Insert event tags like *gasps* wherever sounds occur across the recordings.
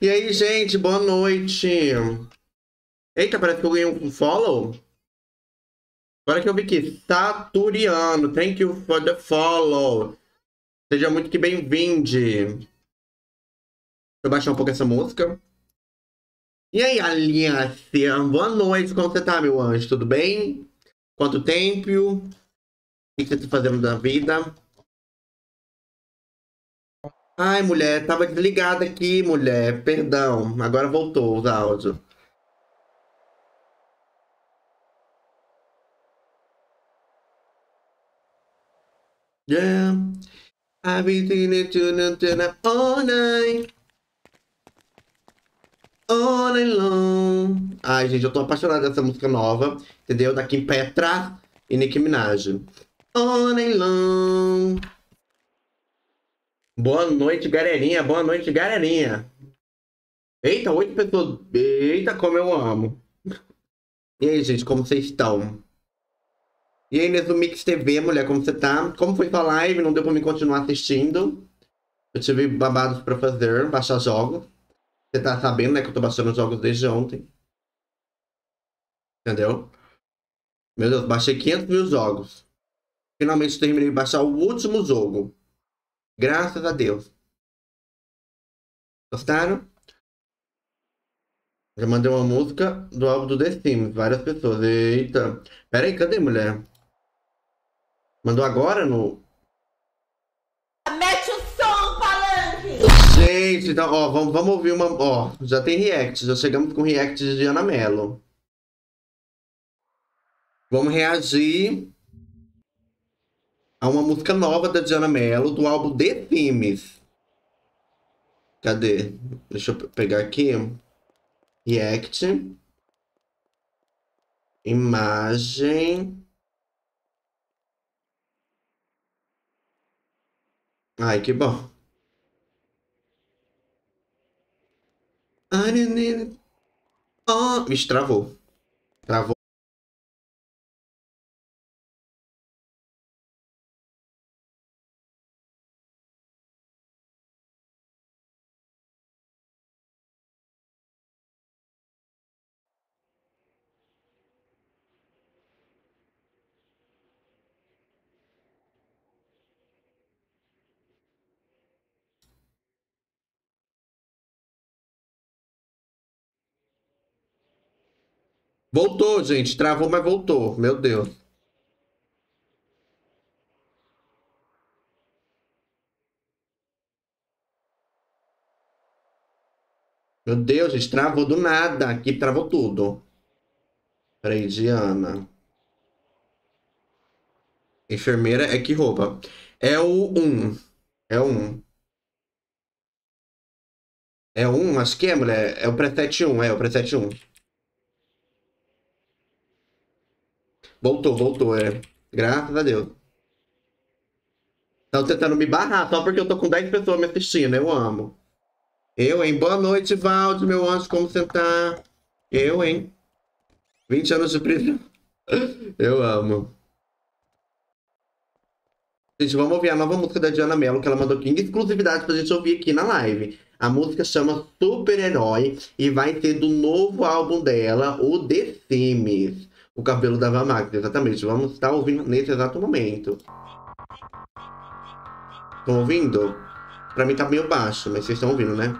E aí, gente, boa noite. Eita, parece que eu ganhei um follow. Agora que eu vi aqui, Saturiano, thank you for the follow. Seja muito que bem-vindo. Deixa eu baixar um pouco essa música. E aí, Aliança, boa noite, como você tá, meu anjo? Tudo bem? Quanto tempo? O que você tá fazendo da vida? Ai, mulher, tava desligada aqui, mulher. Perdão. Agora voltou os áudios. Yeah. I've been thinking to all night. All night long. Ai, gente, eu tô apaixonada dessa música nova. Entendeu? Da Kim Petra e Nicki Minaj. All night long. Boa noite, galerinha. Boa noite, galerinha. Eita, oito pessoas. Eita, como eu amo. E aí, gente, como vocês estão? E aí, nesse Mix TV, mulher, como você tá? Como foi sua live? Não deu pra me continuar assistindo. Eu tive babados pra fazer, baixar jogos. Você tá sabendo, né, que eu tô baixando jogos desde ontem. Entendeu? Meu Deus, baixei 500 mil jogos. Finalmente terminei de baixar o último jogo. Graças a Deus. Gostaram? Já mandei uma música do álbum do The Sims, várias pessoas. Eita. Pera aí, cadê, mulher? Mandou agora no. Mete o som, palanque! Gente, então, ó, vamos, vamos ouvir uma. Ó, já tem react. Já chegamos com react de Diana Mello. Vamos reagir a uma música nova da Diana Mello, do álbum The Themes. Cadê? Deixa eu pegar aqui. React. Imagem. Ai, que bom. Oh, me travou. Travou. Voltou, gente. Travou, mas voltou. Meu Deus. Meu Deus, gente. Travou do nada. Aqui travou tudo. Peraí, Diana. Enfermeira é que roupa? É o 1. É o 1. É o 1? Acho que é, mulher. É o preset 1. É o preset 1. Voltou, voltou, é. Graças a Deus. Estão tentando me barrar só porque eu tô com 10 pessoas me assistindo. Eu amo. Eu, hein? Boa noite, Valde, meu anjo. Como você tá? Eu, hein? 20 anos de prisão. *laughs* Eu amo. Gente, vamos ouvir a nova música da Diana Mello, que ela mandou aqui em exclusividade pra gente ouvir aqui na live. A música chama Super Herói e vai ser do novo álbum dela, o The Sims. O cabelo da Vamax, exatamente. Vamos estar ouvindo nesse exato momento. Estão ouvindo? Pra mim tá meio baixo, mas vocês estão ouvindo, né?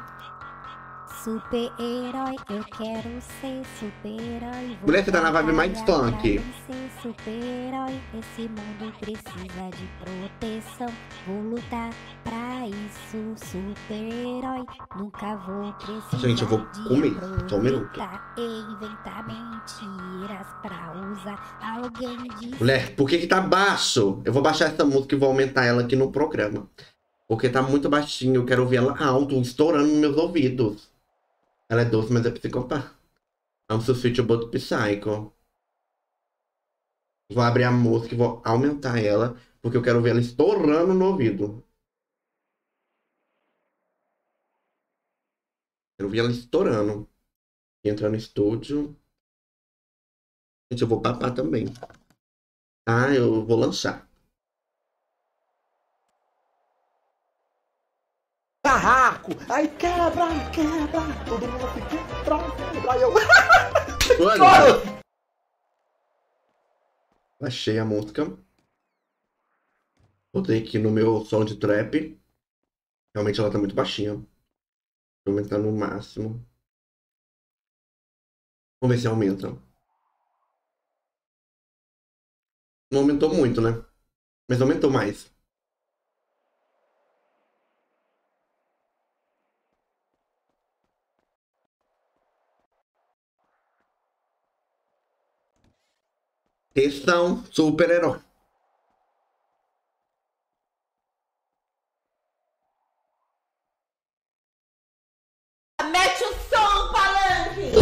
Super-herói, eu quero ser super-herói. Mulher, você tá na vibe mais funk. Ser super-herói, esse mundo precisa de proteção. Vou lutar pra isso, super-herói. Nunca vou precisar. Gente, eu vou comer. Só um minuto. Inventar mentiras pra usar alguém de. Mulher, por que que tá baixo? Eu vou baixar essa música e vou aumentar ela aqui no programa. Porque tá muito baixinho, eu quero ouvir ela alto, estourando nos meus ouvidos. Ela é doce, mas é psicopata. I'm so sweet about psycho. Vou abrir a música e vou aumentar ela, porque eu quero ver ela estourando no ouvido. Quero ver ela estourando. Entra no estúdio. Gente, eu vou papar também. Tá? Eu vou lançar. Barraco. Aí quebra, quebra. Todo mundo assim, quebra, quebra. Aí eu. *laughs* Olha, achei a música. Botei aqui no meu som de trap. Realmente ela tá muito baixinha. Vou aumentar no máximo. Vamos ver se aumenta. Não aumentou muito, né? Mas aumentou mais. Questão super-herói. Mete o som, palanque!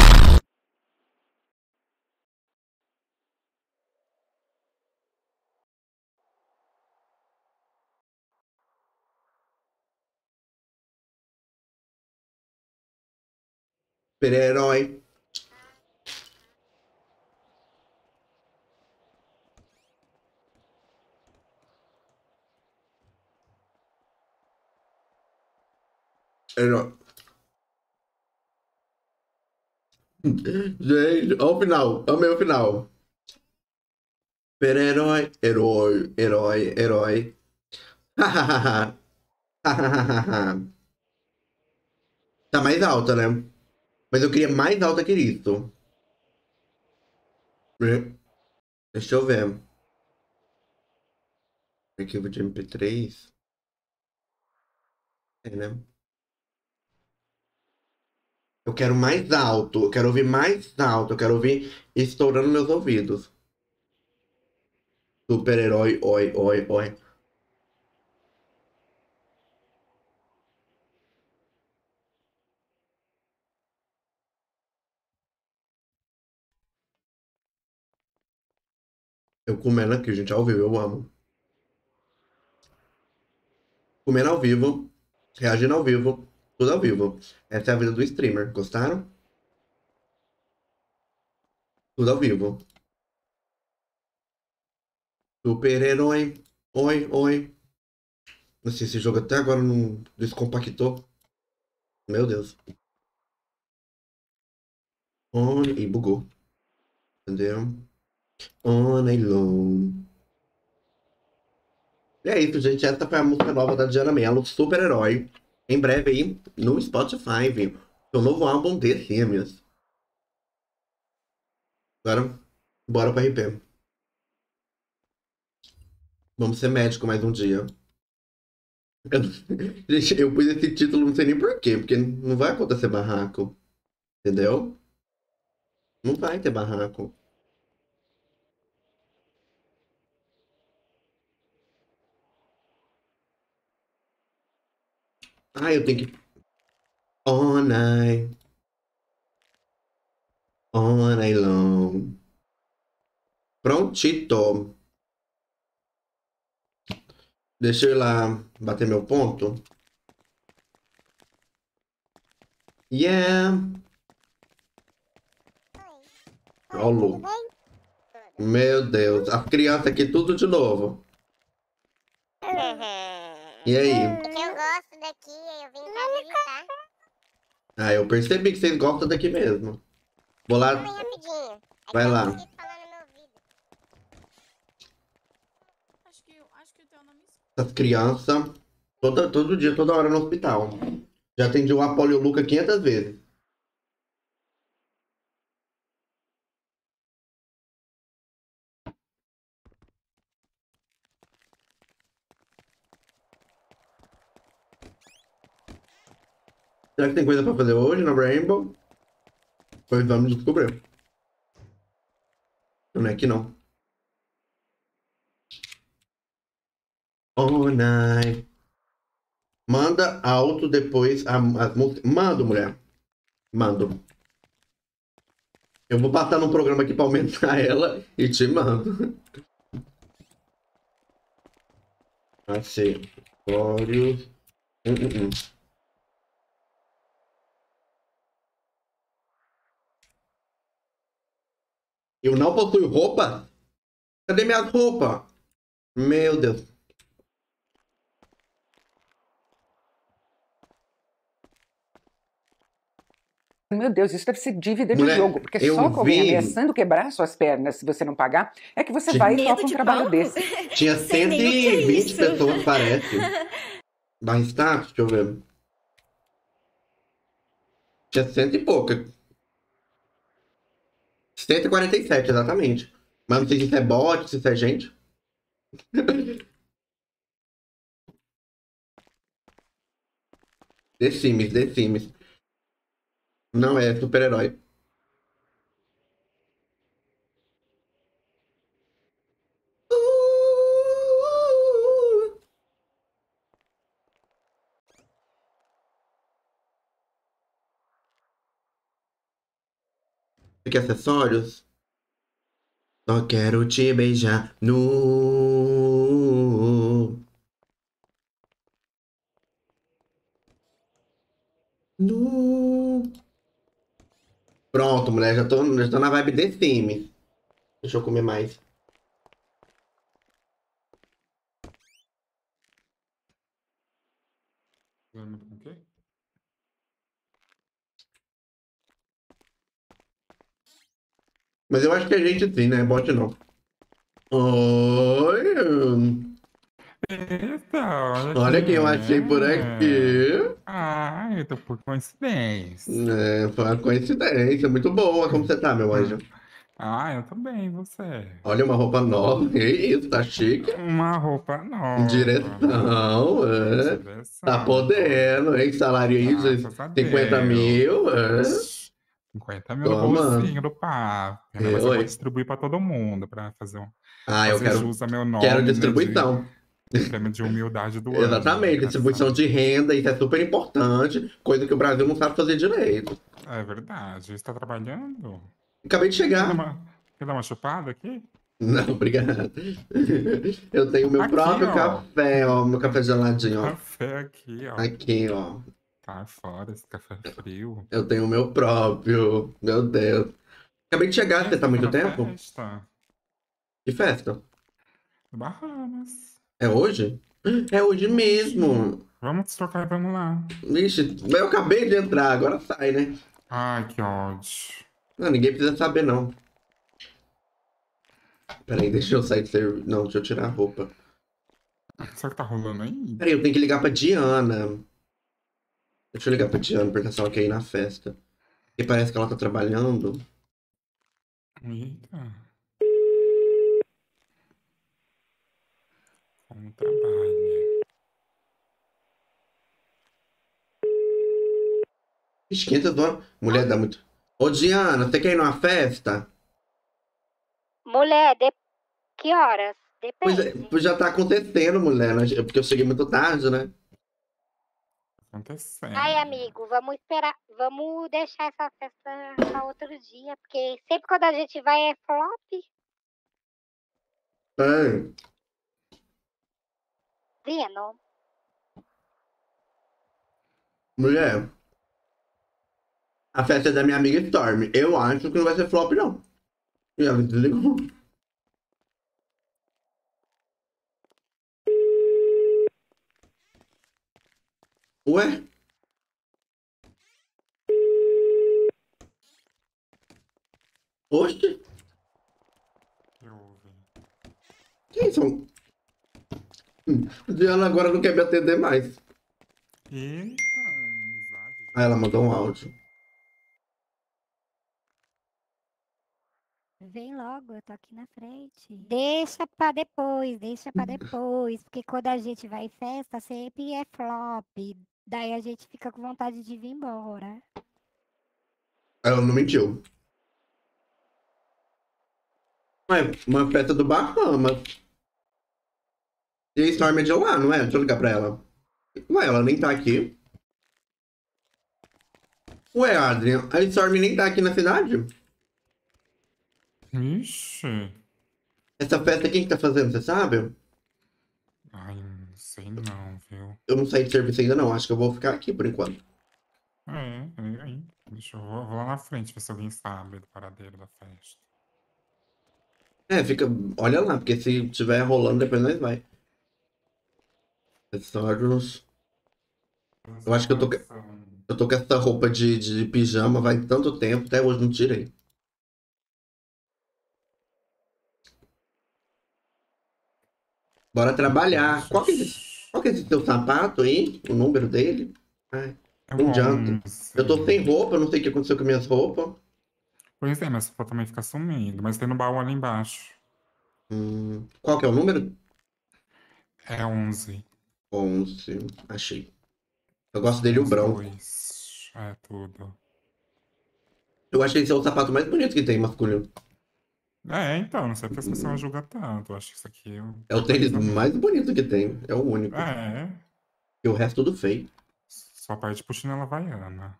Super-herói. Herói. Gente, olha o final. Amei o final. Super-herói, herói, herói, herói. tá mais alta, né? Mas eu queria mais alta que isso. Deixa eu ver. Arquivo de MP3. É, né? Eu quero mais alto. Eu quero ouvir mais alto. Eu quero ouvir estourando meus ouvidos. Super-herói, oi, oi, oi. Eu comendo aqui, gente, ao vivo, eu amo. Comendo ao vivo, reagindo ao vivo, tudo ao vivo. Essa é a vida do streamer, gostaram? Tudo ao vivo. Super-herói, oi, oi. Nossa, esse jogo até agora não descompactou. Meu Deus. Oi, e bugou. Entendeu? On Alone. E é isso, gente. Essa foi a música nova da Diana Mello, super-herói. Em breve aí no Spotify, viu? O novo álbum de Gêmeos. Agora, bora pra RP. Vamos ser médico mais um dia. Eu, *laughs* gente, eu pus esse título, não sei nem porquê, porque não vai acontecer barraco. Entendeu? Não vai ter barraco. Ah, eu tenho que. All night. All night long. Prontito. Deixa eu ir lá bater meu ponto. Yeah. Alô. Meu Deus, a criança aqui tudo de novo. E aí? Porque eu gosto daqui, eu vim cá visitar. Ah, eu percebi que vocês gostam daqui mesmo. Vou lá. Vai tá lá. Essas crianças, todo dia, toda hora no hospital. Já atendi o Apolo e o Luca 500 vezes. Será que tem coisa pra fazer hoje na Rainbow? Pois vamos descobrir. Não é aqui não. Oh, night. Manda alto depois as músicas. Mando, mulher. Mando. Eu vou passar num programa aqui pra aumentar *laughs* ela e te mando. Acessórios. Hum, hum, hum. Eu não possuo roupa? Cadê minha roupa? Meu Deus. Meu Deus, isso deve ser dívida Mulher, de jogo, porque só com alguém ameaçando quebrar suas pernas se você não pagar, é que você Tinha... vai e toca um de trabalho banco? desse. *laughs* Tinha 120 é pessoas, parece. Dá um deixa eu ver. Tinha cento e pouca. 147, exatamente. Mas não sei se isso é bot, se isso é gente. *laughs* The Sims, The Sims. Não é super-herói. Quer acessórios? Só quero te beijar no. No. Pronto, mulher, já tô, já tô na vibe The Sims. Deixa eu comer mais o quê? Mas eu acho que a gente sim, né? Bot não. Oi! Eita, olha, Olha quem eu achei por aqui. Ah, eita, por coincidência. É, foi uma coincidência muito boa. Como você tá, meu anjo? Ah, eu tô bem, você? Olha, uma roupa nova. Que isso, tá chique. Uma roupa nova. Direção, é. Direção. Tá podendo, hein? Salário a 50 Deus. mil, é. 50 mil no Toma. bolsinho do papo. Mas eu oi. vou distribuir pra todo mundo, pra fazer um. Ah, eu fazer quero, jus meu nome, quero né, distribuição. de prêmio de humildade do *laughs* ano. Exatamente, distribuição de renda, isso é super importante, coisa que o Brasil não sabe fazer direito. É verdade. Você tá trabalhando? Acabei de Quer dar chegar. uma, quer dar uma chupada aqui? Não, *laughs* obrigado. Eu tenho meu Aqui, próprio ó. café, ó, meu café geladinho, ó. Café aqui, ó. Aqui, ó. Tá fora esse café frio. Eu tenho o meu próprio. Meu Deus. Acabei de chegar, você tá muito tempo? Festa. Que festa? Bahamas. É hoje? É hoje mesmo. Vamos trocar e vamos lá. Vixe, eu acabei de entrar, agora sai, né? Ai, que ódio. Não, ninguém precisa saber, não. Peraí, deixa eu sair de ser. Não, deixa eu tirar a roupa. Será que tá rolando aí? Peraí, eu tenho que ligar pra Diana. Deixa eu ligar pra Diana, perguntar se ela quer ir na festa. Porque parece que ela tá trabalhando. Eita. Como trabalha. 500 dólares. Mulher dá muito. Ô, Diana, você quer ir numa festa? Mulher, de... que horas? Pois Depende. é, pois já tá acontecendo, mulher. né? Porque eu cheguei muito tarde, né? Acontecendo. Ai, amigo, vamos esperar. Vamos deixar essa festa pra outro dia, porque sempre quando a gente vai é flop. É. Vendo? Mulher. A festa é da minha amiga Storm. Eu acho que não vai ser flop, não. E ela desligou. Ué? Oxe? Que houve? Quem são? Hum, Diana agora não quer me atender mais. Eita, amizade. Aí ela mandou um áudio. Vem logo, eu tô aqui na frente. Deixa pra depois, deixa pra depois. Porque quando a gente vai em festa, sempre é flop. Daí a gente fica com vontade de vir embora. Ela não mentiu. Ué, uma festa do Bahamas. E a Storm é de lá, não é? Deixa eu ligar pra ela. Ué, ela nem tá aqui. Ué, Adrian, a Storm nem tá aqui na cidade? Ixi. Essa festa quem que tá fazendo, você sabe? Ai, sei não, viu? Eu não saí de serviço ainda não, acho que eu vou ficar aqui por enquanto. É, é, aí. Deixa eu vou, vou lá na frente ver se alguém sabe do paradeiro da festa. É, fica. Olha lá, porque se tiver rolando, depois nós vai. Acessórios. Eu acho que eu tô-. Eu tô com essa roupa de, de pijama vai tanto tempo, até hoje não tirei. Bora trabalhar. Qual que é esse, qual que é esse teu sapato aí? O número dele? Ai, É não adianta. 11. Eu tô sem roupa, não sei o que aconteceu com minhas roupas. Pois é, mas pode também ficar sumido. Mas tem no baú ali embaixo. Hum, qual que é o número? É 11. 11. Achei. Eu gosto dele o branco. dois. É tudo. Eu que esse é o sapato mais bonito que tem masculino. É, então, não sei porque as pessoas julgam tanto. Eu acho que isso aqui. É o tênis mais bonito que tem. É o único. É. E o resto tudo feio. Só parte pro chinelo havaiana.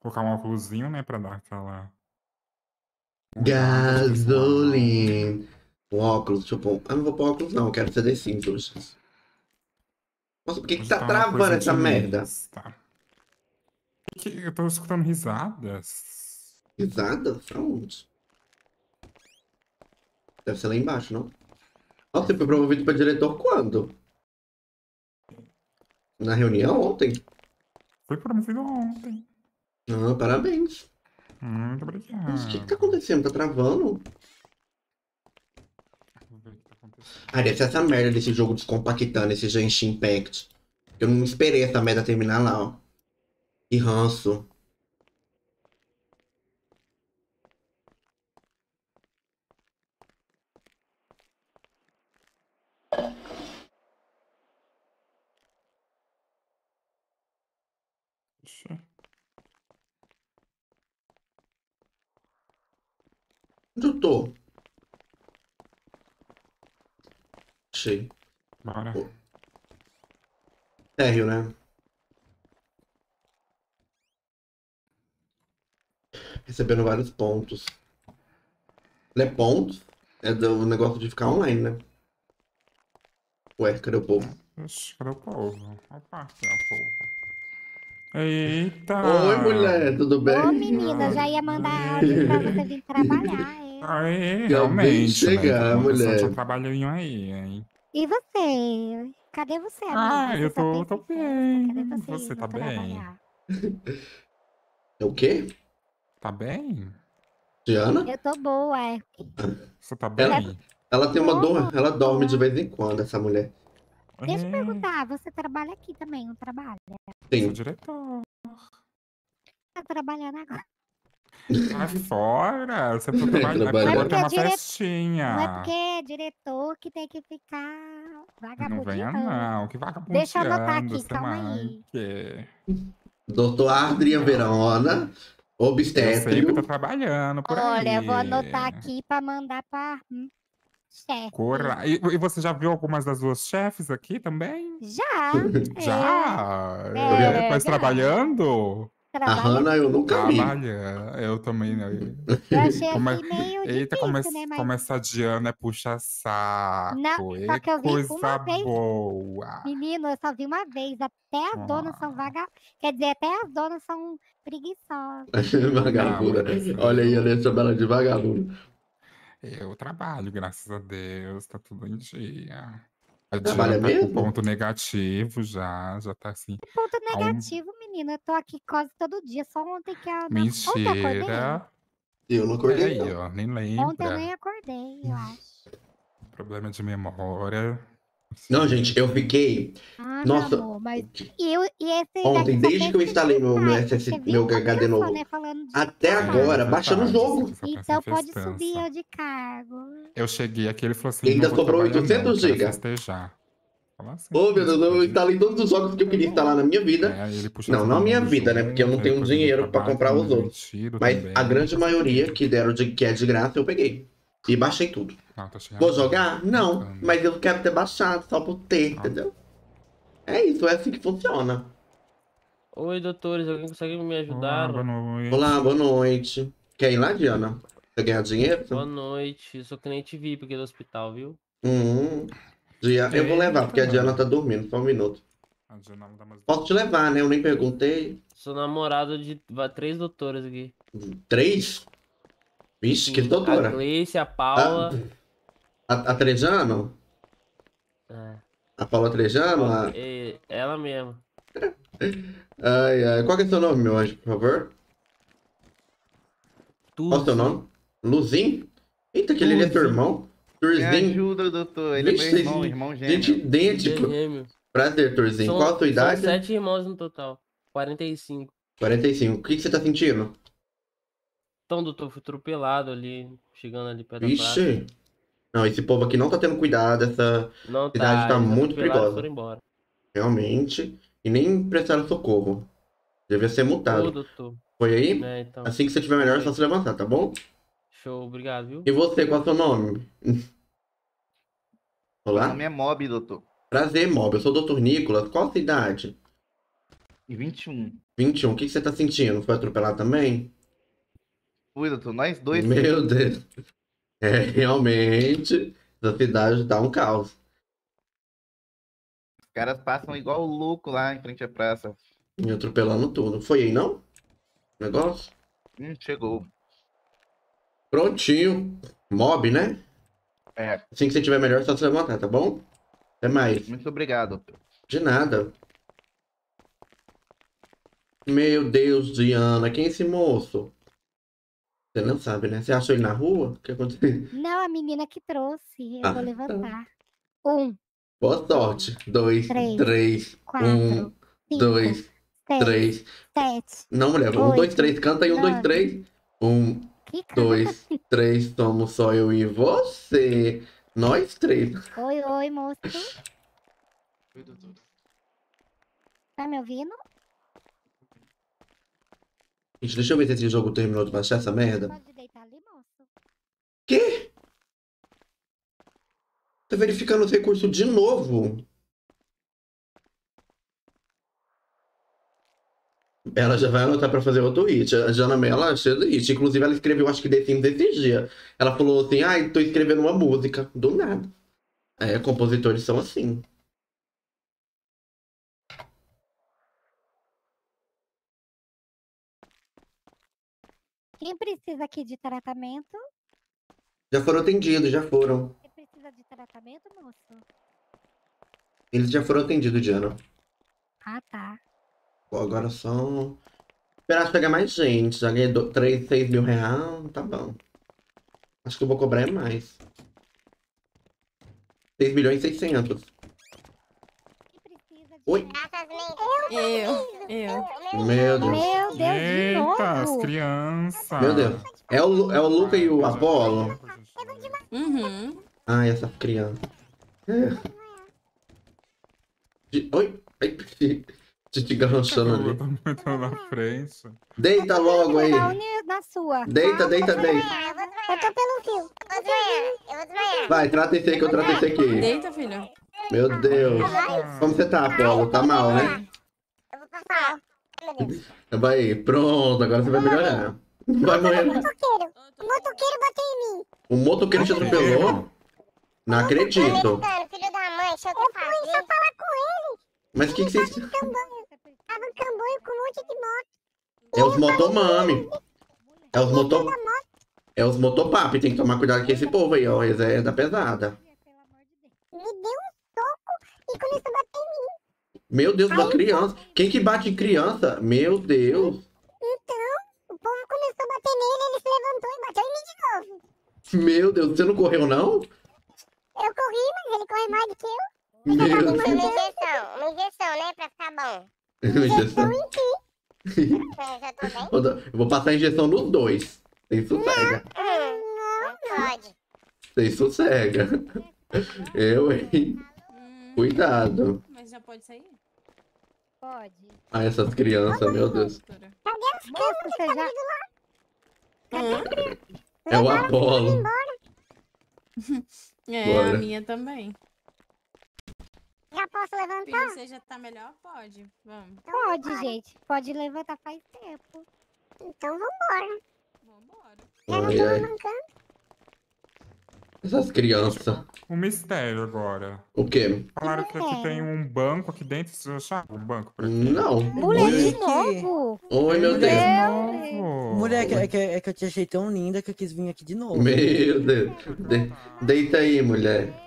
Colocar um óculosinho, né, pra dar aquela. Gasolina. O óculos, deixa eu pôr. Ah, não vou pôr óculos, não. Eu quero ser The Sims hoje. Nossa, por que, que tá tá travando essa merda? tá. Eu tô escutando risadas. Risada? Aonde? Deve ser lá embaixo, não? Nossa, você foi promovido pra diretor quando? Na reunião ontem? Foi promovido ontem. Ah, parabéns. Muito obrigado. Mas o que, que tá acontecendo? Tá travando? Vou ver o que tá acontecendo. Ah, deve ser essa merda desse jogo descompactando, esse Genshin Impact. Eu não esperei essa merda terminar lá, ó. Que ranço. Ixi. Onde eu tô? Achei. Bora. Térreo, né? Recebendo vários pontos. Não é pontos? É do negócio de ficar online, né? Ué, cadê o povo? Ixi, cadê o povo? Opa, aqui é o povo. Eita! Oi, mulher, tudo bem? Ô, menina, já ia mandar áudio pra você vir trabalhar. De realmente, chegar, né? mulher. Um trabalhinho aí, hein? E você? Cadê você? Ah, Você eu tô, tô bem. Cadê você? Você tá bem? trabalhar? *laughs* É o quê? Tá bem? Diana? Eu tô boa, é. Você tá Ela- bem? Ela tem uma dor, ela dorme de vez em quando, essa mulher. Deixa eu É, perguntar, você trabalha aqui também, não trabalha? Sou Sim. diretor. Tá trabalhando agora. Sai fora! Você trabalhar. *laughs* Trabalhando. Agora tem uma Porque é dire- festinha. Não é porque é diretor que tem que ficar Não venha, não. Que vagabundeando. Deixa eu anotar aqui, calma vai aí. que- Doutor Adrian Verona, Eu obstétrico. sempre tô trabalhando por aí. Olha, eu vou anotar aqui pra mandar pra hum, chefe. Corra. E, e você já viu algumas das duas chefes aqui também? Já. *laughs* Já? É, Depois já. trabalhando? A Trabalha. Hannah eu nunca vi. Trabalhando. Eu também. Né? Eu achei Come- assim meio Eita, difícil, como, né? Mas como essa Diana é puxa-saco. Não, e só que eu vi coisa uma vez. boa. Menino, eu só vi uma vez. Até as donas são Ah. vaga... Quer dizer, até as donas são preguiçosas. *laughs* vagabunda. Olha aí, ela chama ela de vagabunda. Eu trabalho, graças a Deus, tá tudo em dia. A Trabalha Diana tá com mesmo? ponto negativo já, já tá assim. Ponto Há um- negativo, menina. Eu tô aqui quase todo dia. Só ontem que eu. não- Ontem eu acordei. Mentira. Eu não acordei, aí, não. ó, nem Ontem eu nem acordei, eu acho. Problema de memória. Não, gente, eu fiquei Ah, Nossa. amor, mas. E, eu, e esse Ontem, só desde que eu instalei meu, meu, SS, viu? meu Tá HD novo. né, Até agora, É baixando o jogo. Então pode subir eu de cargo. Eu cheguei aqui, ele falou assim: E ainda sobrou trabalhar 800 não, assim, Ô, meu Deus, eu instalei todos os jogos que eu queria instalar na minha vida. É, Não, todo não a minha vida, né? Porque eu não tenho dinheiro pra trabalha, comprar todo os outros. Mas também. a grande maioria que deram de, que é de graça, eu peguei. E baixei tudo. Tá chegando Vou jogar? Não. bacana. Mas eu quero ter baixado, só por ter, Ah. entendeu? É isso, é assim que funciona. Oi, doutores, alguém consegue me Olá, ajudar? boa noite. Olá, boa noite. Quer ir lá, Diana? Quer ganhar dinheiro? Boa noite, sou cliente VIP aqui do hospital, viu? Hum. Dia... Eu vou levar, porque a Diana tá dormindo, só um minuto. A Diana não dá mais- Posso te levar, né? Eu nem perguntei. Sou namorado de três doutoras aqui. Três? Vixe, que Sim, A doutora. Gleice, a Paula. A, a Trejano? É, A Paula Trejano? A... é, ela mesma. Ai, ai. Qual que é seu nome, meu anjo, por favor? Qual é o seu nome? Luzinho? Eita, aquele ali é teu irmão? Me ajuda, doutor. Ele é meu irmão, irmão Gente gêmeo. idêntico. Gêmeo. Prazer, Turzinho. São- Qual a tua idade? São sete irmãos no total. 45. 45. O que, que você tá sentindo? Então, doutor, fui atropelado ali, chegando ali perto da praça. Vixe. Não, esse povo aqui não tá tendo cuidado. Essa Não cidade tá eles muito perigosa. Realmente. E nem prestaram socorro. Devia ser multado. doutor. Foi aí? É, então. Assim que você tiver melhor, é só se levantar, tá bom? Show, obrigado, viu? E você, qual é o seu nome? *laughs* Meu Olá? nome é Mob, doutor. Prazer, Mob. Eu sou o Dr. Nicolas. Qual a sua idade? E 21. 21. O que, que você tá sentindo? Foi atropelado também? Fui, doutor. Nós dois. Meu Deus. É, realmente, essa cidade tá um caos. Os caras passam igual o louco lá em frente à praça. Me atropelando tudo. Foi aí, não? Negócio? Hum, chegou. Prontinho. Mob, né? É. Assim que você tiver melhor, é só se levantar, tá bom? Até mais. Muito obrigado. De nada. Meu Deus, Diana, quem é esse moço? Você não sabe, né? Você achou ele na rua? O que aconteceu? Não, a menina que trouxe. Eu Ah, vou levantar. Um, Boa sorte. Dois, Três, três, quatro, um, cinco, dois, seis, três. sete. Não, mulher. Um, oito, dois, três. Canta aí. Um, dois, nove. três. Um, Que cara. dois, três. Somos só eu e você. Nós três. Oi, oi, moço. Tá me ouvindo? Gente, deixa eu ver se esse jogo terminou de baixar essa merda. Pode deitar ali, moço. Quê? Tá verificando os recursos de novo. Ela já vai anotar pra fazer outro hit. A Jana Mela é cheia de hit. Inclusive, ela escreveu, acho que The Sims esses dias. Ela falou assim, ai, tô escrevendo uma música. Do nada. É, compositores são assim. Quem precisa aqui de tratamento? Já foram atendidos, já foram. Você precisa de tratamento, moço? Eles já foram atendidos, Diana. Ah, tá. Pô, agora só. Esperar chegar mais gente. Já ganhei 3, 6 mil reais. Tá bom. Acho que eu vou cobrar é mais. 6 milhões e 600. Quem precisa de Oi. Eu, eu. Meu Deus. Meu Deus, de Eita, as crianças. Meu Deus. É o, é o Luca e o Apolo? Uhum. Ai, essa criança. É. Oi. Ai, *laughs* te te garranchando ali. muito na frente. Deita logo aí. Na, sua. Deita, deita, deita. Eu tô pelo fio. Eu vou desmaiar. Eu vou desmaiar. Vai, trata esse aí que eu trato esse aqui. Deita, filho. Meu Deus. Como você tá, Apolo? Tá mal, né? Eu vou passar. Meu Deus. Vai, pronto, agora você vai melhorar. Vai morrer. Motoqueiro. O motoqueiro bateu em mim. O motoqueiro te atropelou? Não acredito. Filho da mãe, deixa eu falar com ele. Mas o que, que vocês. Tava no camboio com um monte de moto. É os motomami. É os moto. É os motopap. Tem que tomar cuidado com esse povo aí, ó. Eles é da pesada. Me deu um soco e começou a bater em mim. Meu Deus, uma criança. Quem que bate em criança? Meu Deus. Então, o povo começou a bater nele, ele se levantou e bateu em mim de novo. Meu Deus, você não correu, não? Eu corri, mas ele corre mais do que eu. Meu Uma Deus. injeção, uma injeção, né? Pra ficar bom. Injeção. Eu? Vou dar- Eu vou passar a injeção nos dois. Sem sossega. Hum, não pode. Sem sossega. Eu, hein? Hum, Cuidado. Mas já pode sair? Pode. Ah, essas crianças, meu Deus. doutora? Moço, você já... É o Apolo. *laughs* É, Bora. a minha também. Já posso levantar? você já tá melhor? Pode. Vamos. Pode, gente. Pode levantar faz tempo. Então vambora. Vambora. Já não tô. Essas crianças. Um mistério agora. O quê? Falaram que aqui tem um banco aqui dentro. Você acharam um banco por aqui? Não. Mulher de novo. Oi, meu Deus. Novo. Mulher, é que, é que eu te achei tão linda que eu quis vir aqui de novo. Meu Deus. De- deita aí, mulher.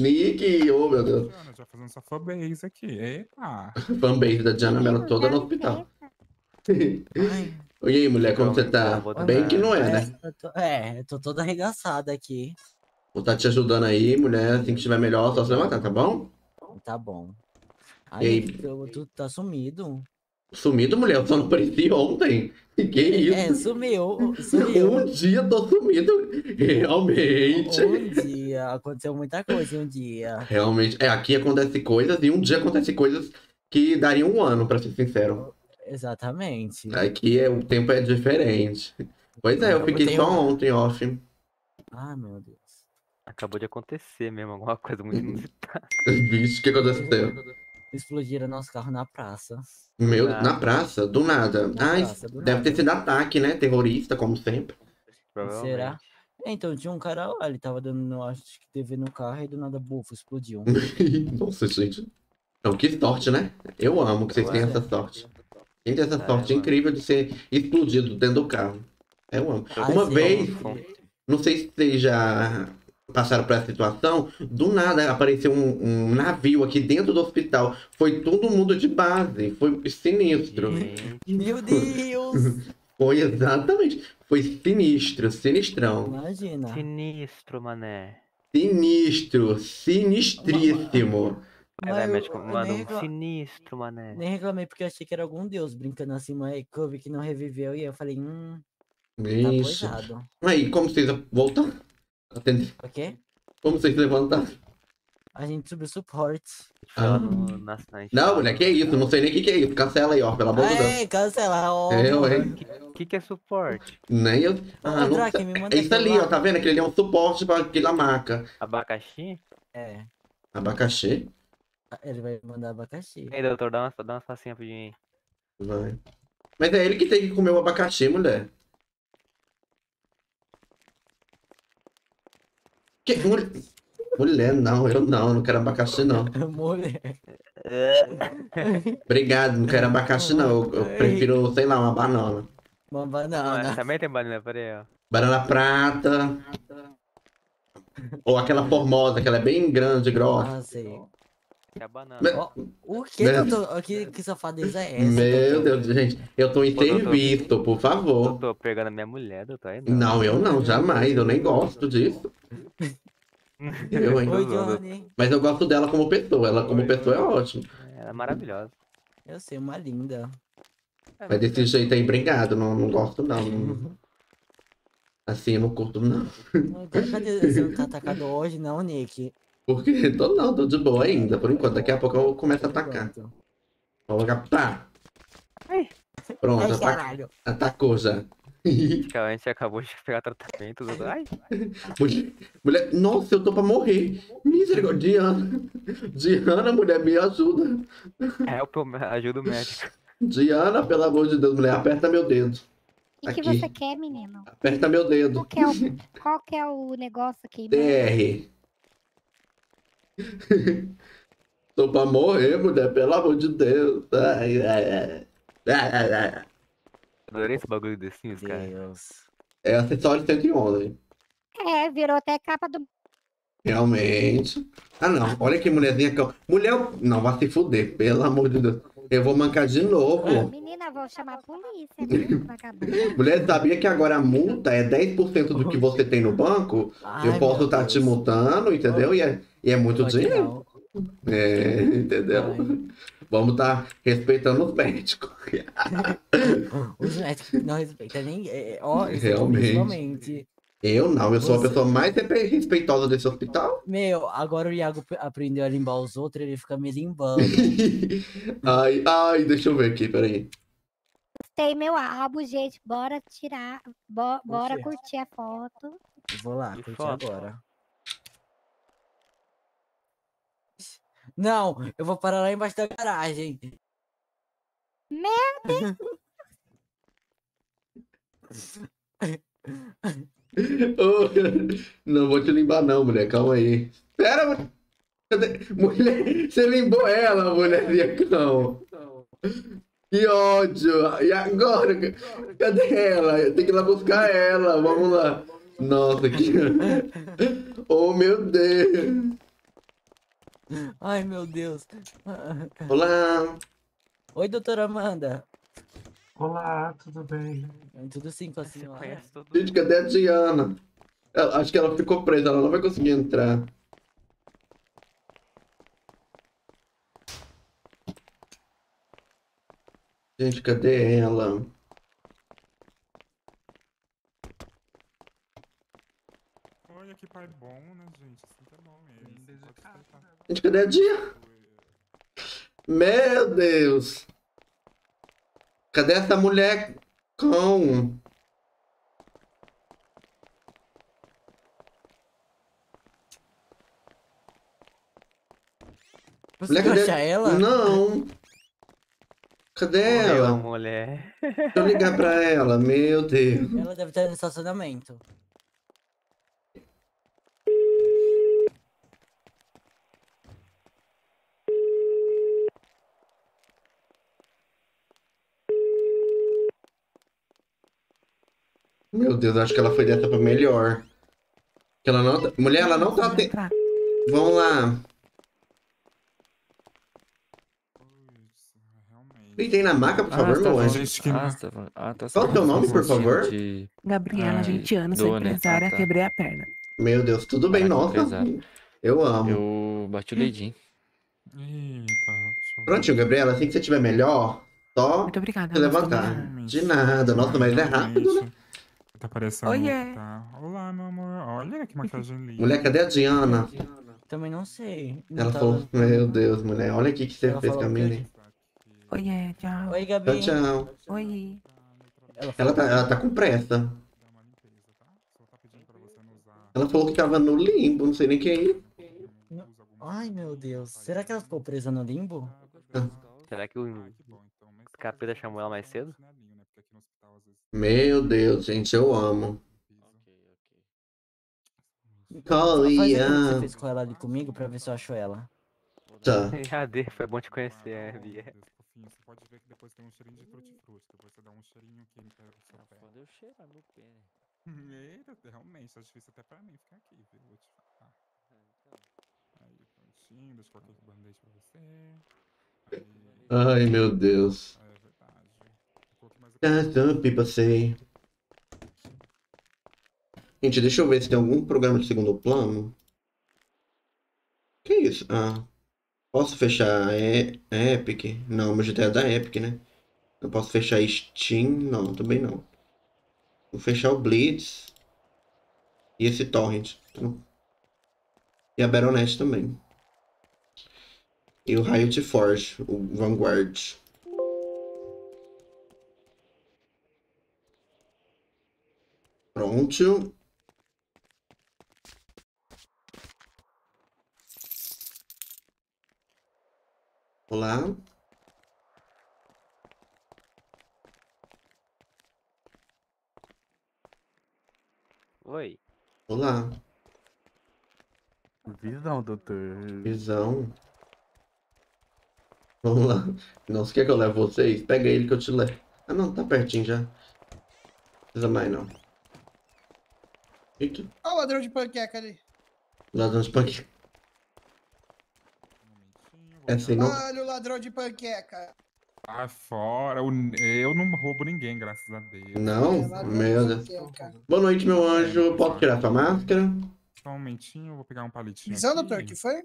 Nick, oh meu Deus. Diana, já fazendo sua fanbase aqui. Eita. Fanbase da Diana Mello toda no hospital. *laughs* E aí, mulher, como você tá? Bem que não é, é, né? é, eu tô toda arregaçada aqui. Vou estar te ajudando aí, mulher. Assim que estiver melhor, só se levantar, tá bom? Tá bom. E Aí, aí? tu, tu tá sumido. Sumido, mulher. Eu só não apareci ontem. Que isso? É, sumiu. Sumiu. Um dia tô sumido. Realmente. Um dia. Aconteceu muita coisa em um dia. Realmente. É, aqui acontece coisas e um dia acontece coisas que dariam um ano, pra ser sincero. Exatamente. Aqui é, o tempo é diferente. Pois é, eu Eu fiquei só ontem off. Ah, meu Deus. Acabou de acontecer mesmo, alguma coisa muito *laughs* inusitada. Vixe, o que aconteceu? Explodiram nosso carro na praça. Meu, Ah. na praça, do nada. Na Ai, praça, do deve nada. ter sido ataque, né? Terrorista, como sempre. Será? Então, tinha um cara lá, ele tava dando, acho que TV no carro e do nada, bufo, explodiu. *laughs* Nossa, gente. Então, que sorte, né? Eu amo que vocês tenham é. essa sorte. Quem tem essa É, sorte mano. incrível de ser explodido dentro do carro. Eu amo. Uma sim. vez, não sei se vocês já passaram por essa situação, do nada apareceu um, um navio aqui dentro do hospital. Foi todo mundo de base. Foi sinistro. Meu Deus! *laughs* Foi exatamente. Foi sinistro, sinistrão. Imagina. Sinistro, mané. Sinistro, sinistríssimo. Mas eu- médico, eu um recla- sinistro, mané. Nem reclamei porque eu achei que era algum deus brincando assim, mas que eu vi que não reviveu e eu falei, hum, tá Ixi. coisado. Aí, como vocês voltaram? Atende- O quê? Como vocês levantaram? A gente subiu suporte. Ah. no, na, Não, mulher, que isso? Não sei nem o que, que é isso. Cancela aí, ó, pelo amor de Deus. Ei, cancela, ó. Eu, amor. hein? O que, que é suporte? Nem eu. Ah, não Drake, sei. me manda É isso ali, lá. ó, tá vendo? Aquele ali é um suporte pra aquela maca. Abacaxi? É, Abacaxi? ele vai mandar abacaxi. Ei, doutor, dá uma, dá uma facinha pra mim. Vai. Mas é ele que tem que comer o abacaxi, mulher. Que? Mulher, mulher não, eu não, não quero abacaxi, não. Mulher. Obrigado, não quero abacaxi, não. Eu, eu prefiro, sei lá, uma banana. Uma Não, banana. também tem banana, peraí, ó. Banana prata. Ou aquela formosa, que ela é bem grande e grossa. Ah, sei. Que é a banana. Me- Ó, o que, Meu- doutor? Que, que safadeza é essa? Meu doutor? Deus, gente, eu tô doutor. serviço, por favor. Doutor, pegando a minha mulher, doutor. Aí Não, eu não, jamais, eu nem gosto disso. *laughs* Eu, hein? Oi, não, Johnny. Mas eu gosto dela como pessoa, ela como pessoa é ótima. Ela é maravilhosa. Eu sei, uma linda. Mas desse jeito aí, obrigado, não, não gosto não. não- *laughs* Assim, eu não curto não. Cadê você não tá atacado hoje, não, Nick? Porque *laughs* tô não, tô de boa ainda, por enquanto. Daqui a pouco eu começo a atacar. Pronto. Vou colocar, pá! Pronto, Ai, ata- caralho. atacou já. *laughs* A gente acabou de pegar tratamento, doutor. Ai, Mulher, mulher, nossa, eu tô pra morrer. Misericórdia, Diana. Diana, mulher, me ajuda. o mé- ajuda o médico. Diana, pelo amor de Deus, mulher, aperta meu dedo. O que Aqui. você quer, menino? Aperta meu dedo. Qual que é o, qual que é o negócio aqui? DR. *laughs* Tô pra morrer, mulher, pelo amor de Deus. Ai, ai, ai. Ai, ai, ai. Adorei esse bagulho de Sims, cara. Deus. É acessório 111. É, virou até capa do. Realmente. Ah, não. Olha que mulherzinha que eu... Mulher... Não, vai se fuder, pelo amor de Deus. Eu vou mancar de novo. Menina, vou chamar a polícia, viu? Vagabunda. *laughs* Mulher, sabia que agora a multa é 10% do que você tem no banco? Ai, eu posso estar te Deus. multando, entendeu? E é, e é muito Pode dinheiro. não. É, entendeu? Ai. Vamos estar respeitando os médicos. *laughs* Os médicos não respeitam ninguém. É, Ó, Realmente. Eu não, eu sou a pessoa mais respe- respeitosa desse hospital. Meu, agora o Iago aprendeu a limbar os outros, ele fica me limbando. *laughs* ai, ai, deixa eu ver aqui, peraí. Tem meu álbum, gente. Bora tirar. bo- bora curtir a foto. Vou lá, Que curtir foto? agora. Não, eu vou parar lá embaixo da garagem. Ô, *laughs* não vou te limbar não, mulher, calma aí. Pera, mulher. Mulher, você limbou ela, mulherzinha, não. Que ódio. E agora? Cadê ela? Tem que ir lá buscar ela, vamos lá. Nossa, que... *laughs* Oh, meu Deus. Ai, meu Deus. Olá. Oi, doutora Amanda. Olá, tudo bem? Tudo sim com a senhora? Gente, cadê a Diana? Ela- acho que ela ficou presa, ela não vai conseguir entrar. Gente, cadê ela? Olha que pai bom, né, gente? Assim é bom mesmo. Gente, cadê a Dia? Meu Deus! Cadê essa mulher cão? Você Mulher, cadê- achar ela? Não! Cadê Morreu a ela? mulher. Deixa eu ligar pra ela, meu Deus. Ela deve estar no estacionamento. Meu Deus, acho que ela foi dessa pra melhor. Que ela não tá... Mulher, ela não tá. Te... Vamos lá. Deitei na maca, por favor, meu anjo. Ah, você tá- ah, tá Qual o teu nome, por favor? De... Gabriela Ai, Gentiano, sou empresária, ah, tá. quebrei a perna. Meu Deus, tudo bem, Caraca, nossa. empresário. Eu amo. Eu bati o dedinho. Prontinho, Gabriela, assim que você estiver melhor, só Muito obrigada, se levantar. De nada. Nossa, mas é rápido, né? Tá parecendo. Oiê. Tá... Olá, meu amor. Olha que maquiagem linda. Mulher, cadê a Diana? Também não sei. Não Ela tá- falou, meu Deus, mulher, olha aqui que você Ela fez com a que- Mini. Oiê, tchau. Oi, Gabi. Tchau, tchau. Oi. Ela tá, ela tá com pressa. Ela falou que tava no limbo, não sei nem quem é. Ai, meu Deus. Será que ela ficou presa no limbo? Será que o capeta chamou ela mais cedo? Meu Deus, gente, eu amo. Que você fez com ela ali comigo pra ver se eu acho ela. Tá. *laughs* Cadê? Foi bom te conhecer, é, Bia. Você pode ver que depois tem um cheirinho de tutti-frutti. Depois você dá um cheirinho aqui no pé do seu pé. Quando eu cheirar meu pé, né? Eita, realmente, tá difícil até pra mim ficar aqui, viu? Vou te falar. Aí, prontinho, deixa eu colocar aqui o band-aid pra você. Ai, meu Deus. That's people say. Gente, deixa eu ver se tem algum programa de segundo plano. Que isso? Ah. Posso fechar a E- Epic? Não, meu GTA é da Epic, né? Eu posso fechar Steam? Não, também não. Vou fechar o Blitz. E esse Torrent. Então. E a Baronet também. E o Riot Forge, o Vanguard. Pronto. Olá. Oi. Olá. Visão, doutor. Visão. Vamos lá. Não, você quer que eu leve vocês? Pega ele que eu te levo. Ah, não, tá pertinho já. Não precisa mais, não. Eita, Olha o ladrão de panqueca ali. ladrão de. Essa aí não. Olha o ladrão de panqueca. Sai fora. Eu não roubo ninguém, graças a Deus. Não? Meu Deus. Boa noite, meu anjo. Posso tirar sua máscara? Só um momentinho, eu vou pegar um palitinho. Visão, doutor, que foi?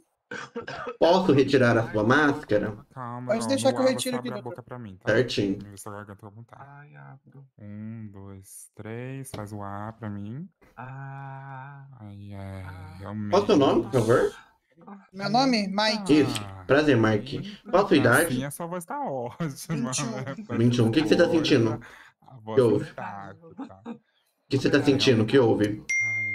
Posso retirar a sua máscara? Calma, Pode não, deixar que eu retiro aqui, a boca pra mim, tá? Certinho. Garganta. Ai, abro. Um, dois, três. Faz o A pra mim. Ah. Aí é. Realmente. Qual o seu nome, por favor? Meu nome? Mike. Isso. Prazer, Mike. Qual a sua Assim, idade? a sua voz tá ótima. 21. né? 21. O que, que você tá sentindo? A Que voz houve? tá, tá. O que você tá sentindo? O que houve? Ai.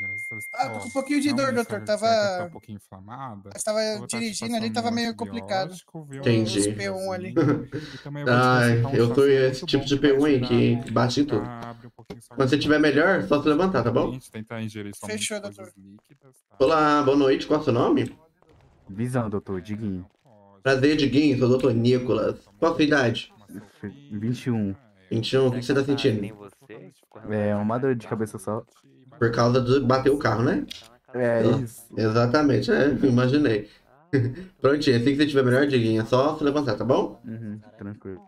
Ah, tô com um pouquinho de dor, doutor. Tava- Tá um pouquinho inflamada. Mas tava dirigindo ali, tava meio complicado. Entendi. Os P1 ali. *laughs* E também eu chazinho esse muito tipo de que vai P1 aí que bate em tudo. a abrir um pouquinho sua Quando você estiver melhor, só se levantar, tá bom? Fechou, doutor. tá? Olá, boa noite. Qual é o seu nome? Visão, doutor, Diguinho. Prazer, Diguinho. Sou o Dr. Nicolas. Qual a sua idade? 21. 21. O que você tá sentindo? É uma dor de cabeça só. Por causa de bater o carro, né? É Exa- isso. Exatamente, é, imaginei. *laughs* Prontinho, assim que você estiver melhor, Diguinho, é só se levantar, tá bom? Uhum, tranquilo.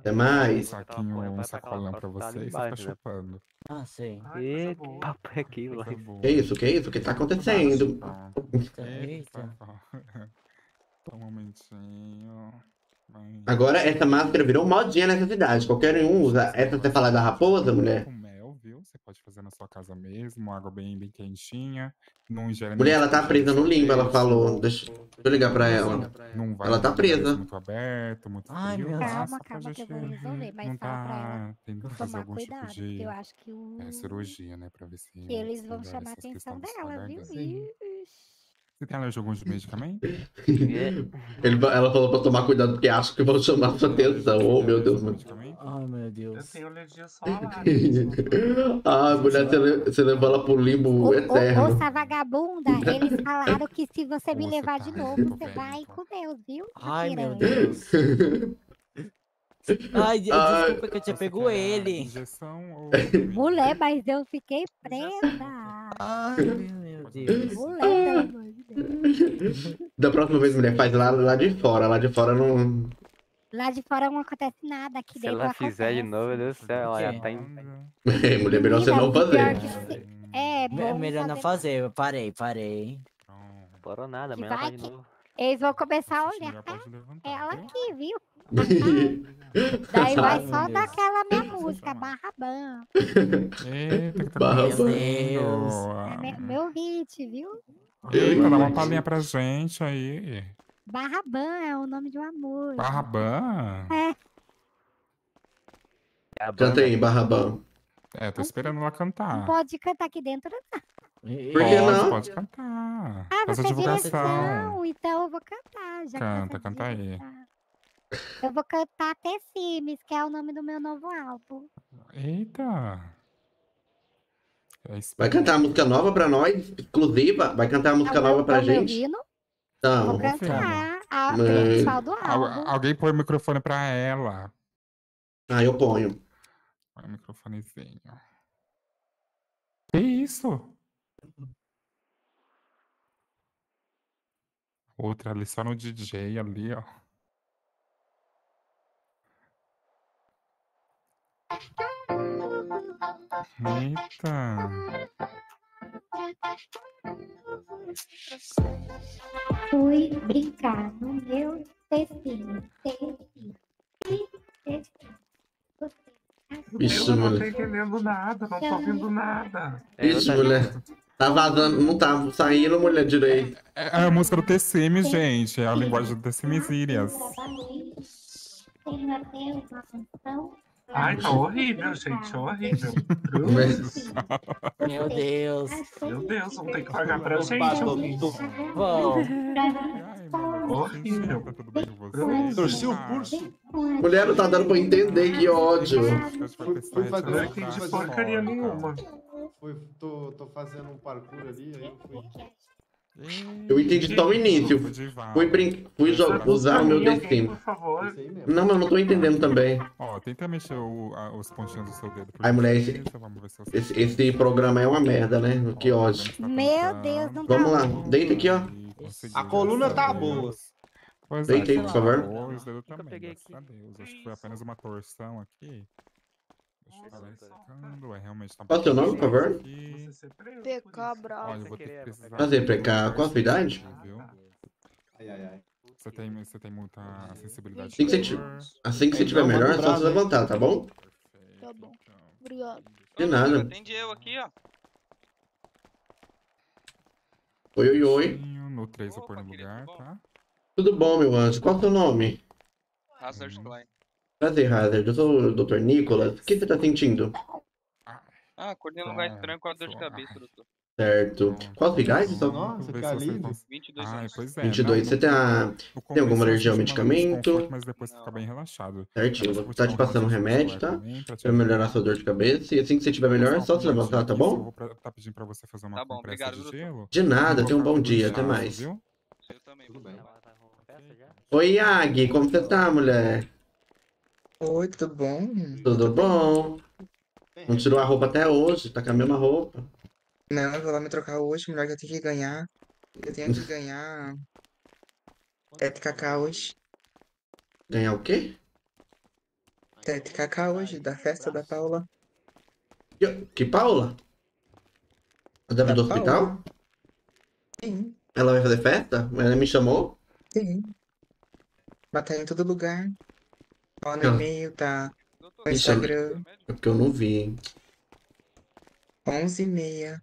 Até mais. Saquinho, um sacolão pra você e você fica embaixo, né? chupando. Ah, sei. Ih, que papo é aquilo? Que isso, que isso? O que tá acontecendo? Eita. *laughs* Só um momentinho. Agora essa máscara virou modinha nessa cidade. Qualquer um usa. Essa você fala da raposa, mulher? Viu? Você pode fazer na sua casa mesmo, água bem, bem quentinha. Não ingere Mulher, ela tá tipo presa no limbo, ela falou. Deixa, deixa eu ligar pra ela. Não vai Ela tá presa. Muito aberto, muito Ai, frio. meu tá? Deus. Calma, pra calma que eu vou resolver, mas não fala pra ela tá tendo que fazer algum cuidado, tipo de eu acho que o... é, cirurgia, né? Pra ver se que eles vão chamar a atenção dela, viu? Ixi. Você tem alergia a algum de medicamento? *laughs* Ele, ela falou pra tomar cuidado porque acho que vão chamar sua atenção. Oh, meu Deus. mano. Ai, meu Deus. tenho alergia só lá. *laughs* Ah, mulher, você, le- você levou ela pro limbo Ô, ô, eterno. Ô, vagabunda, eles falaram que se você me levar de novo, você vai com Deus, viu? Ai, meu? Deus. *laughs* Ai, de- Ai. desculpa que eu tinha pego ele. Injeção ou. Mulher, mas eu fiquei presa. Ai, meu Deus. Mulher, Deus. Da próxima vez, mulher, faz lá, lá de fora. Lá de fora não. Lá de fora não acontece nada, aqui Se dentro ela fizer de novo, meu Deus do céu, ela já tá em. *laughs* É, mulher, melhor você Menina, não pior fazer. que se- É, É bom melhor não fazer. Eu parei, parei. Parou nada, Que amanhã ela vai tá de que- novo. Eles vão começar a olhar pode levantar. ela viu? aqui, viu? Daí vai Ai, só meu dar Deus. aquela minha música, Barrabã. Eita, tá Barra Meu acontecendo? Deus. É me- meu hit, viu? Eita, dá uma palhinha pra gente aí. Barrabã é o nome de uma música. Barraban? É, É a Canta aí, Barrabão. É, tô esperando ela não cantar. pode cantar aqui dentro. não. Por que não? pode cantar. Ah, Faz você é direção, então eu vou cantar. Já Canta, você canta aí. direção. Eu vou cantar Tessimes, que é o nome do meu novo álbum. Eita. É Vai cantar a música nova pra nós, exclusiva? Vai cantar a música nova pra me gente? ouvindo? Não. Vou cantar a, do álbum. alguém põe o microfone pra ela. Ah, eu ponho. Põe o microfonezinho. Que isso? Outra ali só no DJ ali, ó. Eita. Fui brincar no meu tecinho. Tecinho. Tecinho. Vixe, eu não tô mulher. entendendo nada, não tô ouvindo nada. Vixe, mulher. Tá vazando, não tá saindo, mulher, direito. É a música do TCM, gente. É a linguagem do TCM Sirias. Tenho até uma função. Ai, tá horrível, gente, horrível. *laughs* Meu Deus. Meu Deus, vão ter que pagar pra gente. Bom, Horrível. Torci o pulso. Mulher, não tá dando pra entender, que ódio. Fui fazer Eu não entendi fazer porcaria uma- nenhuma. Tô, tô fazendo um parkour ali, aí eu fui. Eu entendi só o início. Fui, brin... Fui jo- usar o meu. Por favor. Esse aí mesmo. Não, mas eu não tô entendendo também. Ó, tenta mexer o- a- os pontinhos do seu dedo. por Ai, mulher, esse, gentileza, Vamos ver se eu esse, esse programa é uma merda, né? Que ódio. Meu Deus, não tá Vamos lá, bom. deita aqui, ó. A coluna tá boa. Pois Deita aí, é, por favor. Os dedos que eu também, peguei graças a Deus. Acho que foi apenas uma torção aqui. Qual o seu nome, por favor? PK bravo. Prazer, PK. Qual a sua idade? Viu? Ai, ai, ai. Você tem, você tem muita sensibilidade. Assim que você, assim que você tiver melhor, é só se levantar, tá bom? Tá bom. Obrigado. De nada. Atende eu aqui, ó. Oi, oi, oi. No 3 eu pôr no lugar, tá? Tudo bom, meu anjo? Qual é o seu nome? Hazard Klein. Prazer, Hazard. Eu sou o Dr. Nicolas. O que você tá sentindo? Ah, acordei num lugar estranho com a dor de cabeça, doutor. Certo. Qual a sua idade? Só... Nossa, cons- 22 Ai, anos. pois é. 22. não, Você tem, a... no tem alguma alergia ao medicamento? Mas depois você fica bem relaxado. Certinho. Vou estar te passando um remédio tá? pra melhorar sua dor de cabeça. E assim que você estiver melhor, é só se levantar, tá bom? vou tá pedindo pra você fazer uma Tá bom, compressa obrigado, de gelo. De nada, tenha um bom dia. Até mais. Eu também. Oi, Yagi. Como você tá, mulher? Oi, tudo bom? Tudo bom? Não tirou a roupa até hoje. Tá com a mesma roupa. Não, eu vou lá me trocar hoje, melhor que eu tenho que ganhar. Eu tenho que ganhar Tete Cacau hoje. Ganhar o quê? Tete Cacau hoje, da festa da Paula. Que- Paula? A deve do Da hospital? Paula. Sim, Ela vai fazer festa? Ela me chamou? sim. Tá em todo lugar. Ó, no e-mail, tá no Isso é- Instagram. É porque eu não vi, hein? 11 e meia.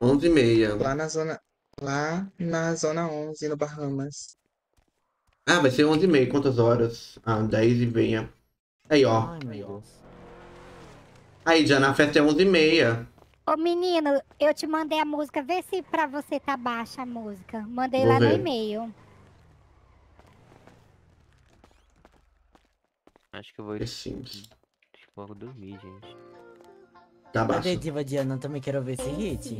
11 e meia. Lá na zona... Lá na zona 11, no Bahamas. Ah, vai ser 11 e meia. Quantas horas? Ah, 10 e meia. Aí, ó. Ai, meu Deus. Aí, já na festa é 11 e meia. Ô menino, eu te mandei a música, vê se pra você tá baixa a música. Mandei Vou lá no ver. e-mail. Acho que eu vou. É simples. Acho que eu vou dormir, gente. Tá A baixo. Detiva Diana também quero ver esse hit.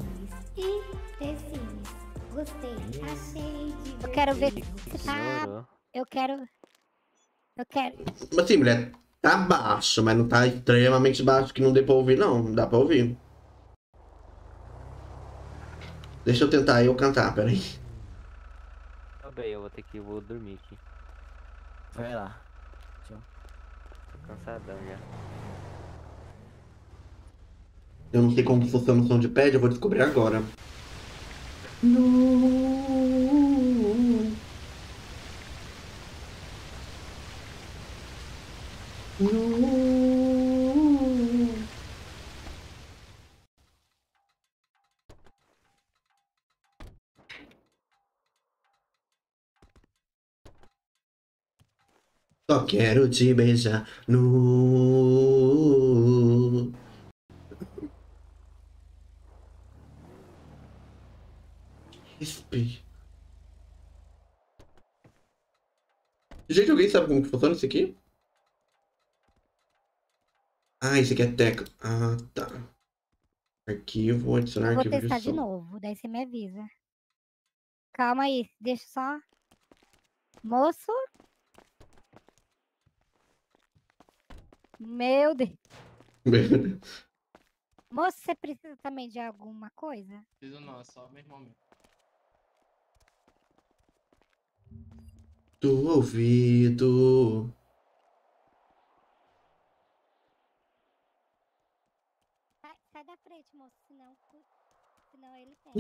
E The Sims. Gostei, achei Eu quero ver tá... Eu quero... Eu quero... Mas assim, mulher, tá baixo, mas não tá extremamente baixo que não dê pra ouvir, não. Dá pra ouvir. Deixa eu tentar eu cantar, peraí. Tá bem, eu vou ter que. Vou dormir aqui. Vai lá. Cansadão já. Eu não sei como funciona o som de pad, eu vou descobrir agora. Só quero te beijar no. Respire. Gente, alguém sabe como que funciona isso aqui? Ah, isso aqui é tecla. Ah, tá. Arquivo, adicionar Eu vou arquivo testar de de som. novo, daí você me avisa. Calma aí, deixa só... Moço? Meu Deus. Moço, *laughs* você precisa também de alguma coisa? Preciso não, é só mesmo momento. Do ouvido. Sai, sai da frente, moço, senão, senão ele tem.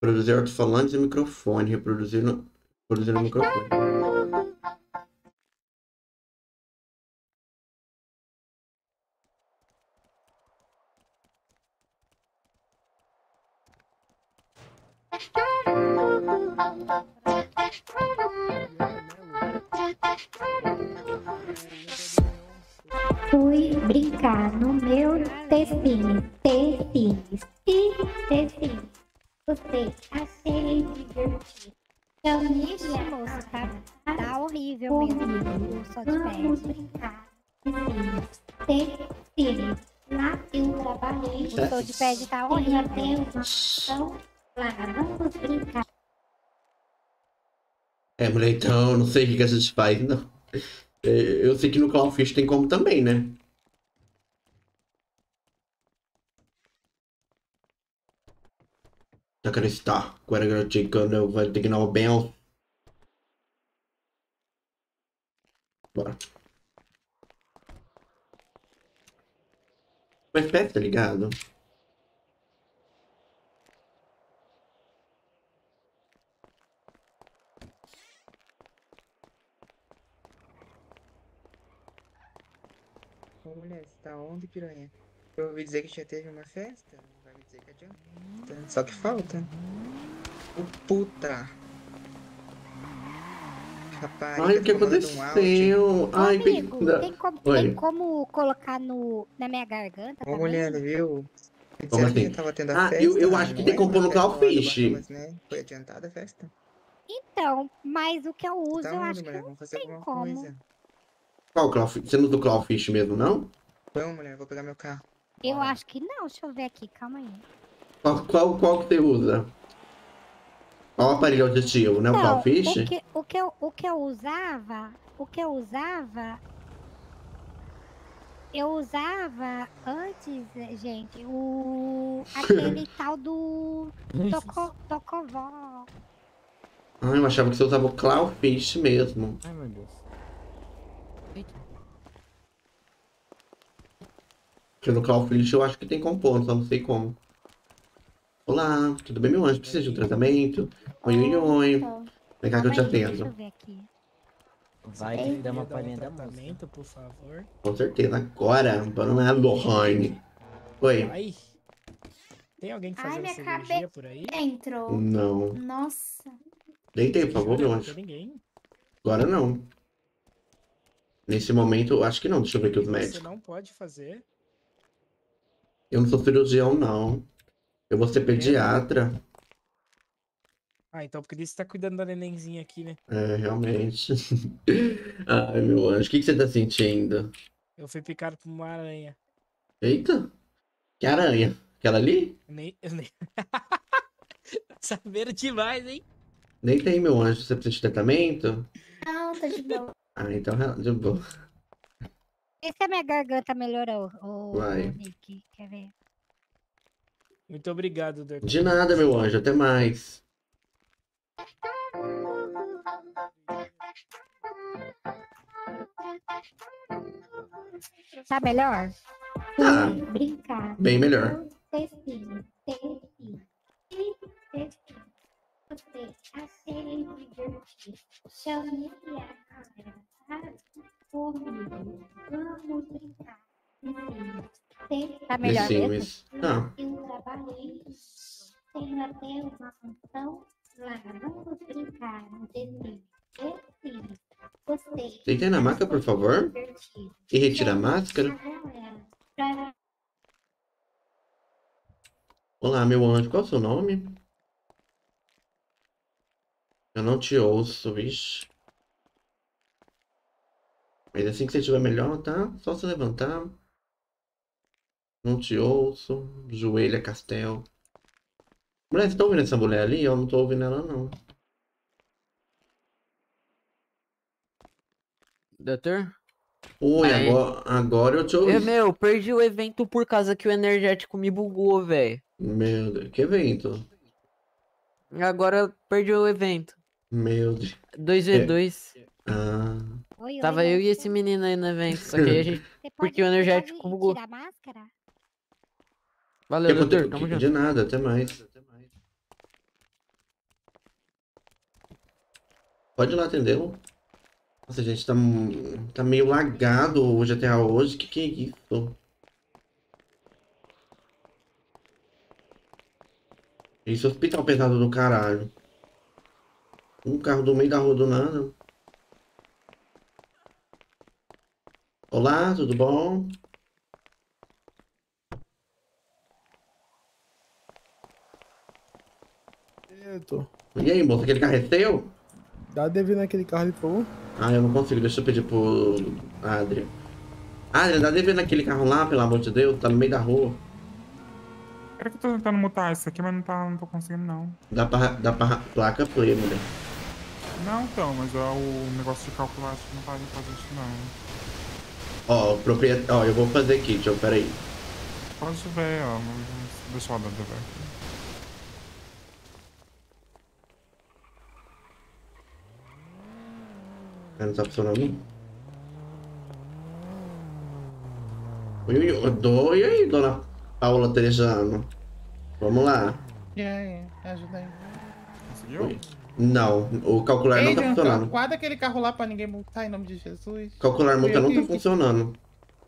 Produzir alto-falantes e microfone. Reproduzir no, reproduzir no microfone. Fui brincar no meu tecinis e tecinis. Gostei, achei divertido. Então, Ixi, moço, tá, tá horrível mesmo o som de Vamos pé. brincar. Tecinis, tecinis. Lá eu trabalhei. O som de pé tá Tem horrível. até uma É, mulher, então, não sei o que a gente faz, não. É, Eu sei que no Clownfish tem como também, né? Já quero estar. Agora eu chegando, eu vou ter que ir no bem. Bora. Mas pera, tá ligado? Tá onde, piranha? Eu ouvi dizer que já teve uma festa? Não vai me dizer que adianta. Só que falta. Ô puta! Rapaz, Ai, o que aconteceu? Ai, Amigo, perdão. tem como, tem como colocar no, na minha garganta Ô também? mulher, viu? Como disseram que assim? tava tendo a Ah, festa. eu, eu acho que não tem é? como festa do Clownfish. Bahamas, né? Foi adiantada a festa? Então, mas o que eu uso, Tá eu onde, acho que mulher? não Vamos fazer tem como. coisa. Qual Clownfish? Você não usa o Clownfish mesmo, não? Vamos, mulher, vou pegar meu carro. Eu acho que não, deixa eu ver aqui, calma aí. Qual, qual, qual que você usa? Qual aparelho auditivo, né? O Não, Clownfish? o que, o, que eu, o que eu usava, o que eu usava eu usava antes, gente, o. *laughs* aquele tal do. Toco, Tocovó. Ah, eu achava que você usava o Clawfish mesmo. Ai, meu Deus. Porque no Clawfish eu acho que tem composto, só não sei como. Olá, tudo bem, meu anjo? Precisa de um tratamento? Oi, oi, oi. Vem cá que eu te atendo. Vai que dá uma um palhinha da tratamento, por favor. Com certeza, agora, para não é Lohane. Oi. Ai. Tem alguém que Ai, um faz minha cirurgia cabeça por aí? entrou. Não. Nossa. Deitei, por favor, meu anjo. Agora não. Nesse momento, acho que não. Deixa eu ver aqui os Você médicos. não pode fazer. Eu não sou cirurgião, não. Eu vou ser pediatra. Ah, então por isso você tá cuidando da nenenzinha aqui, né? É, realmente. *laughs* Ai, meu anjo. O que, que você tá sentindo? Eu fui picado por uma aranha. Eita! Que aranha? Aquela ali? Nem. Eu nem... *laughs* Saberam demais, hein? Nem tem, meu anjo. Você precisa de tratamento? Não, tá de boa. Ah, então de boa. Vê se a minha garganta melhorou, o, Vai. Nick. Quer ver? Muito obrigado, doutor. De nada, meu anjo. Até mais. Tá melhor? Tá. Fui brincar. Bem melhor. Testinho, testinho, testinho. Você achei divertido. Chame a câmera. Comigo. Vamos brincar. Tá melhor The mesmo? Sims. Tá. Eu trabalhei. Tenho até uma função lá. Vamos brincar no desenho. Desenho. Você. Deita na maca, por favor. E retira a máscara. Pra Olá, meu anjo. Qual é o seu nome? Eu não te ouço, vixe. Mas assim que você estiver melhor, tá? Só se levantar. Não te ouço. Joelha, Castel. Mulher, você tá ouvindo essa mulher ali? Eu não tô ouvindo ela, não. Doutor? Oi, Aí. agora, agora eu te ouvi. Eu, meu, perdi o evento por causa que o energético me bugou, velho. Meu Deus, que evento? Agora eu perdi o evento. Meu Deus. 2v2. Ah, Tava eu e esse menino aí no evento. Só que aí a gente. *laughs* Porque o energético bugou. tirar a máscara? Valeu, que doutor. Tamo junto. De nada, até mais. Pode ir lá atendê-lo. Nossa, gente, tá, tá meio lagado hoje até hoje. Que que é isso? Esse hospital pesado do caralho. Um carro do meio da rua do nada. Olá, tudo bom? Tô. E aí, moça, aquele carro é seu? Dá DV naquele carro ali, por favor. Ah, eu não consigo, deixa eu pedir pro Adrian. Adrian, dá devendo naquele carro lá, pelo amor de Deus, tá no meio da rua. Pera que eu tô tentando mutar isso aqui, mas não, tá, não tô conseguindo não. Dá pra, dá pra placa play, mulher. Não, então, mas é o negócio de calcular, acho que não tá fazendo isso não. Ó, proprietário. Ó, eu vou fazer aqui, eu, peraí. Pode ver, ó, mas deixa eu dar DV aqui. Não tá funcionando? Oi, oi, oi, e aí, dona Paula Terejano? Vamos lá. E aí, ajuda aí. Conseguiu? Não, o calcular não tá funcionando. guarda aquele carro lá pra ninguém multar em nome de Jesus. Calcular multa não tá funcionando.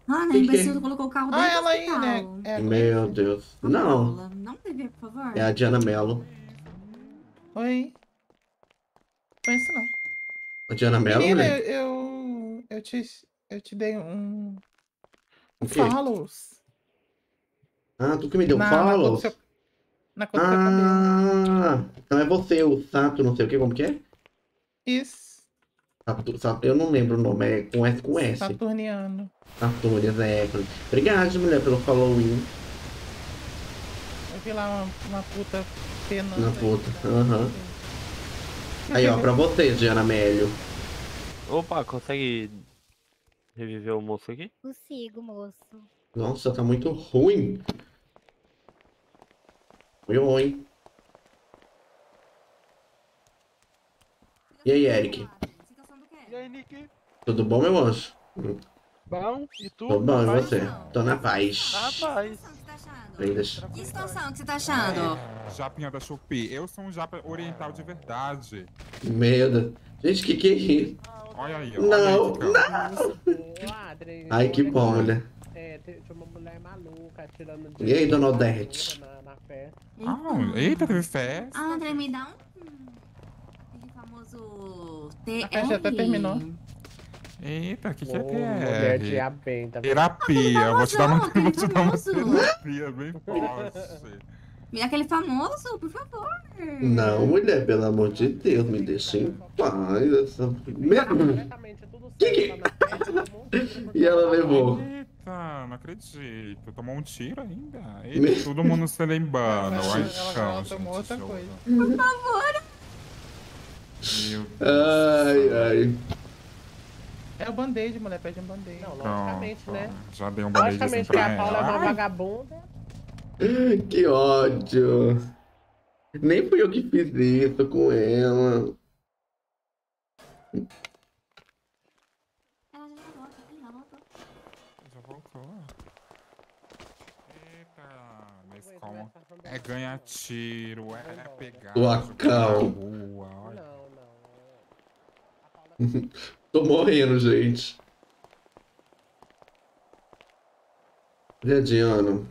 Ah, né? Imbecil colocou o carro Ah, dentro do ela aí, né? É, Meu Deus. Não, Paula, Não TV, por favor. é a Diana Mello. Oi. Conheço não. A Diana Mello, Menina, mulher? eu, eu, eu te, eu te dei um quê? follows. Ah, tu que me deu na, follows? Na cor do seu cabelo. Ah, então é você, o Sato, não sei o que, como que é? Isso. Sato, Sato, eu não lembro o nome, é com S com S. Saturniano. Satúrias, é. Obrigado, mulher, pelo following Eu vi lá uma, uma puta penando. na aí. puta. Aham. Aí, ó, pra você, Diana Mello. Opa, consegue Reviveu o moço aqui? Consigo, moço. Nossa, tá muito ruim. Oi, oi. E aí, Eric? E aí, Nick? Tudo bom, meu anjo? Bom? E tu? Tô bom, e você? Tô na paz. Aí, deixa- Que situação que você tá achando? Japinha da Shopee. Eu sou um japa oriental de verdade. Medo. Gente, que que é isso? Olha aí, ó. Não, aí, Ticão. Ai, que bom, mulher. É, tinha uma mulher maluca tirando E aí, dona Odete? Na festa. Ah, eita, teve festa. Ah, André, me dá um. Aquele famoso. TR. A festa até terminou. Eita, o que, que é mulher TR? diabenta. Terapia. Eu vou te dar uma, vou te dar uma terapia bem *laughs* forte. Me dá aquele famoso, por favor. Não, mulher, pelo amor de Deus, me deixa em paz. Essa... Que que... *laughs* e ela levou. Eita, não acredito. Tomou um tiro ainda? *laughs* Eita, todo mundo se lembrando. Ela- Ai, ela- chão, ela tomou outra coisa. Por favor. Meu Ai, ai. É o band-aid, mulher, pede um band-aid. Não, logicamente, Pronto, né? Já dei um band-aid assim Logicamente que a Paula é uma vagabunda. *gasps* Que ódio. Nem fui eu que fiz isso com ela. Já voltou. Eita, mas como é ganhar tiro, é pegar. Tua jogar na cal. rua, olha. *laughs* Tô morrendo, gente. Rediano.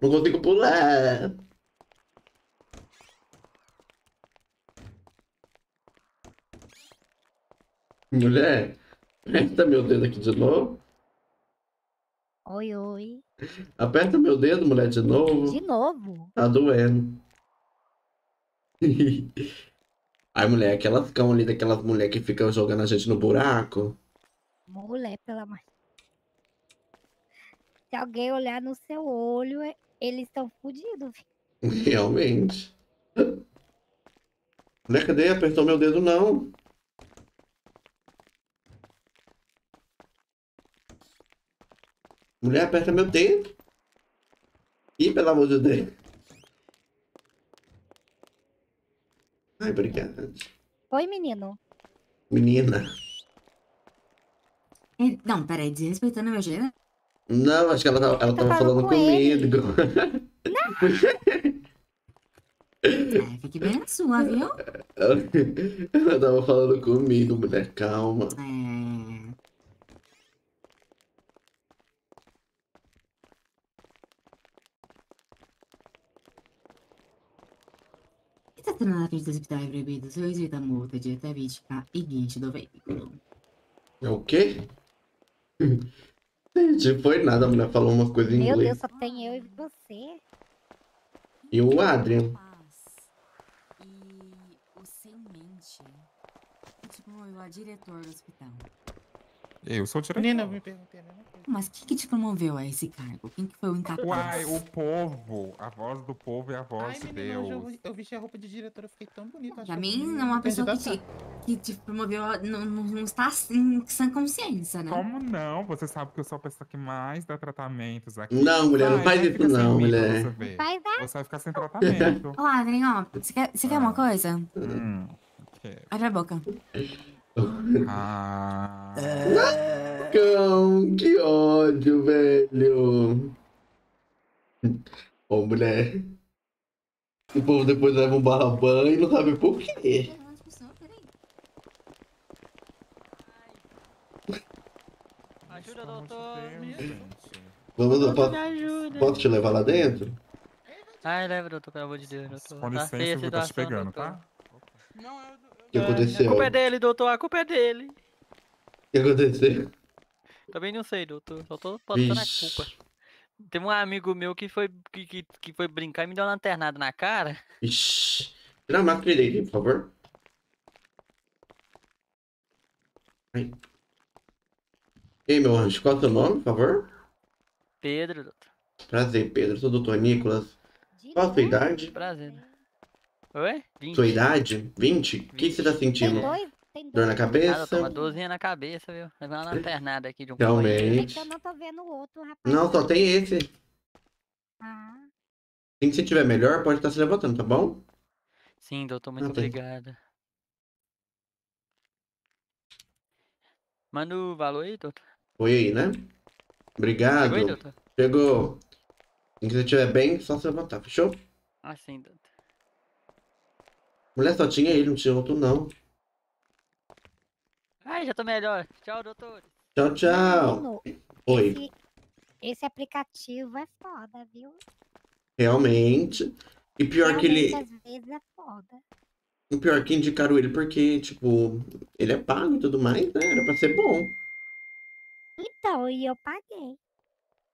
Não consigo pular. Mulher, aperta meu dedo aqui de novo. Oi, oi. Aperta meu dedo, mulher, de novo. De novo? Tá doendo. *laughs* Ai, mulher, aquelas cão ali daquelas mulheres que ficam jogando a gente no buraco. Mulher, pelo amor. Se alguém olhar no seu olho, é- eles estão fodidos. *laughs* Realmente. Mulher, cadê? Apertou meu dedo, não. Mulher, aperta meu dedo. Ih, pelo amor de Deus. Ai, obrigada. Oi, menino. Menina. Não, peraí, desrespeitando meu gênero. Não, acho que ela tava, ela tava falando falando com comigo. *laughs* É, fique bem na sua, viu? Ela tava falando comigo, mulher, calma. É. Está tornando a hospital e proibido seu respeito à multa de até 20k e guinche do veículo. É o quê? *laughs* Gente, foi nada, a mulher falou uma coisa em Meu inglês. Deus, só tem eu e você. E o Adrian. E o sem mente. Tipo, eu a diretor do hospital. Eu sou o diretor. Menina, eu me perguntei, né? Mas quem que te promoveu a esse cargo? Quem que foi o incapaz? Uai, o povo. A voz do povo é a voz Ai, de menina, Deus. eu, eu vesti a roupa de diretora, eu fiquei tão bonita. Pra mim, não é uma pessoa que te, que te promoveu não, não, não está em sã consciência, né? Como não? Você sabe que eu sou a pessoa que mais dá tratamentos aqui. Não, mulher, não Vai, faz isso não, mulher. Você. Vai você vai ficar sem tratamento. *laughs* Ó, Adrien, ó, você quer, você quer uma coisa? hum, Abre a boca. Ah. Cão, que ódio, velho. Ô, mulher. O povo depois leva um barraban e não sabe por quê. Ajuda, doutor. Vamos, eu posso, posso te levar lá dentro? Ai, leva, doutor, pelo amor de Deus, doutor. Com Tá licença, eu vou estar te situação, pegando, doutor. tá? O que A aconteceu? culpa é dele, doutor, a culpa é dele. O que aconteceu? Também não sei, doutor, só tô botando a culpa. Tem um amigo meu que foi, que, que, que foi brincar e me deu uma lanternada na cara. Ixi. Tira a máscara dele, por favor. Ai. Ei, meu anjo, qual é o seu nome, por favor? Pedro, doutor. Prazer, Pedro. Sou o doutor Nicolas. Qual a sua idade? Prazer. Oi? 20. Sua idade? 20? O que você tá sentindo? dois- tem Dor na Nada, cabeça? toma dorzinha na cabeça, viu? Levando uma lanternada aqui de um Realmente. É eu não tô vendo o outro, rapaz. Não, só tem esse. Ah, Assim que você estiver melhor, pode estar se levantando, tá bom? Sim, doutor, muito Ah, tem. obrigado. Manda o valor aí, doutor. Foi aí, né? Obrigado. Chegou aí, doutor? Chegou. Assim que você estiver bem, só se levantar, fechou? Ah, sim, doutor. Mulher só tinha ele, não tinha outro não. Ai, já tô melhor. Tchau, doutor. Tchau, tchau. Oi. esse, esse aplicativo é foda, viu? Realmente. E pior que ele. Realmente, às vezes é foda. O pior que indicaram ele porque, tipo, ele é pago e tudo mais, né? Era pra ser bom. Então, e eu paguei.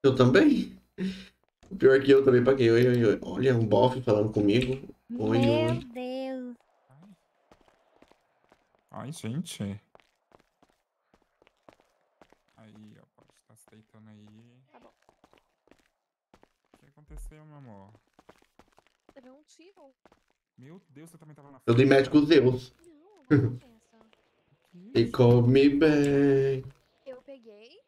Eu também. O pior que eu também paguei. Oi, oi, oi. Olha, um bofe falando comigo. Oi, Meu oi. Deus. Ai, gente. Aí, ó, pode estar se deitando aí. Tá bom. O que aconteceu, meu amor? Teve um tiro. Meu Deus, você também tava na Eu dei médico Zeus. He called me back. Eu peguei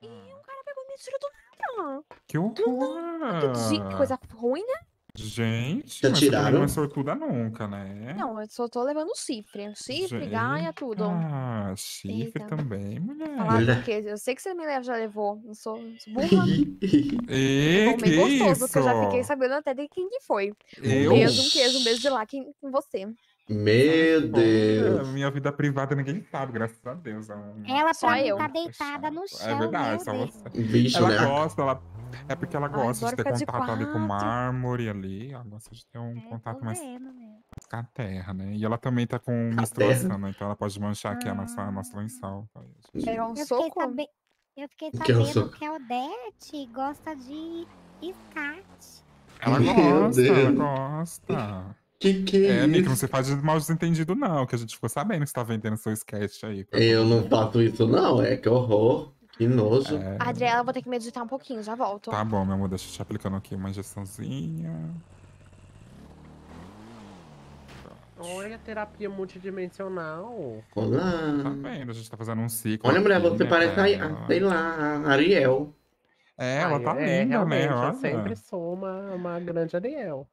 e um cara pegou e me tirou do nada. Que horror! Que coisa ruim, né? Gente, Já mas tiraram? não é sortuda nunca, né? Não, eu só tô levando chifre. Chifre, gaia, tudo. Ah, chifre Eita. também, mulher. Falar Mulher. porque eu sei que você me leva, já levou. Não sou, sou burra. *laughs* E, Bom, que bem gostoso, isso? porque eu já fiquei sabendo até de quem que foi. Um Eu? beijo, um queijo, um beijo de lá quem, com você. Meu Deus. Minha vida privada ninguém sabe, graças a Deus. É. Ela Só pra mim eu. tá deitada no chão, é verdade, só você. Bicho, ela né? gosta, ela... é porque ela gosta de ter contato ali com mármore ali. Ela gosta de ter um É, contato mais com a terra, né? E ela também tá com menstruação, né? Então ela pode manchar aqui a nossa, a nossa lençol. Aí a gente- Pegar um Eu fiquei, soco. eu fiquei O que é o sabendo soco? que a Odete gosta de escate. Ela *laughs* Meu gosta, ela gosta. Que que é, É, Nick, não se faz de mal desentendido, não, que a gente ficou sabendo que você tá vendendo seu sketch aí. pra Eu não faço isso não, é que horror. Que nojo. É, Adriela, eu vou ter que meditar um pouquinho, já volto. Tá bom, meu amor, deixa eu te aplicando aqui uma injeçãozinha. Olha a terapia multidimensional. Tá Olá. vendo? A gente tá fazendo um ciclo. Olha, mulher, você né, parece pra a, ela. a- sei lá, a Ariel. É, ela Ai, tá é, linda, né? Eu Olha. sempre sou uma, uma grande Ariel.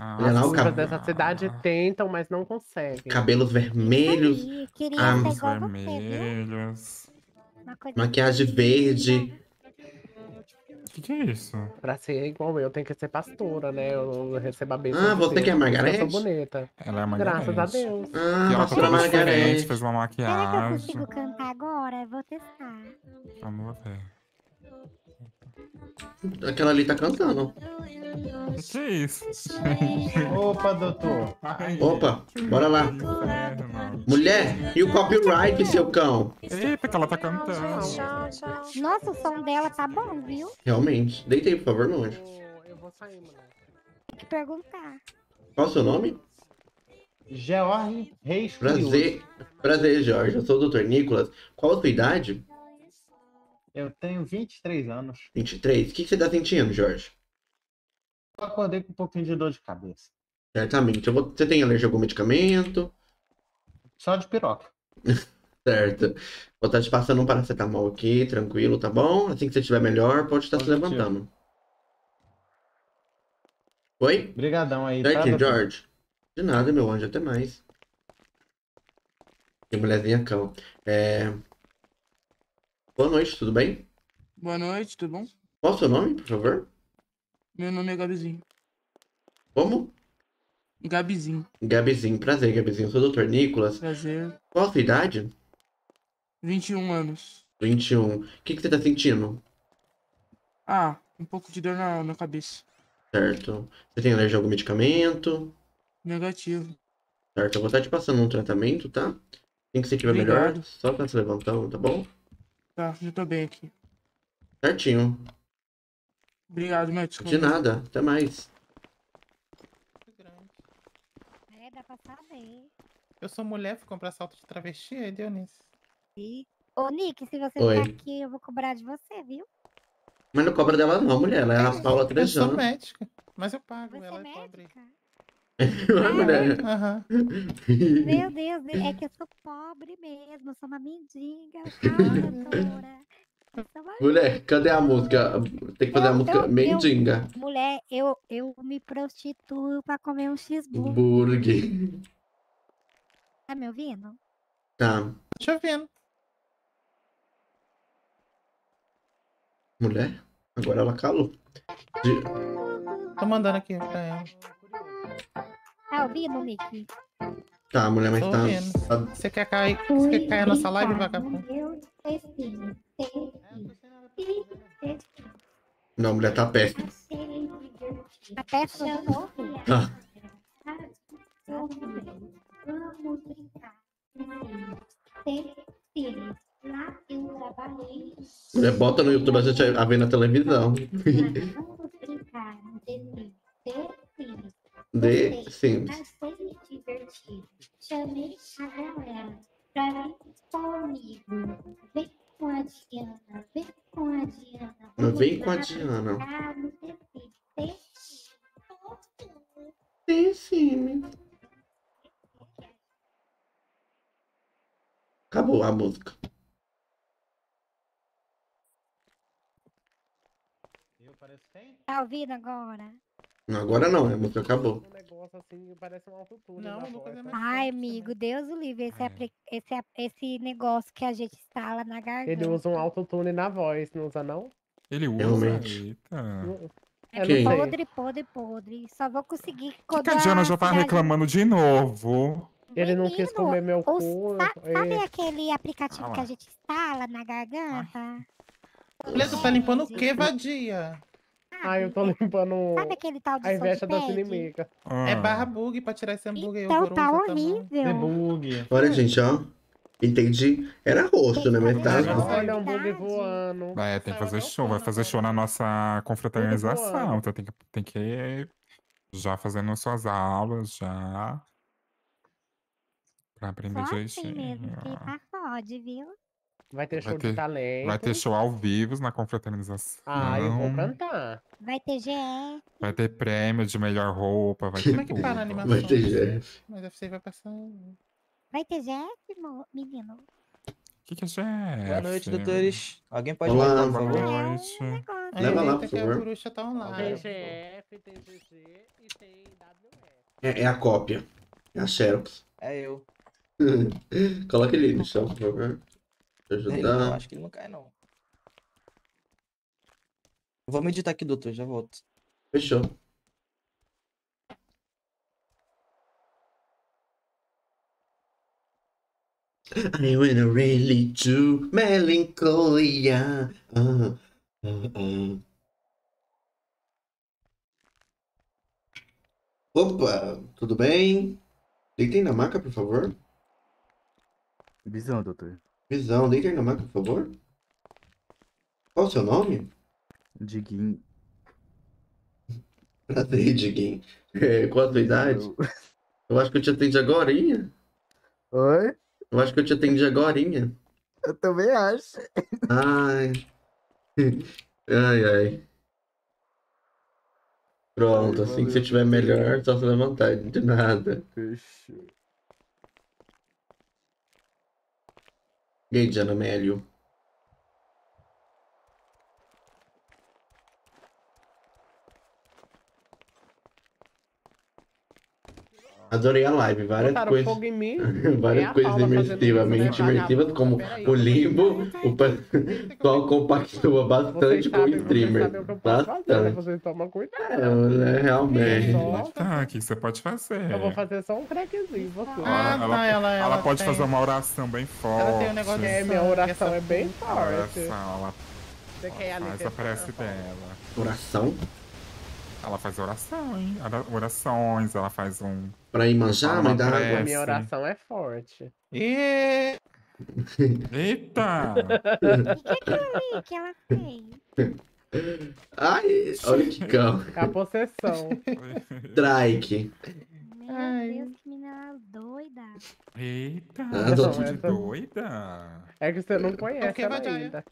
Ah, Olha lá As o dessa cidade tentam, mas não conseguem. Cabelos vermelhos, queria Ah. Uma coisa maquiagem verde. O que, que é isso? Pra ser igual eu, tem que ser pastora, né? Eu recebo a bênção Ah, você Deus, que é isso eu Margarete? sou bonita. Ela é a Graças a Margarete. Deus. Ah, E ela diferente, Margarete. fez uma Será que eu maquiagem. consigo cantar agora? Eu vou testar. Vamos ver. Aquela ali tá cantando. Que isso? Opa, doutor. Ai, Opa, bora lá. Mulher, e o copyright, seu cão? Eita, que ela tá cantando. Nossa, o som dela tá bom, viu? Realmente. Deita aí, por favor, meu anjo. Eu vou sair, mulher. Tem que perguntar. Qual o seu nome? George Reis Prazer. Prazer, Jorge. Eu sou o Dr. Nicolas. Qual a sua idade? Eu tenho 23 anos. 23. O que que você tá sentindo, Jorge? Eu acordei com um pouquinho de dor de cabeça. Certamente. Vou... Você tem alergia a algum medicamento? Só de piroca. *laughs* Certo. Vou estar te passando um paracetamol aqui, tranquilo, tá bom? Assim que você estiver melhor, pode estar se Positivo. levantando. Oi? Obrigadão aí, tá, Certinho, doutor? George. De nada, meu anjo. Até mais. Que mulherzinha cão. É... Boa noite, tudo bem? Boa noite, tudo bom? Qual o seu nome, por favor? Meu nome é Gabizinho. Como? Gabizinho, Gabizinho. Prazer, Gabizinho. Eu sou o Dr. Nicolas. prazer. Qual a sua idade? 21 anos. 21. O que, que você tá sentindo? Ah, um pouco de dor na, na cabeça. Certo. Você tem alergia a algum medicamento? Negativo. Certo. Eu vou estar te passando um tratamento, tá? Assim que você estiver melhor, só tá se levantando, tá bom? Tá, já tô bem aqui. Certinho. Obrigado, médico. De nada. Até mais. É, dá pra saber. Eu sou mulher, fui comprar salto de travesti, aí deu nisso. E... Ô, Nick, se você Oi. ficar aqui, eu vou cobrar de você, viu? Mas não cobra dela não, mulher. Ela é a Paula Eu sou Trejano. médica, mas eu pago, Você ela é é pobre. Aham. Meu Deus, é que eu sou pobre mesmo, eu sou uma mendiga. *laughs* Doutora. Eu Mulher, cadê a música? Tem que fazer a Eu- música eu- eu- mendiga. Mulher, eu, eu me prostituo pra comer um cheeseburger. Burger. Tá me ouvindo? Tá. Chovendo. Mulher, agora ela calou. De- Tô mandando aqui pra ela. Tá ouvindo, Nick? Tá, mulher, mas tá. tá- Você quer cair, você quer cair a nossa live, vagabundo? Não, mulher, tá chamou? Tá. Vamos brincar. Testei. Lá eu trabalhei. Mulher, bota no YouTube a gente a ver na televisão. *laughs* *laughs* De sim. Achei divertido. Chamei a galera pra vir comigo. Vem com a Diana, vem com a Diana. Vem com a Diana. no tecido. Tem sim. Acabou a música. Tá ouvindo agora? Agora não, a música acabou. Assim. Não, na não vou voz, fazer? Ai, amigo, Deus o livre. Esse, apli- esse, esse negócio que a gente instala na garganta. Ele usa um autotune na voz, não usa não? Ele usa. Realmente. Eita. É Quem? podre, podre, podre. Só vou conseguir Que que a Diana já tá reclamando de novo? Ele não quis comer meu cu. Sabe é. aquele aplicativo Ah que a gente instala na garganta? Beleza, tá limpando o que, vadia? Ah, eu tô limpando Sabe aquele tal de a inveja das Soulpad? inimigas. É barra bug pra tirar esse hambúrguer Então tá horrível. Debug. Olha, gente, ó. Entendi. Era rosto, né? Mas tá. Olha um bug voando. É, tem que fazer show. Vai fazer show na nossa confraternização. Então tem que, tem que ir já fazendo suas aulas, já. Pra aprender Só assim mesmo, direitinho. que pagode, viu? Vai ter show Vai de ter, talento. vai ter show ao vivo na confraternização. Ah, eu vou cantar. Vai ter GE. Vai ter prêmio de melhor roupa, vai ter Como é que para a animação? Vai ter Jeff. Mas você vai passar. Vai ter GF, menino? O que, que é Jeff? Boa noite, doutores. Alguém pode Olá, mandar, por boa favor? noite. Aí Leva lá, por que a favor. bruxa tá Tem online. GF, tem GG e tem WF. É, é a cópia. É a Xerox. É eu. *laughs* Coloca ele no chão, por favor. Deixa eu Ele, não, ajudar. acho que ele não cai, não. Vou meditar aqui, doutor, já volto. Fechou. I wanna really do melancholia. Ah, ah, ah. Opa, tudo bem? Deitem na maca, por favor. Visão, doutor. Visão, deitem na maca, por favor. Qual o seu nome? Diguinho. *laughs* Prazer, Diguinho. É, qual a sua idade? Eu acho que eu te atendi agorinha. Oi? Eu acho que eu te atendi agorinha. Eu também acho. Ai. Ai, ai. Pronto, assim que você estiver melhor, só se levantar. De nada. Fechou. E aí, Diana? Adorei a live, várias Botaram coisas. fogo em mim. *laughs* Várias É a coisas imersivamente imersivas, como Peraí. o limbo, o pessoal *laughs* compactua bastante com o streamer. né? Bastante. Vocês tomam cuidado. É, né, realmente. Tá, o que você pode fazer? Eu vou fazer só um crackzinho, você. Ela, ela, tá, ela- ela ela pode tem- fazer uma oração bem forte. Ela tem um negócio É, minha oração é bem A forte. oração, ela Você quer a a dela. Oração? Ela faz oração, hein? Ora- Orações, ela faz um. Pra ir manjar, fala mãe da água? Minha oração é forte. E... Eita! O que que, que ela fez? Ai, olha que cão. A possessão. *laughs* Strike. Meu Deus, que menina doida. Eita! Ah, que doida! É que você não conhece que ela ainda.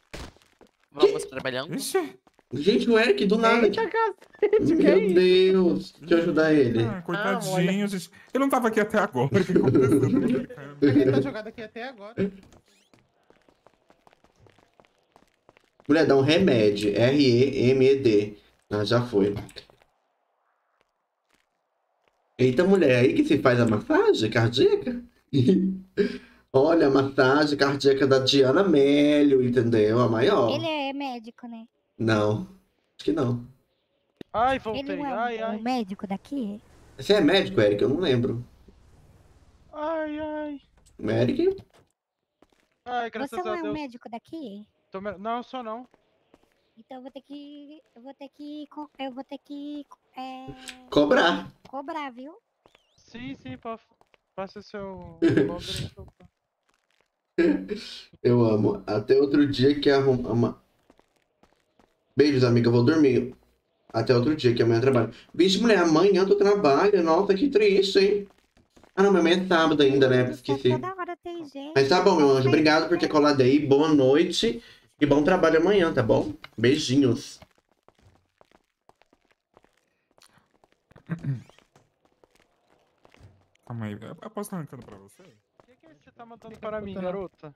Vamos trabalhando. Ixi! Gente, o Eric, do nada. Eita, cacete, que é Meu isso? Deus. Deixa eu ajudar ele. Ah, coitadinho, gente. Ele não tava aqui até agora. O que aconteceu? *laughs* Ele tá jogado aqui até agora. Mulher, dá um remédio. R-E-M-E-D. Ah, já foi. Eita, mulher, aí que se faz a massagem cardíaca? *laughs* Olha, a massagem cardíaca da Diana Mélio, entendeu? A maior. Ele é médico, né? Não, acho que não. Ai, Ele voltei. não é Ai, um ai. médico daqui? Você é médico, Eric? Eu não lembro. Ai, ai. Eric? Ai, graças Você não a é um médico daqui? Tô me- Não, eu sou não. Então eu vou ter que. Eu vou ter que. Eu vou ter que. É, Cobrar. cobrar, viu? Sim, sim, pa- faça seu. *laughs* cobre seu- Eu amo. Até outro dia que arruma. Beijos, amiga. Eu vou dormir. Até outro dia que amanhã eu trabalho. Bicho, mulher, amanhã tu trabalha. Nossa, que triste, hein? Ah, não, mas amanhã é sábado ainda, né? Esqueci. Mas tá bom, meu anjo. Obrigado por ter colado aí. Boa noite. E bom trabalho amanhã, tá bom? Beijinhos. Calma aí. Eu posso estar entrando pra você? O que, que você tá mandando para mim, garota?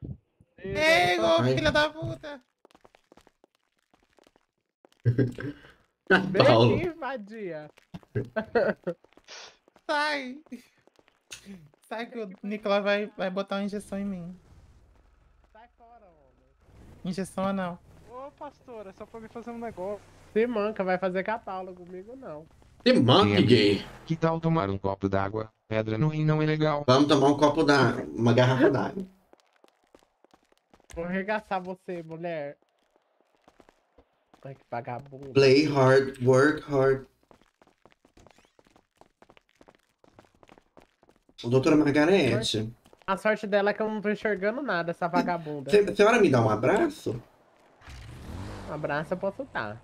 Ei, Ei, garota. ô, filha da puta! *laughs* Vem Paulo. aqui, vadia. *laughs* Sai! Sai que o Nicolas vai, vai botar uma injeção em mim. Sai fora, homem. Injeção anal. Ô, pastor, é só pra me fazer um negócio. Se manca, vai fazer catálogo comigo, não. Se manque, gay. Que tal tomar um copo d'água? Pedra no rim não é legal. Vamos tomar um copo d'água. Uma garrafa d'água. Vou arregaçar você, mulher. Ai, que vagabundo. Play hard, work hard. Ô, doutora Margarete, A sorte dela é que eu não tô enxergando nada, essa vagabunda. a senhora me dá um abraço? Um abraço eu posso dar.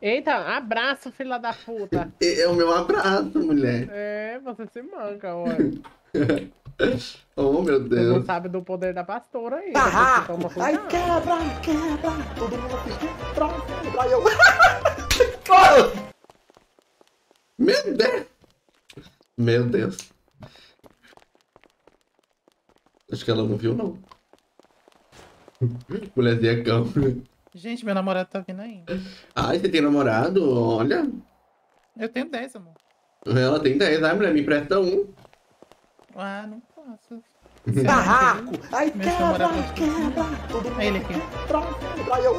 Eita, abraço, filha da puta. *laughs* É o meu abraço, mulher. É, você se manca, *laughs* olha. *laughs* Oh, meu Você não Deus. sabe do poder da pastora aí. Ah, depois você toma ai, quebra, quebra. Todo mundo aqui. Pronto, quebra eu. *laughs* Meu Deus. Meu Deus. Acho que ela não viu, não. *laughs* Mulherzinha cão. Gente, meu namorado tá vindo aí. Ai, você tem namorado? Olha. Eu tenho 10, amor. Ela tem 10. Ai, mulher, me empresta um. Ah, não. Barraco! Ai, Meu namorado quebra! É ele aqui. Pronto, quebra eu.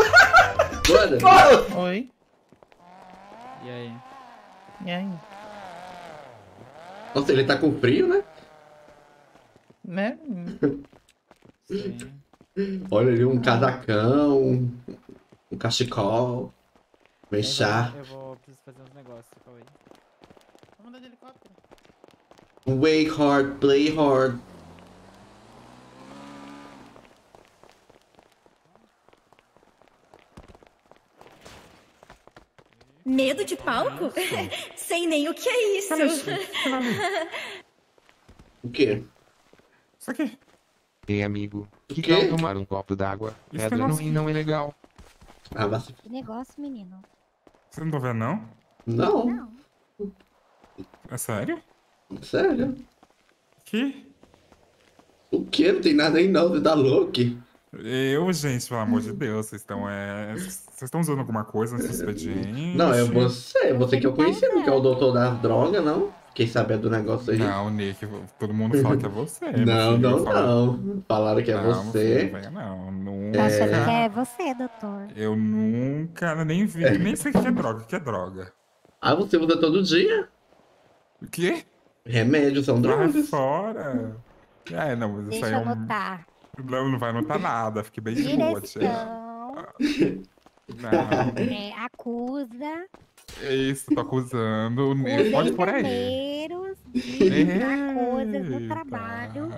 Bora. Oi. E aí? E aí? Nossa, ele tá com frio, né? Né? Olha ali, um casacão, um cachecol, bem chá. Eu vou preciso fazer uns negócios, calma aí. Vamos andar de helicóptero. Wake hard, play hard. Medo de palco? *laughs* Sei nem o que é isso. *laughs* O quê? Isso aqui. Ei, amigo. Que quê? tal tomar um copo d'água? Isso Pedra é no nosso- rim não é legal. Ah, se... Que negócio, menino. Você não tá vendo, não? Não, É sério? Sério. Que? O quê? Não tem nada aí não, você tá louco? Eu, gente, pelo amor de Deus, vocês estão é... Vocês estão usando alguma coisa nesse expediente? Não, é você, você que eu conheci, não que é o doutor das drogas, não? Fiquei sabendo do negócio aí. Não, Nick, todo mundo fala que é você. *laughs* Não, não, fala- não. Falaram que é Não, você. venha não, nunca. Achando que é você, doutor. Eu nunca, nem vi, nem sei o que é droga, o que é droga. Ah, você usa todo dia? O quê? Remédios são Vai drogas. fora. É, não, mas isso Deixa aí eu é um... anotar. Não, não vai notar nada, fique bem de boa, É, acusa. é isso, tô acusando. Os Pode por aí. enfermeiros de dar coisas no trabalho,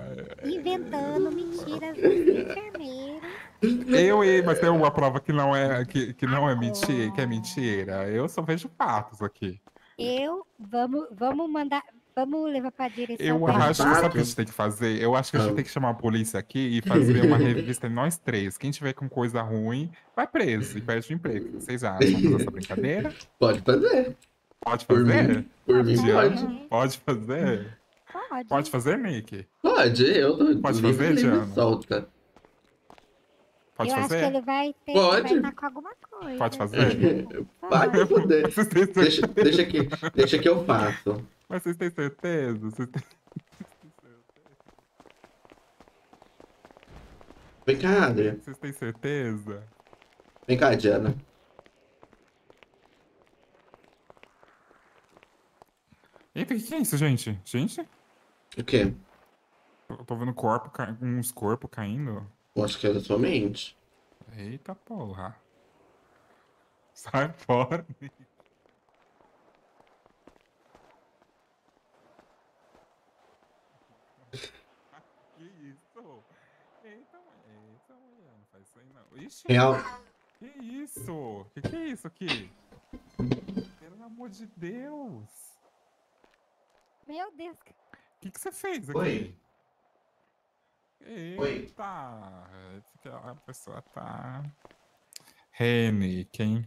inventando mentiras dos enfermeiros. Eu, e- mas tem uma prova que não é, que, que não é mentira, que é mentira. Eu só vejo fatos aqui. Eu, vamos, vamos mandar. Vamos levar pra direção. Eu acho que sabe o que a gente tem que fazer? Eu acho que a gente tem que chamar a polícia aqui e fazer uma *laughs* revista em nós três. Quem tiver com coisa ruim, vai preso e perde o emprego. Vocês acham? Fazer essa brincadeira? *laughs* Pode fazer. Pode Por fazer? mim- por mim Diana? pode. Pode fazer? Pode. Pode fazer, Nick? Pode, eu tô Pode livre, fazer, livre, Diana? solta. Pode eu acho que fazer? ele vai ter. Pode. Vai estar com alguma coisa. Pode fazer? *laughs* Vai poder. Deixa, deixa, que, deixa que eu faço. Mas vocês têm certeza? Vocês têm... *laughs* Vem cá, Adria. Vocês têm certeza? Vem cá, Diana. Eita, o que que é isso, gente? Gente? O quê? Eu tô vendo corpo, ca- uns corpos caindo. Eu acho que é da sua mente. Eita porra. Sai fora. *laughs* Nick. que isso? Eita, mulher. Eita, mulher. Não faz isso aí não. Ixi. Real. Que isso? Que que é isso aqui? Pelo amor de Deus. Meu Deus. O que, que você fez aqui? Oi. Eita! Esse que A pessoa tá. Rene, quem?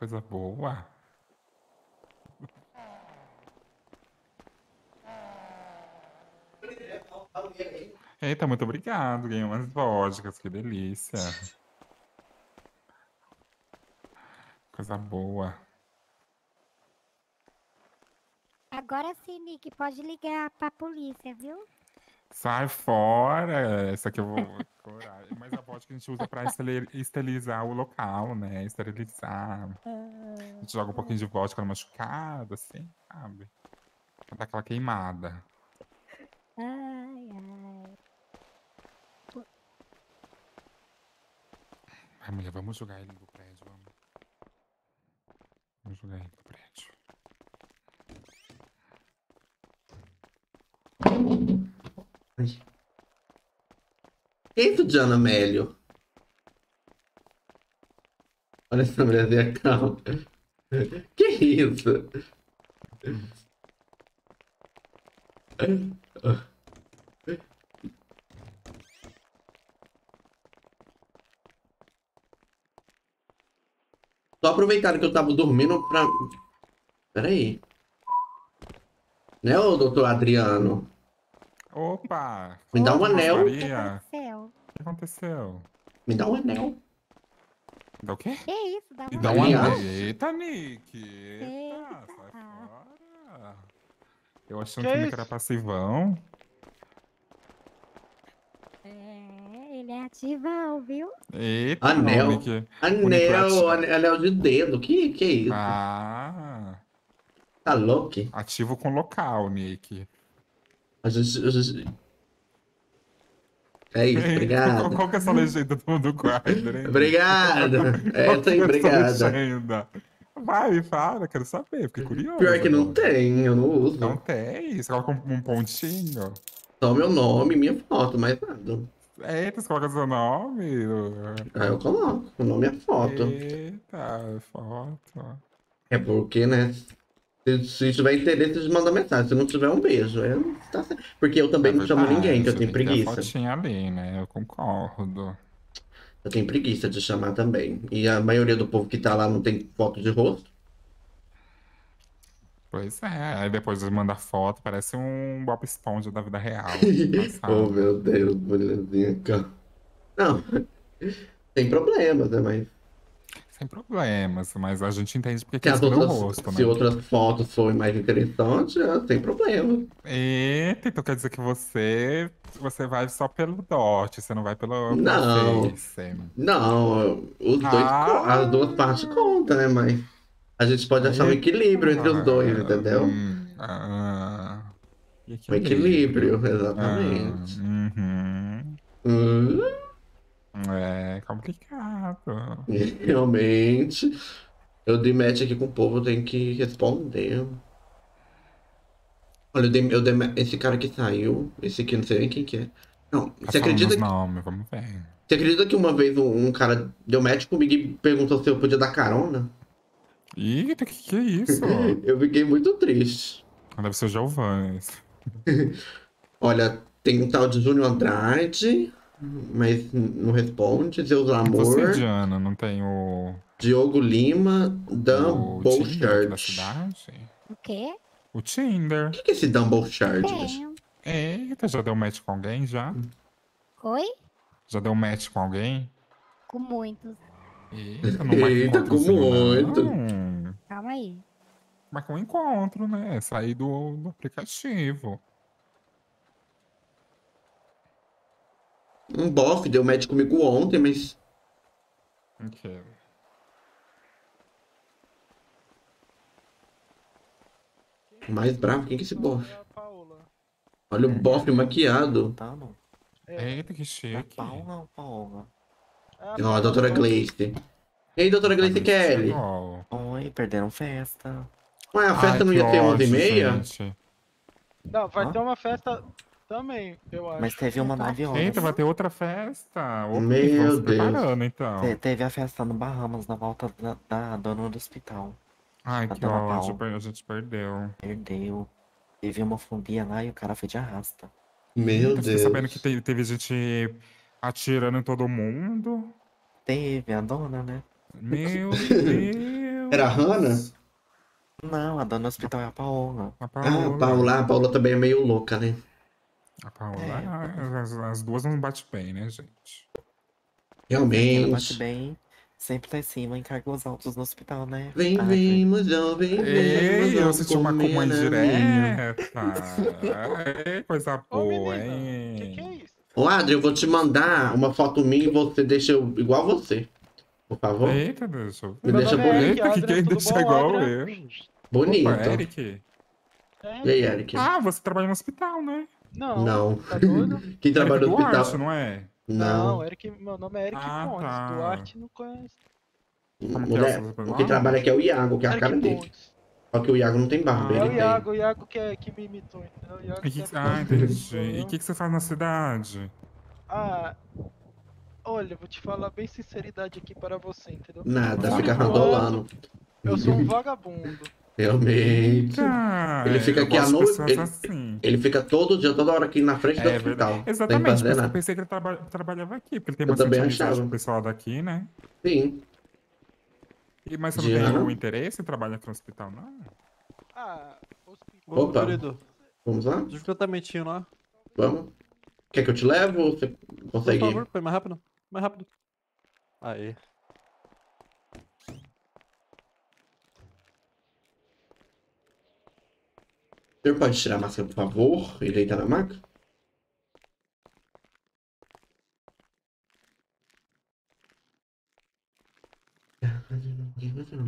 Coisa boa. Eita, muito obrigado. Ganhei umas vodkas, que delícia. Coisa boa. Agora sim, Nick, pode ligar pra polícia, viu? Sai fora! Essa aqui eu vou decorar. Mas a vodka a gente usa pra esterilizar o local, né? Esterilizar. A gente joga um pouquinho de vodka no machucado, assim, sabe? Pra dar aquela queimada. Ai, ai. Ai, mulher, vamos jogar ele do prédio, vamos. Vamos jogar ele do prédio. Que isso, Diana Mélio? Olha essa mulherzinha calma. Que isso? Só aproveitaram que eu tava dormindo pra. Peraí. Né, ô doutor Adriano? Opa! Me dá um anel. Maria. O que aconteceu? Me dá um anel. Me dá o quê? Que isso? Dá Me uma dá um Aliás. anel. Eita, Nick! Eita! Eu achando Que que, Nick isso? era passivão. É, ele é ativão, viu? Eita, Anel. Anel, ati- ane- anel de dedo. Que que é isso? Ah, Tá louco? ativo com local, Nick. A gente, a gente... É isso, Qual, *laughs* obrigado. qual que é essa legenda do, hein? Obrigado. *laughs* É Qual que aí, é essa obrigada. legenda? Vai, fala, quero saber, fiquei curioso. Pior que não tem, eu não uso. Não tem, você coloca um, um pontinho. Só meu nome e minha foto, mais nada. Eita, você coloca seu nome. Aí eu coloco, o nome é foto. Eita, foto. É porque, né? Se, se tiver interesse, manda mensagem. Se não tiver, um beijo. É, tá. Porque eu também É não chamo ninguém, que eu tenho tem preguiça. fotinha ali, né? Eu concordo. Eu tenho preguiça de chamar também. E a maioria do povo que tá lá não tem foto de rosto. Pois é, aí depois de mandar foto, parece um Bob Esponja da vida real. *laughs* oh, meu Deus, mulherzinha. Não, *laughs* tem problemas, né? Sem problemas, mas a gente entende porque se, que as outras, rosto, se né? outras fotos forem mais interessantes, é, tem problema. Eita, então quer dizer que você, você vai só pelo dote, você não vai pelo Não. Não, os dois, Ah. as duas partes contam, né? Mas a gente pode achar um equilíbrio entre os dois, entendeu? Ah, Um equilíbrio, exatamente. uhum. Hum, É complicado. *laughs* realmente, eu dei match aqui com o povo, eu tenho que responder. Olha, eu dei, eu dei esse cara que saiu, esse aqui não sei nem quem que é. Não, você acredita que, os nomes, vamos ver. Você acredita que uma vez um, um cara deu match comigo e perguntou se eu podia dar carona? Eita, que que é isso? *laughs* eu fiquei muito triste. Deve ser o Giovanni. *laughs* Olha, tem um tal de Júnior Andrade, mas não responde. Zeus Você, Amor, Diana, não tem o. Diogo Lima, Dan o Bolchard. O quê? O Tinder. O que que é esse Dan Bolchard? Eita, já deu match com alguém já? Oi? Já deu match com alguém? Com muitos. Eita, não *laughs* Eita, com assim, muito. não. Calma aí. Marca um encontro, né? Sair do, do aplicativo. Um bofe deu match comigo ontem, mas Ok. mais bravo, quem que é esse bofe? Olha o bofe maquiado. Tá, não. Eita, que chique. Paola, Paola. Ó, a doutora Gleice. E aí, doutora Gleice Kelly? Oi, perderam festa. Ué, a festa não ia ser 11h30? Não, vai ter uma festa também, eu acho. Mas teve uma 9 horas. Eita, vai ter outra festa. Opa, Meu se Deus. preparando, então. Te- teve a festa no Bahamas, na volta da, da dona do hospital. Ai, Da que dona ódio, Paula. a gente perdeu. Perdeu. Teve homofobia lá e o cara foi de arrasta. Meu Eu fiquei sabendo que teve, teve gente atirando em todo mundo. Teve a dona, né? Meu Deus. *laughs* Era a Hannah? Não, a dona do hospital é a Paola. A Ah, a Paula, a Paula também é meio louca, né? A Paola, as, as duas não bate bem, né, gente? Ela bate Realmente. bem. Sempre lá em cima, em cargos altos no hospital, né? Vem, Ah, vem, mozão, vem, vem. Ei, eu senti uma minha. direta. Ei, coisa boa, hein? Ô, Adri, eu vou te mandar uma foto minha e você deixa eu igual você. Por favor. Eita, deixa eu Me deixa bonito. Eita, que quem deixa igual eu. Bonito. Opa, Eric. E aí, Eric? Ah, você trabalha no hospital, né? Não. Não. Tá? *laughs* Quem trabalha no hospital? Duarte, não é? Não, Não. Eric, meu nome é Eric Ah, Pontes. tá. Duarte não conhece. Que é o que trabalha aqui é o Iago, que é a Eric cara dele. Só que o Iago não tem barba, É ele o tem. Iago, o Iago que, é, que me imitou, entendeu? O Iago E que- que é Ah, entendi. E o que, que você faz na cidade? Ah, olha, vou te falar bem sinceridade aqui para você, entendeu? Nada, fica randolando. Eu sou um *laughs* vagabundo. Realmente. Eita, ele fica eu aqui de noite. Ele, assim. ele fica todo dia, toda hora aqui na frente do É hospital. verdade. Sem Exatamente, por eu nada. pensei que ele traba- trabalhava aqui, porque ele tem Eu bastante amizade com o pessoal daqui, né? Sim. E, mas você não Diana? tem o interesse em trabalhar aqui no hospital, não? Ah, Opa. querido. Vamos lá? Deixa eu ver o tratamentinho lá. Vamos? Quer que eu te leve ou você Por consegue? favor, foi mais rápido. Mais rápido. Aí. O senhor pode tirar a máscara, por favor, e deitar na maca?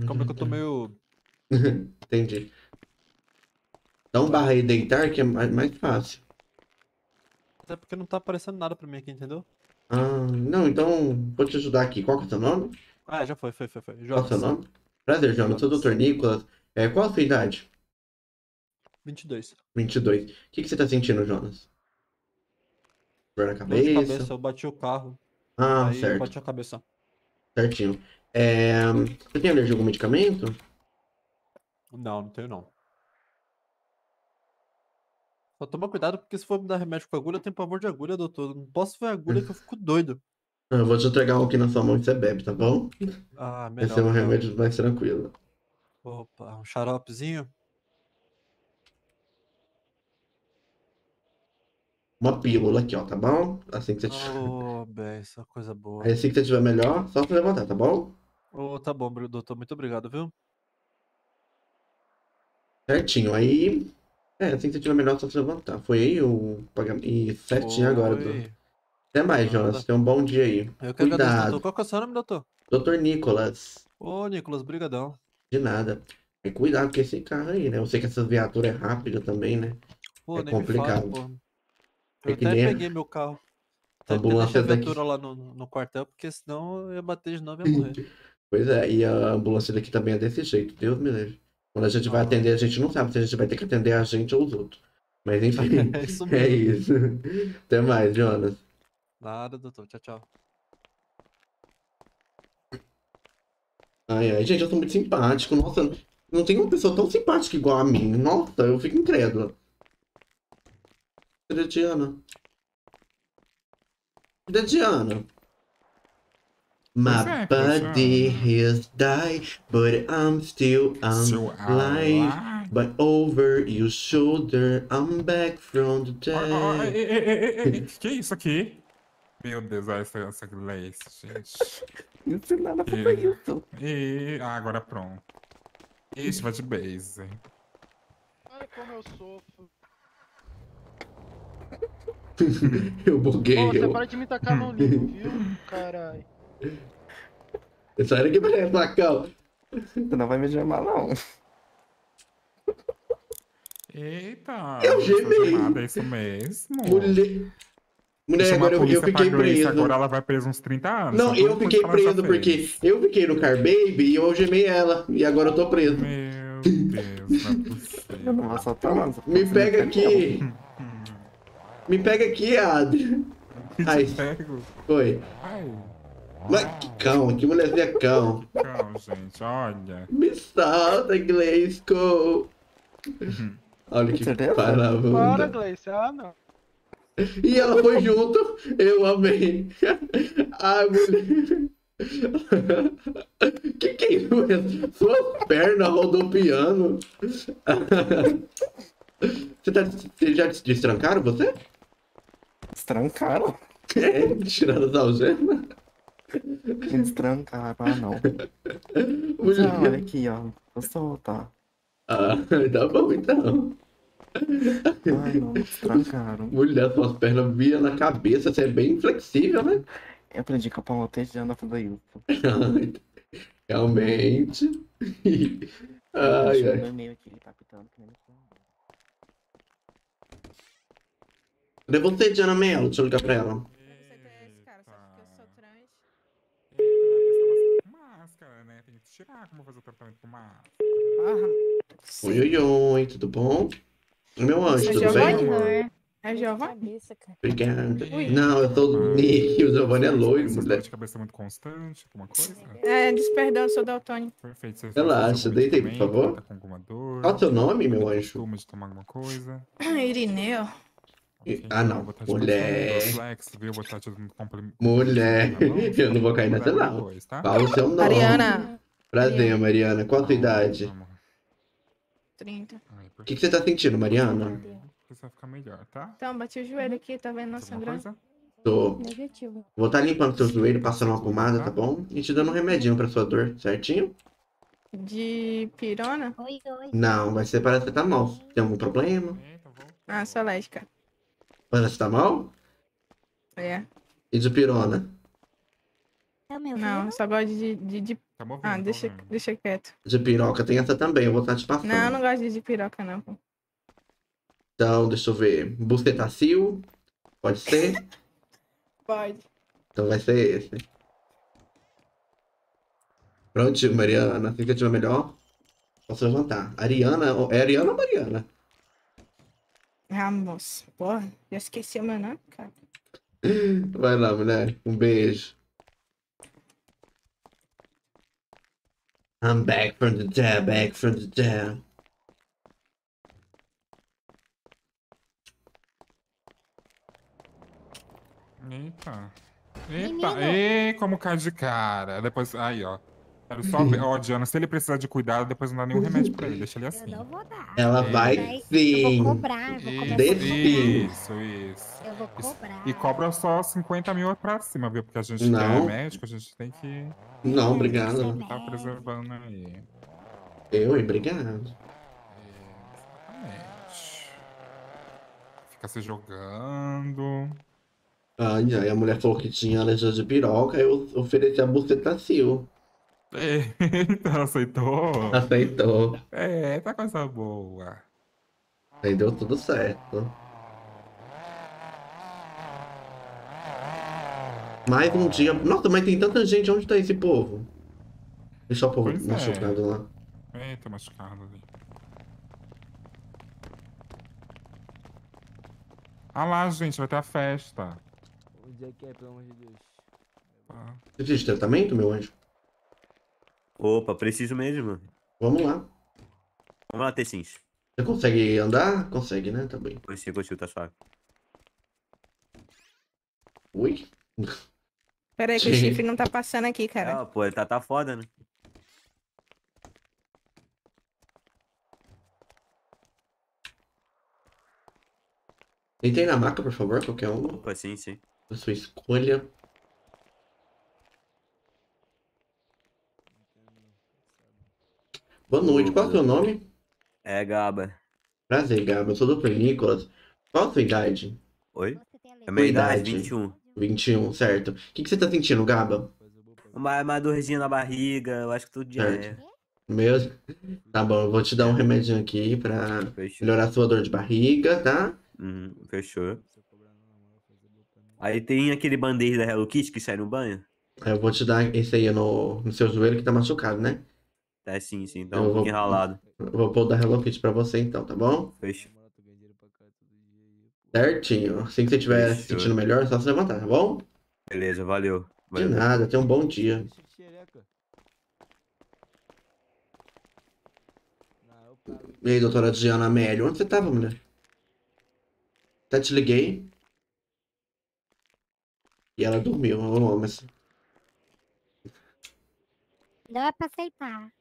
Como é que eu tô meio. *laughs* Entendi. Dá um barra aí deitar que é mais, mais fácil. Até porque não tá aparecendo nada pra mim aqui, entendeu? Ah, não, então vou te ajudar aqui. Qual que é o seu nome? Ah, já foi, foi, foi, foi. Qual é o seu Jonas. nome? Prazer, Jonas. Sou o Dr. Nicolas. É, qual a sua idade? 22. 22. O que, que você tá sentindo, Jonas? Dor na Dor de cabeça? cabeça, eu bati o carro. Ah, aí certo. eu bati a cabeça. Certinho. É, Você tem alergia a algum medicamento? Não, não tenho não. Só toma cuidado, porque se for me dar remédio com agulha, eu tenho pavor de agulha, doutor. Não posso ver agulha que eu fico doido. Ah, Eu vou te entregar um aqui na sua mão e você bebe, tá bom? Ah, Esse é um melhor. remédio mais tranquilo. Opa, um xaropezinho. Uma pílula aqui, ó, tá bom? Assim que você te... Ô, bem, coisa boa. Aí assim que você estiver melhor, só você levantar, tá bom? Ô, tá bom, doutor. Muito obrigado, viu? Certinho. Aí. É, assim que você estiver melhor, só você levantar. Foi aí o pagamento. E certinho agora. Doutor. Até mais, Nada. Jonas. Tenha um bom dia aí. Eu que agradeço, doutor. Cuidado. Qual que é o seu nome, doutor? Doutor Nicolas. Ô, Nicolas, brigadão. De nada. E cuidado com esse carro aí, né? Eu sei que essa viatura é rápida também, né? Pô, é complicado. pô. Eu até peguei meu carro. Até ambulância deixei a viatura lá no, no quartel, porque senão eu ia bater de novo e ia morrer. *laughs* Pois é, e a ambulância daqui também é desse jeito, Deus me livre. Quando a gente vai atender, a gente não sabe se a gente vai ter que atender a gente ou os outros. Mas *laughs* enfim, é isso. É isso. *laughs* Até mais, Jonas. Nada, doutor. Tchau, tchau. Ai, ai, gente, eu sou muito simpático. Nossa, não tem uma pessoa tão simpática igual a mim. Nossa, eu fico incrédulo. Cadê a Diana? Cadê a Diana? My é, body has died, but I'm still alive. But over your shoulder, I'm back from the ó, ei, dead. ei, ei, ei, ei, que isso aqui? Meu Deus, olha essa, essa Gleice, gente. Isso nada E- foi isso. E, ah, agora pronto. Ixi, vai de base. Olha como eu sofro. *laughs* eu buguei. Ô, você eu... para de me tacar no livro, viu? Caralho. Sai daqui pra facão. Você não vai me chamar, não. Eita, Eu essa gemei. é isso mesmo. Mulher. Mulher, agora eu, eu fiquei preso. Agora ela vai presa uns 30 anos. Não, eu fiquei que preso porque eu fiquei no Car Baby e eu algemei ela. E agora eu tô preso. Meu Deus, não é possível. Eu não vou soltar, não. Me pega aqui. *laughs* Me pega aqui, Adri. *laughs* Ai, Pego. foi. Ai, Mas que cão, que mulherzinha cão. calma, gente, olha. Me solta, Gleisco. Olha que Certeza? Para, palavra. Gleice. Ah, não. E ela foi junto. Eu amei. Ai, mulher. Que que é isso? Suas pernas rodopiando. Você tá, vocês já destrancaram você? Destrancaram? É, tirando as algemas. Me destrancaram, ah, não. *laughs* Mulher. Olha aqui, ó. Vou soltar. Ah, tá bom então. Ai, não, destrancaram. Mulher, suas pernas via na cabeça, você é bem flexível, né? Eu aprendi com a palotejando a fazer isso. Realmente. *laughs* Ai, ai. aqui, ele tá pitando que nem você, Diana Mello? Deixa eu ligar pra ela. Né? Tirar como fazer o tratamento com máscara. Oi, oi, oi, tudo bom? Meu anjo, É tudo bem? Giovanni? É Giovanni? Obrigada. Ui. Não, eu sou do Nick, o Giovanni é loiro, Você mulher. de cabeça muito constante, alguma coisa? É, desperdão, sou daltônico. Perfeito. Você Relaxa, deita aí, por favor. Tá com alguma dor? Qual o seu nome, meu anjo? Costuma de tomar alguma coisa? *coughs* Irineu. Ah, não. Mulher. Mulher. Eu não vou cair nessa, não. Depois, tá? Qual o seu nome? Mariana. Prazer, Mariana. Qual a sua idade? 30. O que, que você tá sentindo, Mariana? Você vai ficar melhor, tá? Então, bati o joelho aqui, tá vendo? Nossa, sangrando. coisa? Tô. Negativo. Vou estar limpando seu joelho, passando uma pomada, tá bom? E te dando um remedinho pra sua dor, certinho? De pirona? Oi, oi. Não, vai ser paracetamol. Tem algum problema? Ah, sou alérgica. Paracetamol? É. E de pirona? Tá me Não, só gosto de. de, de... Tá movendo, Ah, tá deixa, movendo. deixa quieto. De piroca tem essa também, eu vou estar te passando. Não, eu não gosto de, de piroca, não. Então, deixa eu ver. Bucetacil? Pode ser? *laughs* Pode. Então vai ser esse. Prontinho, Mariana. Assim que eu tiver melhor, posso levantar. Ariana, é Ariana ou Mariana? Ah. Porra, já esqueci o meu nome, cara. *laughs* Vai lá, mulher. Um beijo. I'm back from the dead, back from the dead. Eita. Menino. Eita, e como cai de cara. Depois, aí, ó. Quero só ver. Ó, Diana, se ele precisar de cuidado, depois não dá nenhum remédio pra ele. Deixa ele assim. não vou dar. Ela vai sim. Eu vou cobrar, eu vou cobrar. sim. Isso, isso. Eu vou cobrar. E cobra só 50 mil pra cima, viu? Porque a gente é Não. médico, a gente tem que Não, obrigado. tá preservando aí. Eu, hein? Obrigado. Exatamente. Fica se jogando. Ai, ai, a mulher falou que tinha alergia de piroca, eu ofereci a bucetacil. Eita, *laughs* aceitou? Aceitou. É, tá coisa boa. Aí deu tudo certo. Mais um dia. Nossa, mas tem tanta gente. Onde tá esse povo? Deixa o povo Pois é. machucado lá. Eita, machucado ali. Ah lá, gente, vai ter a festa. Onde é que é, pelo amor de Deus? Você precisa de tratamento, meu anjo? Opa, preciso mesmo. Vamos lá. Vamos lá, Tessins. Você consegue andar? Consegue, né? Tá bem. Consigo, consigo, tá suave. Ui? Pera aí que o chifre não tá passando aqui, cara. Ah, pô, ele tá, tá foda, né? Entrei na maca, por favor, qualquer um. Opa, sim, sim. A sua escolha. Boa noite, qual é o seu nome? É, Gaba. Prazer, Gaba. Eu sou o Dr. Nicolas. Qual a sua idade? Oi? É minha idade, 21. 21, certo. O que, que você tá sentindo, Gaba? Uma, uma dorzinha na barriga, eu acho que tudo dia é. Certo. Mesmo? Tá bom, eu vou te dar um remedinho aqui pra melhorar a sua dor de barriga, tá? Uhum, fechou. Aí tem aquele band-aid da Hello Kitty que sai no banho? Eu vou te dar esse aí no, no seu joelho que tá machucado, né? É sim, sim, tá Eu um vou- pouquinho ralado. Eu vou pôr o da Hello Kitty pra você então, tá bom? Fechou. Certinho. Assim que você estiver se sentindo melhor, é só se levantar, tá bom? Beleza, valeu. De valeu. nada, tenha um bom dia. E aí, doutora Diana Amélia, onde você tava, mulher? Até te liguei. E ela dormiu, ô, mas... Não é pra aceitar.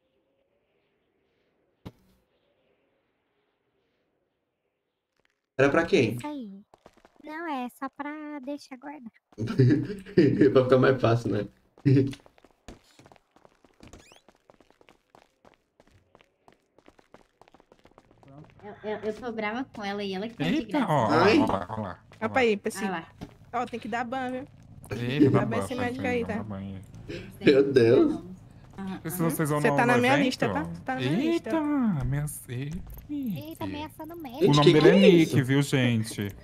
Era pra quem? Isso aí. Não, é só pra deixar guardar. *laughs* pra ficar mais fácil, né? Eu, eu, eu tô brava com ela e ela que tá Eita, graça. ó, ó, Ai. ó lá, ó lá. Opa aí, Pessi. Lá. Ó, tem que dar ban, viu? Eita, Dá ban médico aí, tá? Meu Deus. E se vocês vão Você tá na minha evento? lista, tá? Você tá na minha lista. Eita, ameaça- Eita, ameaçando o O nome que dele que é é Nick, isso? viu, gente?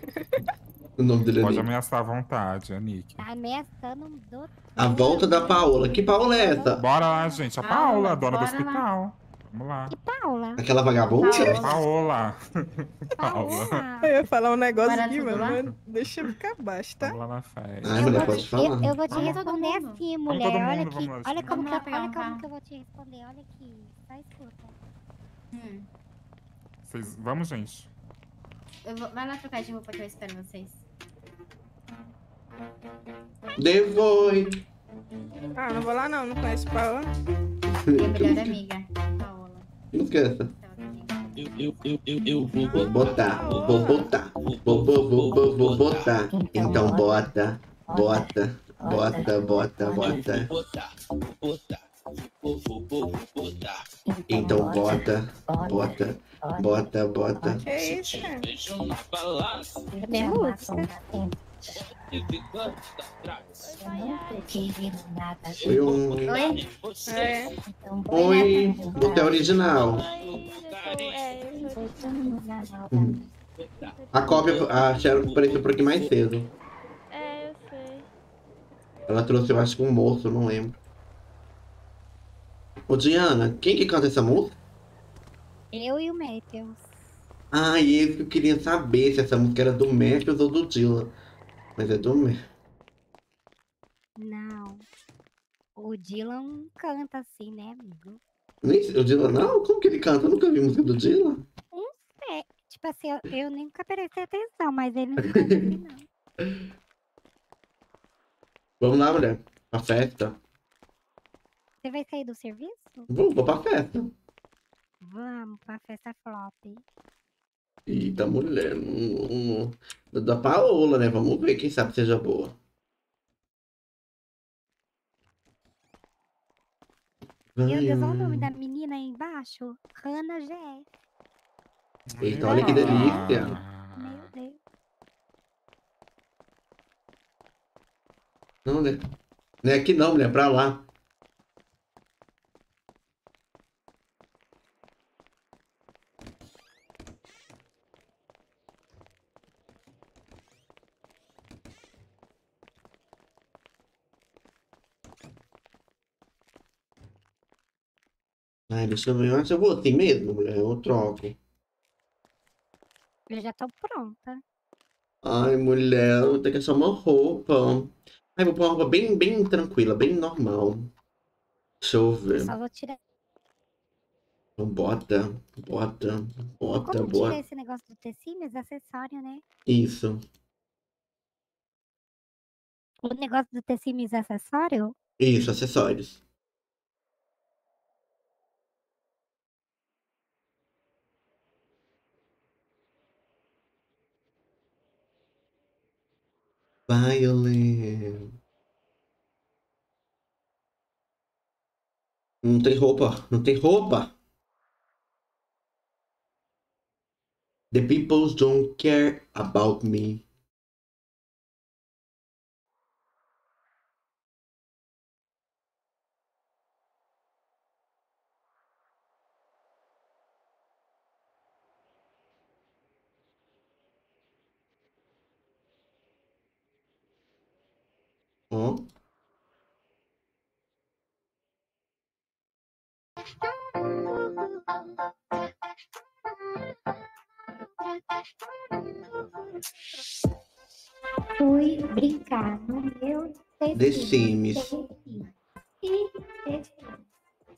O nome dele é Pode ameaçar à vontade, é Nick. Tá ameaçando o doutor. A volta da Paola. Que Paola é essa? Bora lá, gente. A Paola, Paola, dona do hospital. Vamos lá. Paula. Aquela vagabunda? Paola. Paola. Eu ia falar um negócio Bora aqui, mano. lá? mas Deixa eu ficar baixo, tá? Vamos lá na festa. Ai, Eu mulher, vou, pode te, falar. eu, eu vou te Vamos todo responder mundo. assim, mulher. todo olha mundo, aqui. vamos lá, Olha como, que, eu- olha como que eu vou te responder. Olha aqui. Só escuta. Hum. Vocês... Vamos, gente. Eu vou... Vai lá trocar de roupa que eu espero vocês. Devoi. Ah, não vou lá não, não conheço Paola. *laughs* Minha melhor amiga, Paola. Não. Eu, eu, eu, eu, eu vou Vou botar, vou botar, vou, vou, vou, vou, vou botar. Então bota, bota, bota, bota, bota. botar, vou. Então bota, bota, bota, bota. Que isso, cara? Cadê a música? Foi um. Oi? É. Oi, original. Hum. A cópia, a Cheryl apareceu por aqui mais cedo. É, eu sei. Ela trouxe, eu acho que um moço, não lembro. Ô Diana, quem que canta essa música? Eu e o Matheus. Ah, e isso que eu queria saber se essa música era do Matthews ou do Dylan. Mas é do Matthews. Não. O Dylan canta assim, né, amigo? Nem sei- O Dylan não? Como que ele canta? Eu nunca vi música do Dylan. É, tipo assim, eu, eu nunca prestei atenção, mas ele não canta assim, não. *laughs* Vamos lá, mulher. Pra festa. Você vai sair do serviço? Vou, vou pra festa. Vamos pra festa flop. Eita, mulher. hum, hum, Da Paola, né? Vamos ver, quem sabe seja boa. Meu Deus, olha o nome da menina aí embaixo. Hannah G. Eita, olha que delícia. Meu Deus. Não, né? Não é aqui não, mulher. É pra lá. Ai, deixa eu. Eu eu vou assim mesmo, mulher. Eu troco. Eu já tô pronta. Ai, mulher, eu vou ter que achar uma roupa. Ai, vou pôr uma roupa bem, bem tranquila, bem normal. Deixa eu Eu ver. só vou tirar. Bota, bota, bota, Como bota. esse negócio do tecimes? Acessório, né? Isso, O negócio do tecimes acessório? isso, acessórios. Violet. Não tem roupa, não tem roupa. The people don't care about me. Ó. Fui brincar no meu The Sims. E.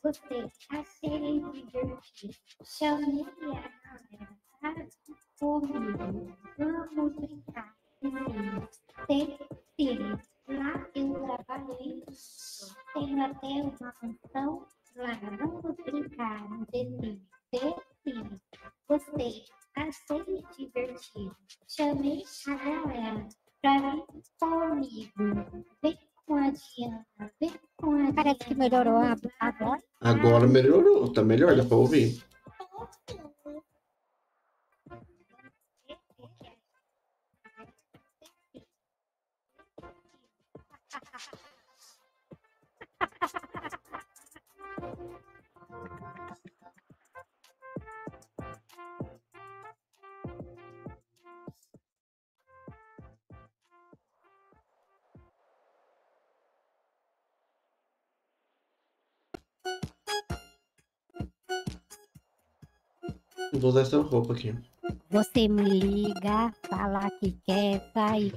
Gostei, achei divertido. Chamei a galera comigo. Vamos brincar. Tecimes. Tecimes. Lá eu trabalhei. Tenho até uma mansão Vamos brincar no tecimes. Tecimes. Gostei, achei divertido. Chamei a galera pra vir comigo. Vem com a Diana, vem com a Diana. Parece que melhorou a- agora. Agora melhorou, tá melhor, dá pra ouvir. *laughs* Vou usar essa roupa aqui. Você me liga, fala que quer sair.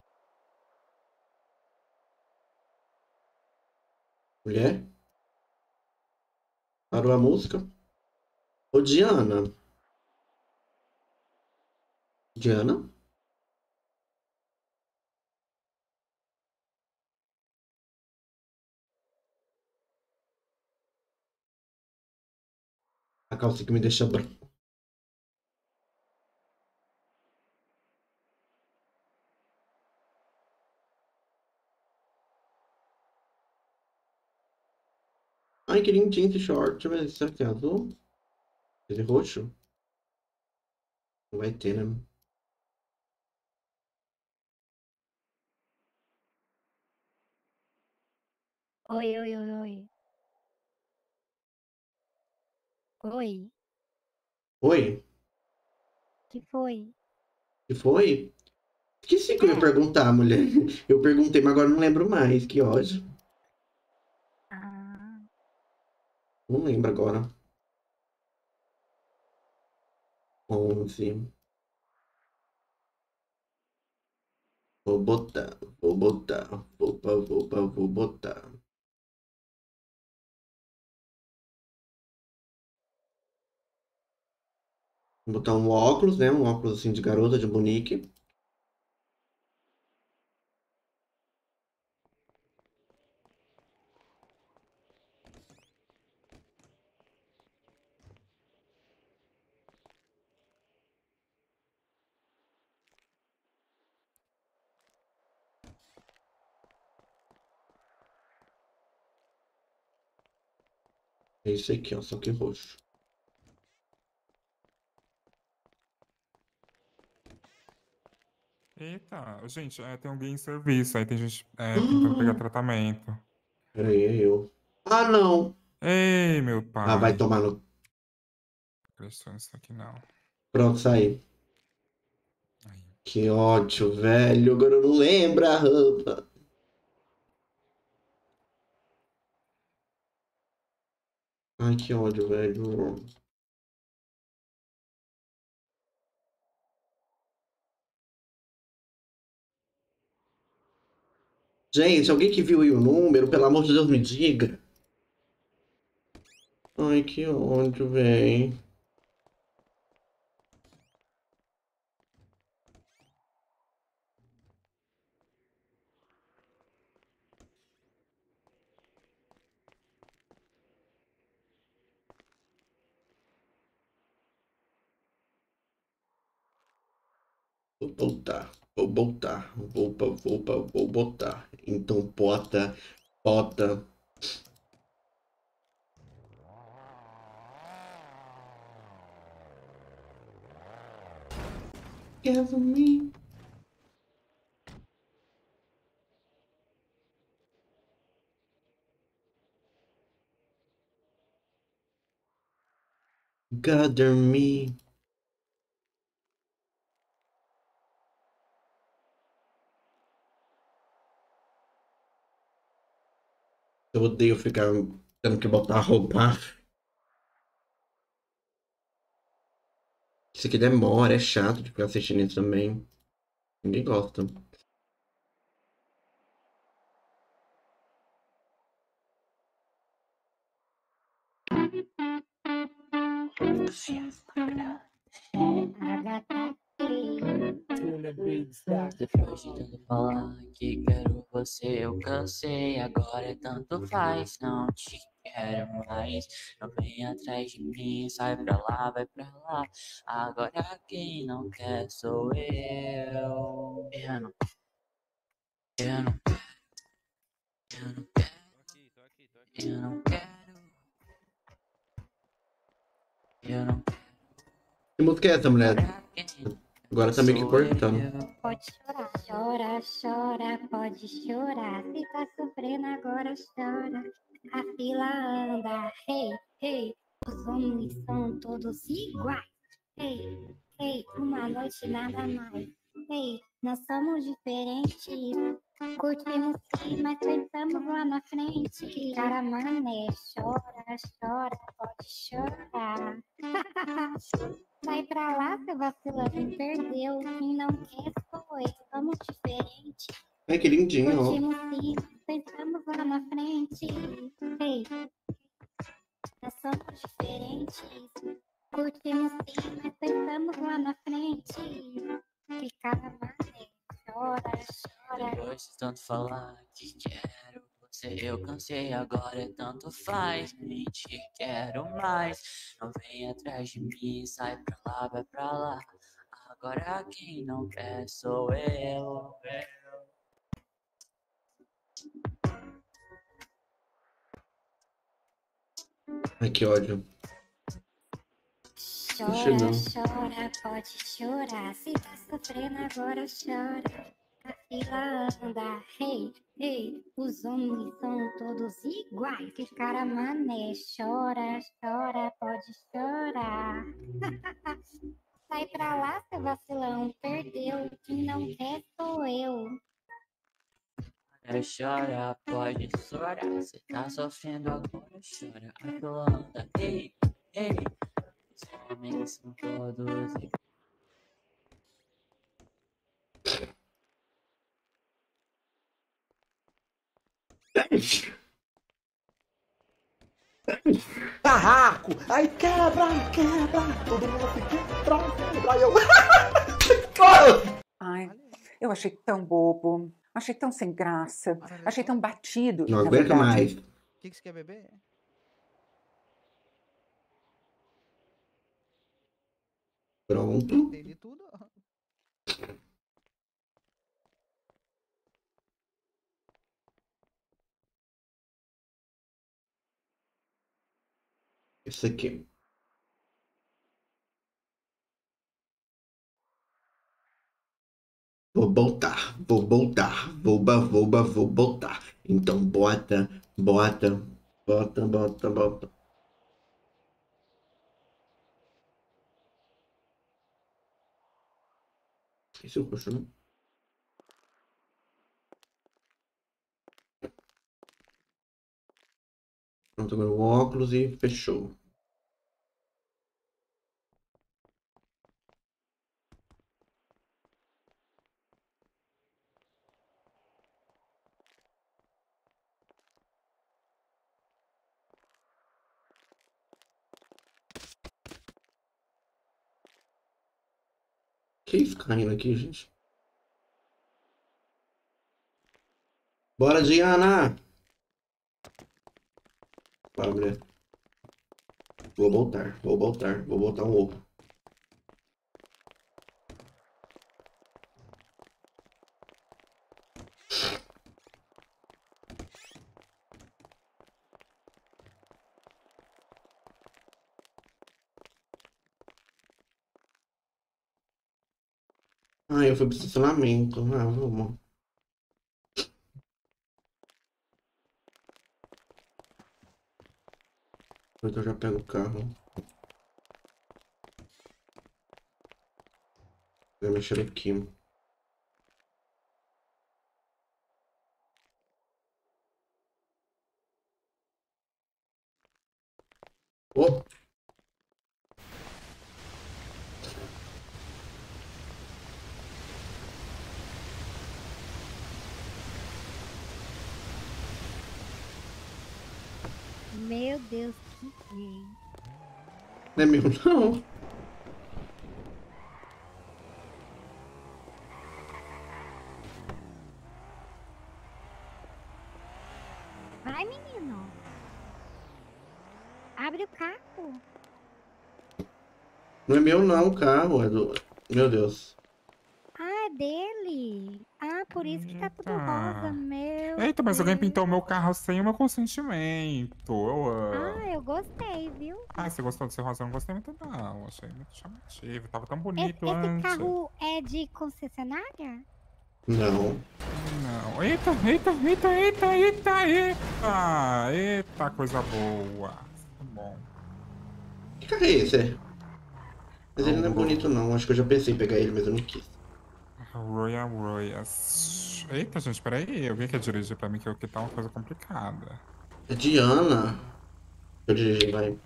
Mulher? Parou a música? Ô, Diana. Diana? A calça que me deixa branco. Ai, que lindinho esse short. Deixa eu ver. Será que tem azul? Ele roxo? Não vai ter, né? Oi, oi, oi, oi. Oi, Oi? que foi? Que foi? Esqueci que eu ia perguntar, mulher. *laughs* Eu perguntei, mas agora não lembro mais. Que ódio. Ah, Não lembro agora. Onze. Vou botar, vou botar, vou, vou, vou botar. Vou botar um óculos, né? Um óculos assim de garota, de bonique. É esse aqui, ó, só que roxo. Eita, gente, é, tem alguém em serviço, aí tem gente é, tentando pegar *gasps* tratamento. Peraí, é eu. Ah, não! Ei, meu pai. Ah, vai tomar no. Pressão isso aqui não. Pronto, saí. Que ódio, velho. Agora eu não lembro a roupa. Ai, que ódio, velho. Gente, alguém que viu aí o número, pelo amor de Deus, me diga. Ai, que ódio, véi. Vou botar, vou vou, vou botar. Então bota, bota. Gather me. Gather me. Eu odeio ficar tendo que botar roupa. Isso aqui demora, é chato de ficar assistindo isso também. Ninguém gosta. Depois de tanto falar que quero você, eu cansei. Agora é tanto faz, não te quero mais. Não vem atrás de mim, sai pra lá, vai pra lá. Agora quem não quer sou eu. Eu não, eu não quero, eu não quero, eu não quero. Eu não Que música é essa, mulher? Agora tá meio que cortando. Pode chorar, chora, chora, pode chorar. Se tá sofrendo agora, chora. A fila anda, hey, hey. Os homens são todos iguais. Hey, hey, uma noite nada mais. Hey, nós somos diferentes. Curtimos sim, mas pensamos lá na frente. Cara, mané, chora, chora, pode chorar. *laughs* Sai pra lá, seu vacilão, perdeu. Quem não quer sou eu, somos diferentes. Ai, que lindinho, ó. Curtimos sim, pensamos lá na frente. Ei, nós somos diferentes. Curtimos sim, mas pensamos lá na frente. Que cara mané, chora, chora. Depois de tanto falar que quero você, eu cansei, agora é tanto faz. Nem te quero mais. Não vem atrás de mim, sai pra lá, vai pra lá. Agora quem não quer sou eu. Ai, que ódio. Chora, chora, pode chorar. Se tá sofrendo agora, chora. A fila anda, hey, hey. Os homens são todos iguais. Que cara mané, chora, chora, pode chorar. *laughs* Sai pra lá, seu vacilão, perdeu. Quem não quer sou eu. É, chora, pode chorar. Se tá sofrendo agora, chora. A Yolanda, ei, ei. Os homens são todos iguais. Barraco! Aí quebra, quebra! Todo mundo se quebra, quebra! Eu. *laughs* Ai, eu achei tão bobo. Achei tão sem graça. Achei tão batido. Não aguento mais. O que, que você quer beber? Pronto. De tudo. Isso aqui. Vou botar, vou botar, vou, vou, vou botar. Então bota, bota, bota, bota, bota. Esse é o roxo, né? Pronto, agora o óculos e fechou. Que isso caindo aqui, gente? Bora, Diana! Bora, mulher. Vou voltar, vou voltar, vou voltar um ovo. Ah, eu fui pro estacionamento. Ah, vamos. Depois eu já pego o carro. Vou mexer aqui. Oh! Meu Deus, que gay. Não é meu, *laughs* não. Vai, menino. Abre o carro. Não é meu, não, o carro. É do. Meu Deus. Ah, é dele. Ah, por isso que tá tudo rosa, meu. Eita, mas alguém pintou o meu carro sem o meu consentimento. Eu amo. Ah, eu gostei, viu? Ah, você gostou desse rosa? Eu não gostei muito, não. Achei muito chamativo. Tava tão Esse, bonito esse antes. carro é de concessionária? Não. Não. Eita, eita, eita, eita, eita, eita. Eita, coisa boa. Tá bom. Que carro é esse? Mas ele não é bonito, não. Acho que eu já pensei em pegar ele, mas eu não quis. Royal Royas. Eita, gente, peraí. Alguém quer dirigir pra mim que aqui tá uma coisa complicada. É Diana. Eu dirigi, vai.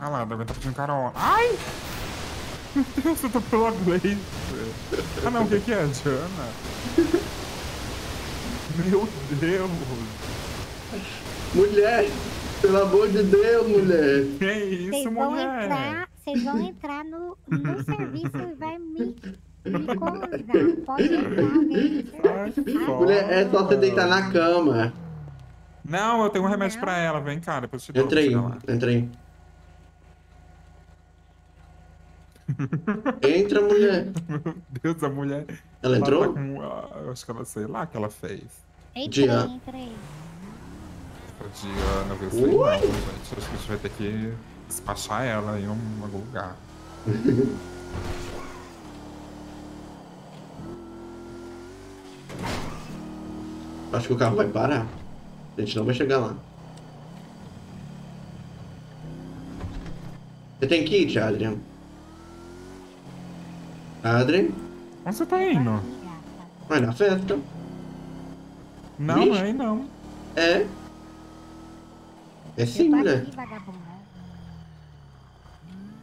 Ah lá, alguém tá pedindo carona. Ai! Meu Deus, eu tô pela Glaze. Ah não, o que que é? Diana? *laughs* Meu Deus! Mulher! Pelo amor de Deus, mulher! Que Vocês isso, vão mulher? Vocês vão entrar no, no serviço e vai me, me *laughs* coisar. Pode entrar, alguém. Mulher, é só você deitar na cama. Não, eu tenho um remédio pra ela. Vem cá, depois eu te dou. Entrei. Entra, mulher. *laughs* Meu Deus, a mulher. Ela entrou? Tá com, ah, eu acho que ela sei lá o que ela fez. Entrei, Diana. entrei. A Diana, ver se não, Ui! gente. Acho que a gente vai ter que despachar ela em um- algum lugar. *laughs* Acho que o carro vai parar. A gente não vai chegar lá. Você tem kit, Adrian? Adrian? Onde você tá indo? Vai na festa. Não, Vixe. não é não. É. É sim, vagabunda.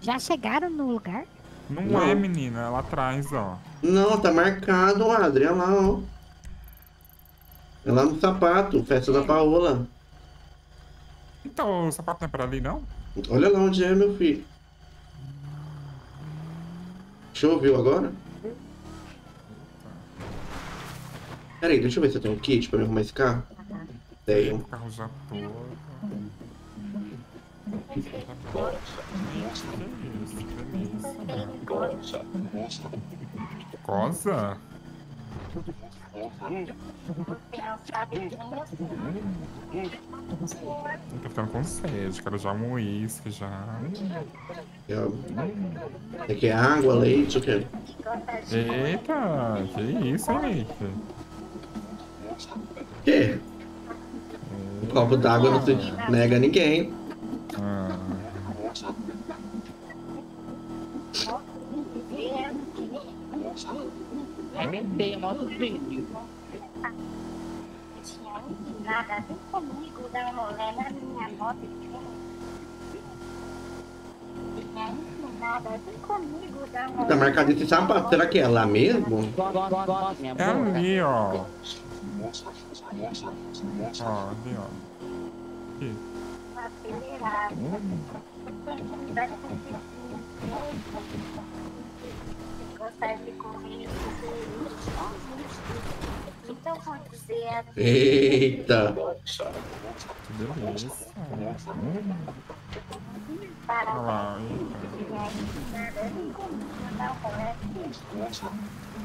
Já chegaram no lugar? Não, Não. é, menina. É lá atrás, ó. Não, tá marcado, Adrian, lá, ó. É lá no sapato, festa da Paola. Então, o sapato não é pra ali, não? Olha lá onde é, meu filho. Choveu agora? Peraí, deixa eu ver se eu tenho um kit pra me arrumar esse carro. Tenho. O carro já todo. Cosa? Eu tô ficando com sede, quero já um uísque já. É que é água, leite, o quê? Eita, que isso, hein, Nick? quê? Um copo d'água não se nega a ninguém. Ah, Aumentei o nosso vídeo. Nada, vem comigo dar um rolê na minha moto. Nada, vem comigo dar um Tá marcado esse sapato, será que é lá mesmo? É ali, ó. Ó, ali, ó. Aqui. Comer Então. Eita. Lá,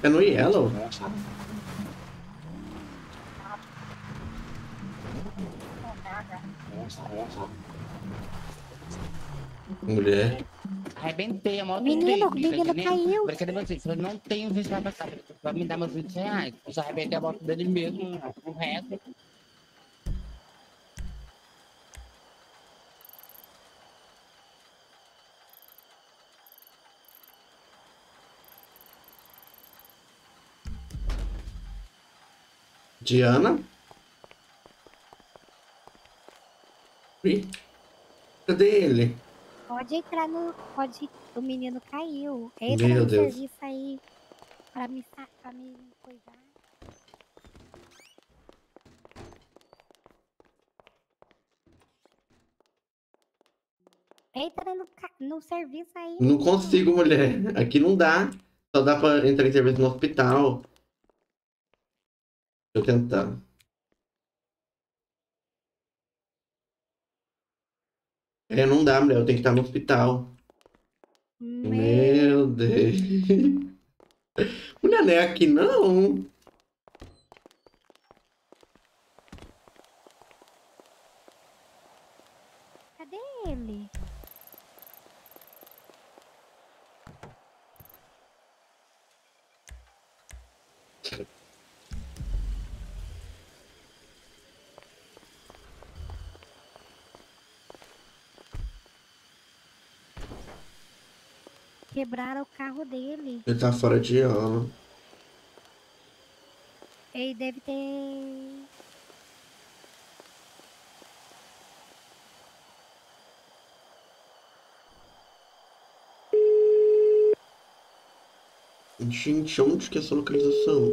É no Yellow? Mulher. Arrebentei a moto Menino, dele, menino caiu. Eu não tenho visto pra passar. Vai me dar meus 20 reais. Eu já arrebentei a moto dele mesmo. O resto. Diana? Ih, Cadê ele? Pode entrar no. Pode. O menino caiu. Entra Meu no Deus. serviço aí. Pra me, pra me coisar. Entra no, no serviço aí. Não consigo, mulher. Aqui não dá. Só dá pra entrar em serviço no hospital. Deixa eu tentar. É, não dá, mulher. Eu tenho que estar no hospital. Meu Deus. *laughs* Mulher, não é aqui não. Cadê ele? Quebraram o carro dele. Ele tá fora de ano. Ele deve ter. Gente, onde que é essa localização?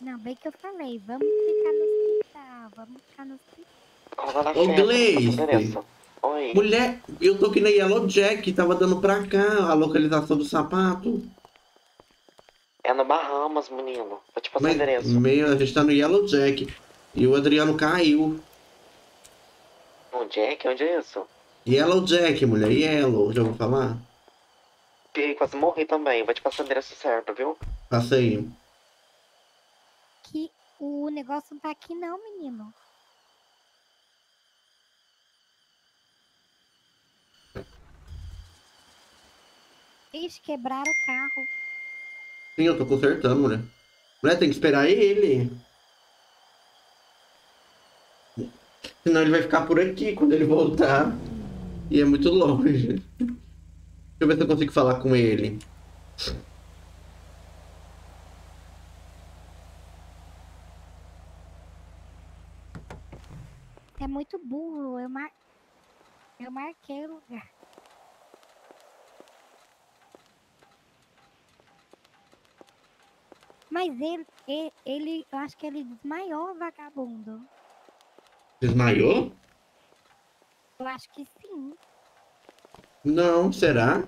Não, bem que eu falei. Vamos ficar no hospital. Vamos ficar no hospital. Ô, Gleice. Oi. Mulher, eu tô aqui na Yellow Jack. Tava dando pra cá a localização do sapato. É no Bahamas, menino. Vou te passar o Mas, endereço. meu, a gente tá no Yellow Jack. E o Adriano caiu. Onde é? Que onde é isso? Yellow Jack, mulher. Yellow. Já vou falar? E quase morri também. Vou te passar o endereço certo, viu? Passa aí. Que o negócio não tá aqui, não, menino. Ixi, quebraram o carro. Sim, eu tô consertando, mulher. Mulher, tem que esperar ele. Senão ele vai ficar por aqui quando ele voltar. E é muito longe. Deixa eu ver se eu consigo falar com ele. É muito burro. Eu, mar... eu marquei o lugar. Mas ele, ele, ele, eu acho que ele desmaiou, vagabundo. Desmaiou? Eu acho que sim. Não, será?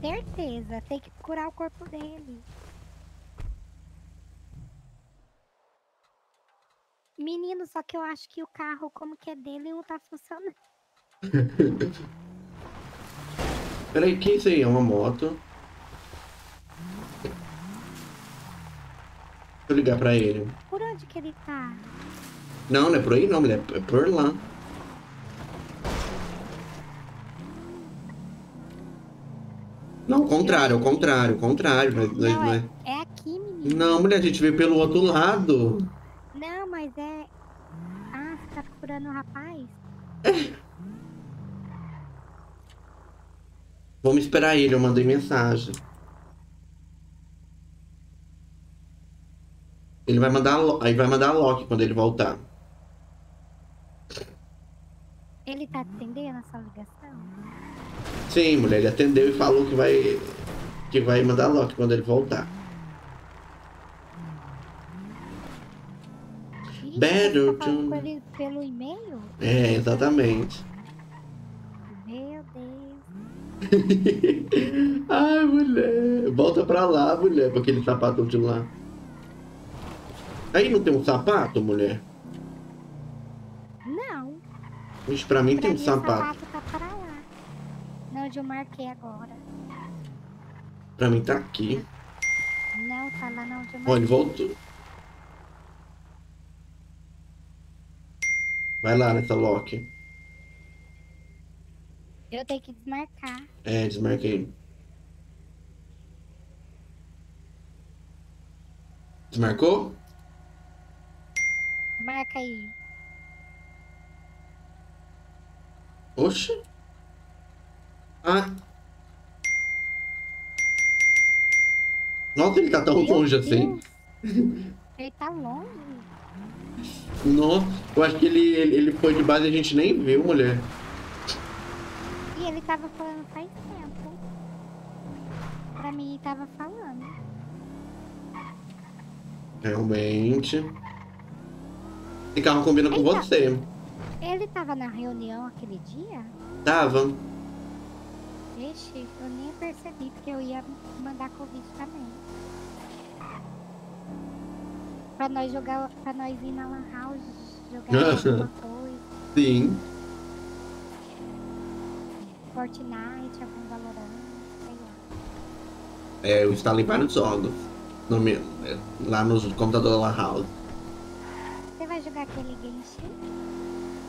Certeza. Tem que curar o corpo dele. Menino, só que eu acho que o carro, como que é dele, não tá funcionando. *laughs* Peraí, que isso aí? É uma moto. Eu ligar pra ele. Por onde que ele tá? Não, não é por aí não, mulher. É por lá. Não, o contrário, o contrário, o contrário. Mas, mas- Não, mas- é, é aqui, menino. Não, mulher, a gente veio pelo outro lado. Não, mas é. Ah, você tá procurando o rapaz? Vamos esperar ele, eu mandei mensagem. Ele vai mandar, aí vai mandar a Loki quando ele voltar. Ele tá atendendo a sua ligação? Sim, mulher, ele atendeu e falou que vai que vai mandar Loki quando ele voltar. Ih, Better tá to... ele pelo e-mail? É, exatamente. Meu Deus. *laughs* Ai, mulher, volta pra lá, mulher, tá pra aquele sapato de lá. Aí não tem um sapato, mulher? Não. Isso pra mim Pra tem um mim, o sapato. sapato tá pra lá. Não, onde eu marquei agora. Pra mim tá aqui. Não, tá lá não onde eu marquei. voltou. Vai lá nessa lock. Eu tenho que desmarcar. É, desmarquei. Desmarcou? Marca aí. Oxe. Ah. Nossa, ele tá tão Meu longe assim. Ele tá longe. Nossa, eu acho que ele, ele, ele foi de base e a gente nem viu, mulher. E ele tava falando faz tempo. Pra mim, ele tava falando. Realmente. Esse carro combina com Ele tá- você. Ele tava na reunião aquele dia? Tava. Vixe, eu nem percebi, porque eu ia mandar convite também. Pra nós jogar, pra nós ir na Lan House, jogar alguma coisa. Sim. Fortnite, algum Valorant, sei lá. É, eu instalei vários jogos. No meu, é, lá no computador da Lan House. Jogar aquele Genshin?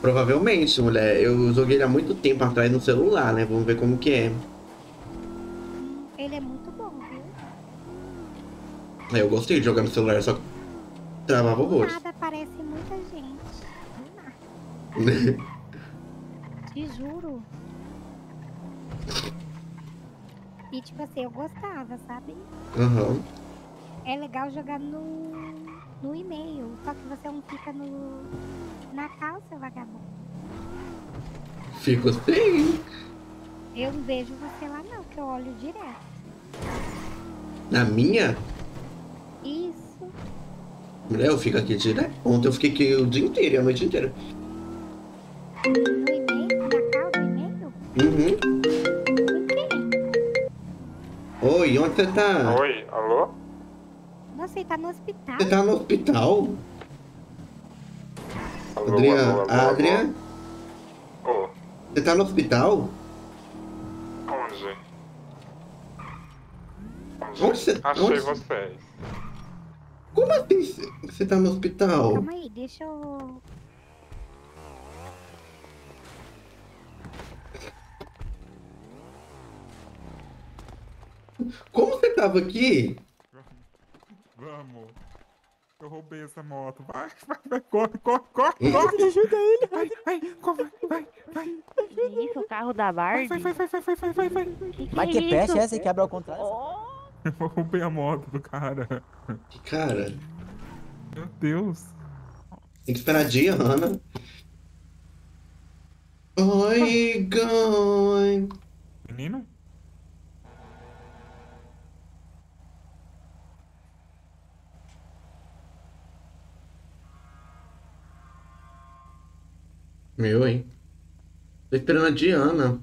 Provavelmente, mulher. Eu joguei ele há muito tempo atrás no celular, né? Vamos ver como que é. Ele é muito bom, viu? É, Eu gostei de jogar no celular, só que travava rosto. nada aparece muita gente. *laughs* Te juro. E tipo assim, eu gostava, sabe? Aham. É legal jogar no, no e-mail, só que você não fica no na calça, vagabundo. Fico assim. Eu não vejo você lá não, que eu olho direto. Na minha? Isso. Mulher, eu fico aqui direto. Ontem eu fiquei aqui o dia inteiro, e a noite inteira. No e-mail, na calça e-mail? Uhum. Oi, onde você tá? Oi, alô? Nossa, ele tá no hospital. Você tá no hospital? Alô, Adrian, alô, alô, Adrian? Ô, Você tá no hospital? onde? Onde você Achei onde- vocês. Como assim você- você tá no hospital? Calma aí, deixa eu. Como você tava aqui? Vamos. Eu roubei essa moto. Vai, vai, vai, corre, corre, corre, corre. Ajuda ele. Vai, vai, corre, vai, vai. Isso, o carro da Barbie? Vai, vai, vai, vai, vai, vai, vai, vai. Que Mas que peste é essa? Você quebra ao contrário? Eu roubei a moto do cara. Cara, Meu Deus. tem que esperar dia, Hannah. Oi, going. Menino? Meu, hein? Tô esperando a Diana.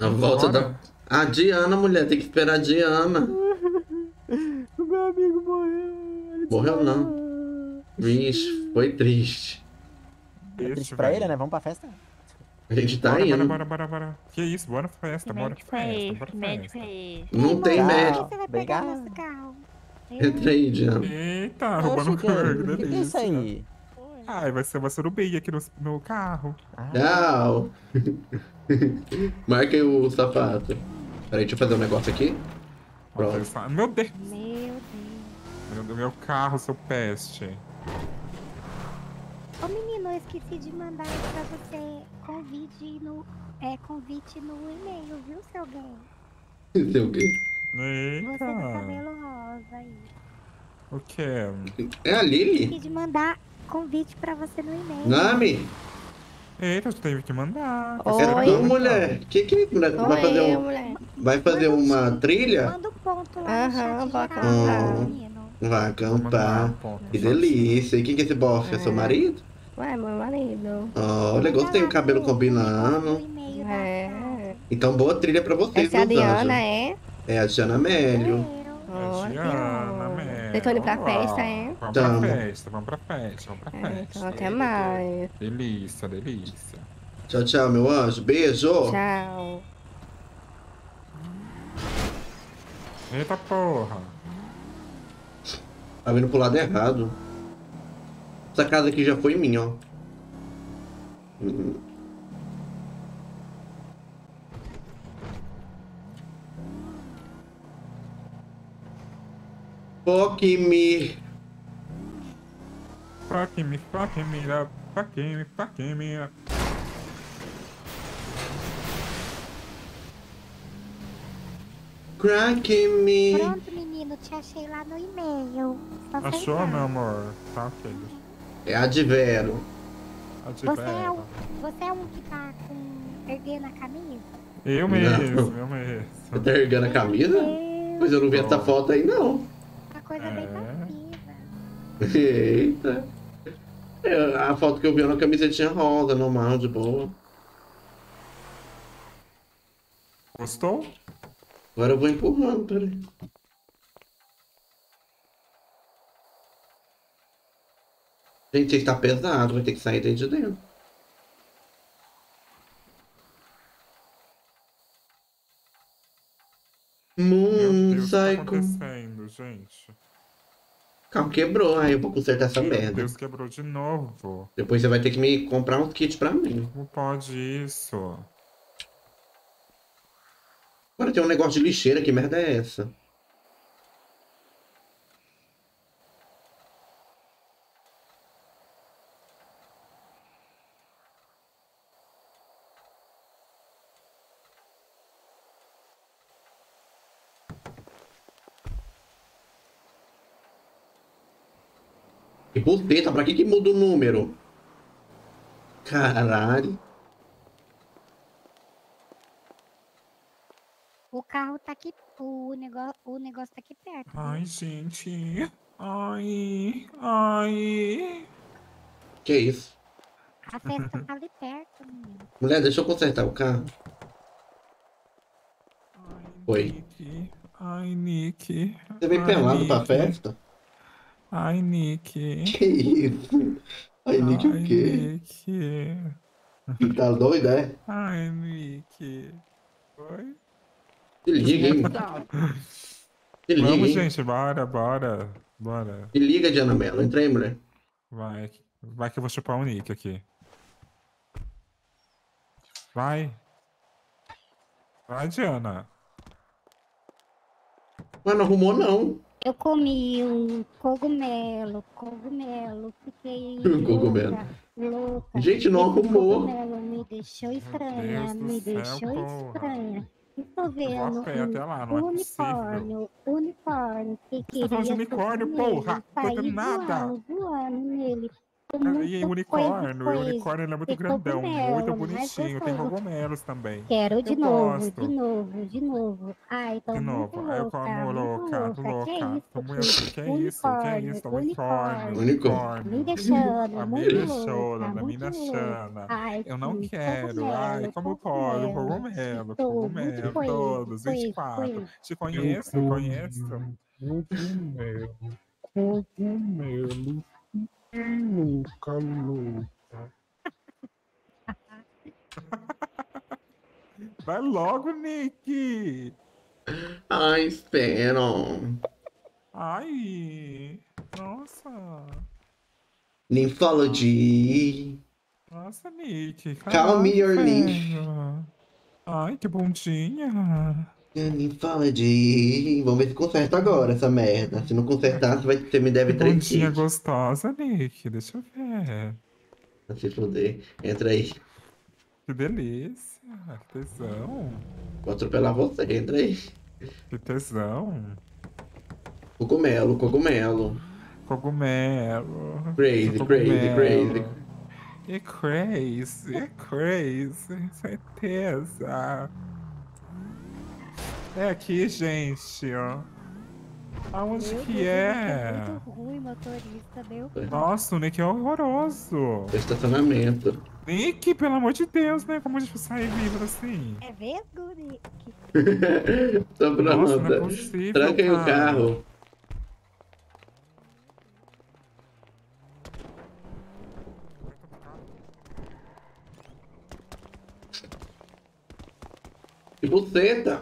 A volta da. A Diana, mulher, tem que esperar a Diana. *laughs* O meu amigo morreu. Ele Morreu não. Vixe, foi triste. É triste pra ele, né? Vamos pra festa. A gente tá bora, indo. Bora, bora, bora, bora. Que isso, bora pra festa, Que bora pra festa, bora Que pra médico festa. Não tem médico. Obrigado. Entra aí, Diana. Eita, roubando Oxe, cargo, que, que é isso aí? Ai, vai ser uma surubinha aqui no, no carro. Tchau. *laughs* Marca aí o sapato. Peraí, deixa eu fazer um negócio aqui. Pronto. Meu Deus. Meu Deus. Meu, Deus, meu carro, seu peste. Ô menino, eu esqueci de mandar pra você convite no, é, convite no e-mail, viu, seu gay? *laughs* Seu gay. Você do Eita. cabelo rosa aí. O que? É a Lily? Esqueci de mandar convite pra você no e-mail. Nome? Eita, tu teve que mandar. É tu, mulher? Que que é isso, mulher? Vai fazer, um, mulher. vai fazer uma trilha? Manda o ponto lá no Aham, chat vou geral, colocar. menino. Vai acampar. pô, Que delícia. E quem que é esse bofe? É seu marido? Ué, meu marido. Olha, gostei do cabelo combinando. É. Então, boa trilha pra vocês, Essa é a Diana, é? É a Diana Mélio. Ó, Diana, Mel. Vocês estão indo pra festa, é? Vamos Tamo. pra festa, vamos pra festa, vamos pra É, festa. então até mais. Delícia, delícia. Tchau, tchau, meu anjo. Beijo. Tchau. Eita porra. Tá vindo pro lado errado. Essa casa aqui já foi minha, ó. Uhum. Fuck me. Fuck me, fuck me up, fuck me, fuck me up. Crack me. Pronto, menino, te achei lá no e-mail. Só Achou, meu amor? Tá ok. É Advero. Você é, um, você é um que tá com erguendo a camisa? Eu Não. mesmo, eu mesmo. Você tá erguendo a camisa? Pois eu não vi essa foto aí, não. Coisa bem passiva. Eita. É, A foto que eu vi era uma camisetinha rosa, normal, de boa. Gostou? Agora eu vou empurrando, peraí. Gente, ele tá pesado, vai ter que sair daí de dentro. Meu Moon Deus, o que tá acontecendo, gente? Carro quebrou, aí eu vou consertar essa Meu merda. Deus, quebrou de novo. Depois você vai ter que me comprar uns kits pra mim. Como pode isso? Agora tem um negócio de lixeira, que merda é essa? Que busteta, pra que que muda o número? Caralho. O carro tá aqui, o negócio, o negócio tá aqui perto. Ai, gente. Ai, ai. Que isso? A festa tá ali perto, menino. Mulher, deixa eu consertar o carro. Oi. Nick. Ai, Nick. Você veio Ai, pelado pra Nick. festa? Ai, Nick. Que isso? Ai, Nick o quê? Nick. Tá doido, é? Ai, Nick. Oi? Se liga, hein? Se liga, Vamos, hein? gente, bora, bora. Bora. Se liga, Diana Mello. Entra aí, mulher. Vai. Vai que eu vou chupar o Nick aqui. Vai. Vai, Diana. Mas não arrumou, não. Eu comi um cogumelo, cogumelo, fiquei *laughs* Cogumelo. louca, louca. Gente, não arrumou. cogumelo me deixou estranha, me céu, deixou porra. estranha. Estou vendo pé até lá, não é um unicórnio, unicórnio que Você tá queria falando de unicórnio, porra? Tô nada. voando, voando nele. Com E unicórnio, coisa, o unicórnio ele é muito grandão, muito bonitinho. Tem cogumelos também. Quero de Eu novo, gosto. de novo, de novo. Ai, tô De muito novo, aí eu louca, como muito louca, louca. Que louca. isso, que que isso, que unicórnio, isso, unicórnio, unicórnio. unicórnio. Me deixando, A muito mina louca, chora, a muito mina louca. chana. Ai, Eu não que quero. Ai, como pode? cogumelo. Cogumelo, todos, coisa, 24. coisa. Te conheço, conheço. Cogumelo, cogumelo, louca, louca. Vai logo, Nick! Ai, espera. Ai! Nossa! Nymphology. Nossa, Nick! Calm me, your. Ai, que bundinha! Nymphology. Vamos ver se conserta agora essa merda. Se não consertar, você, vai, você me deve três kits. gostosa, Nick! Deixa eu ver. Pra se fuder. Entra aí. Que delícia! Que tesão! Vou atropelar você. Entra aí. Que tesão! Cogumelo, cogumelo. Cogumelo! Crazy, cogumelo. crazy, crazy. É crazy, é crazy, certeza. É aqui, gente, ó. Aonde Meu que Deus, é? ele muito ruim, motorista, deu. Nossa, o Nick é horroroso. Estacionamento. Nick, pelo amor de Deus, né? Como a gente vai sair vivo assim? É mesmo, Nick? *laughs* Tô Nossa, não é pronta. possível, Tranquem o cara. carro. Que buceta!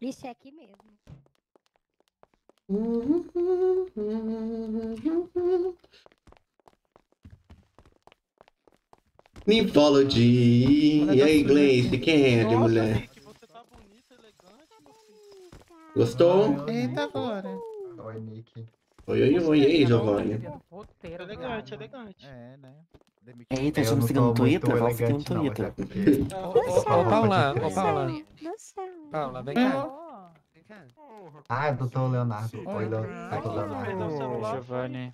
Ixi, é aqui mesmo. Nymphology. E aí, Gleice, quem é de mulher? Gostou? Eita, agora. Oi, Nick. Oi, oi, oi, e aí, Giovanni? Elegante, elegante. É, né? Eita, já Eu me não seguiu no Twitter? Vamos seguir no é Twitter. Ô, Paula, ô, Paula. Paula, vem cá. Ah, é doutor Leonardo. Oi, Leonardo. Leonardo. Giovanni.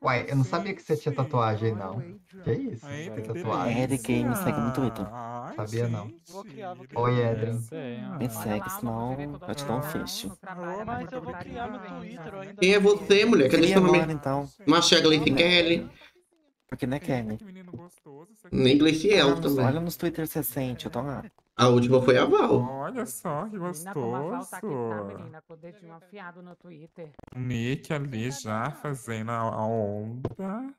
Uai, eu não sabia que você tinha tatuagem, não. Que isso? Tem tatuagem? Eric Game me segue no Twitter. Sabia não. Oi, Edrin. Me segue, senão eu te dou um fecho. Mas eu vou criar no Twitter, ainda Quem é você, mulher? Cadê seu nome? então. Macha Gleice Kelly. Porque não é Kenny. Nem Gleiciel Olha nos- também. Olha nos Twitters recentes, eu tô lá. A última foi a Val. Olha só que gostoso. com o dedinho afiado no Twitter. O Nick ali já fazendo a, a onda.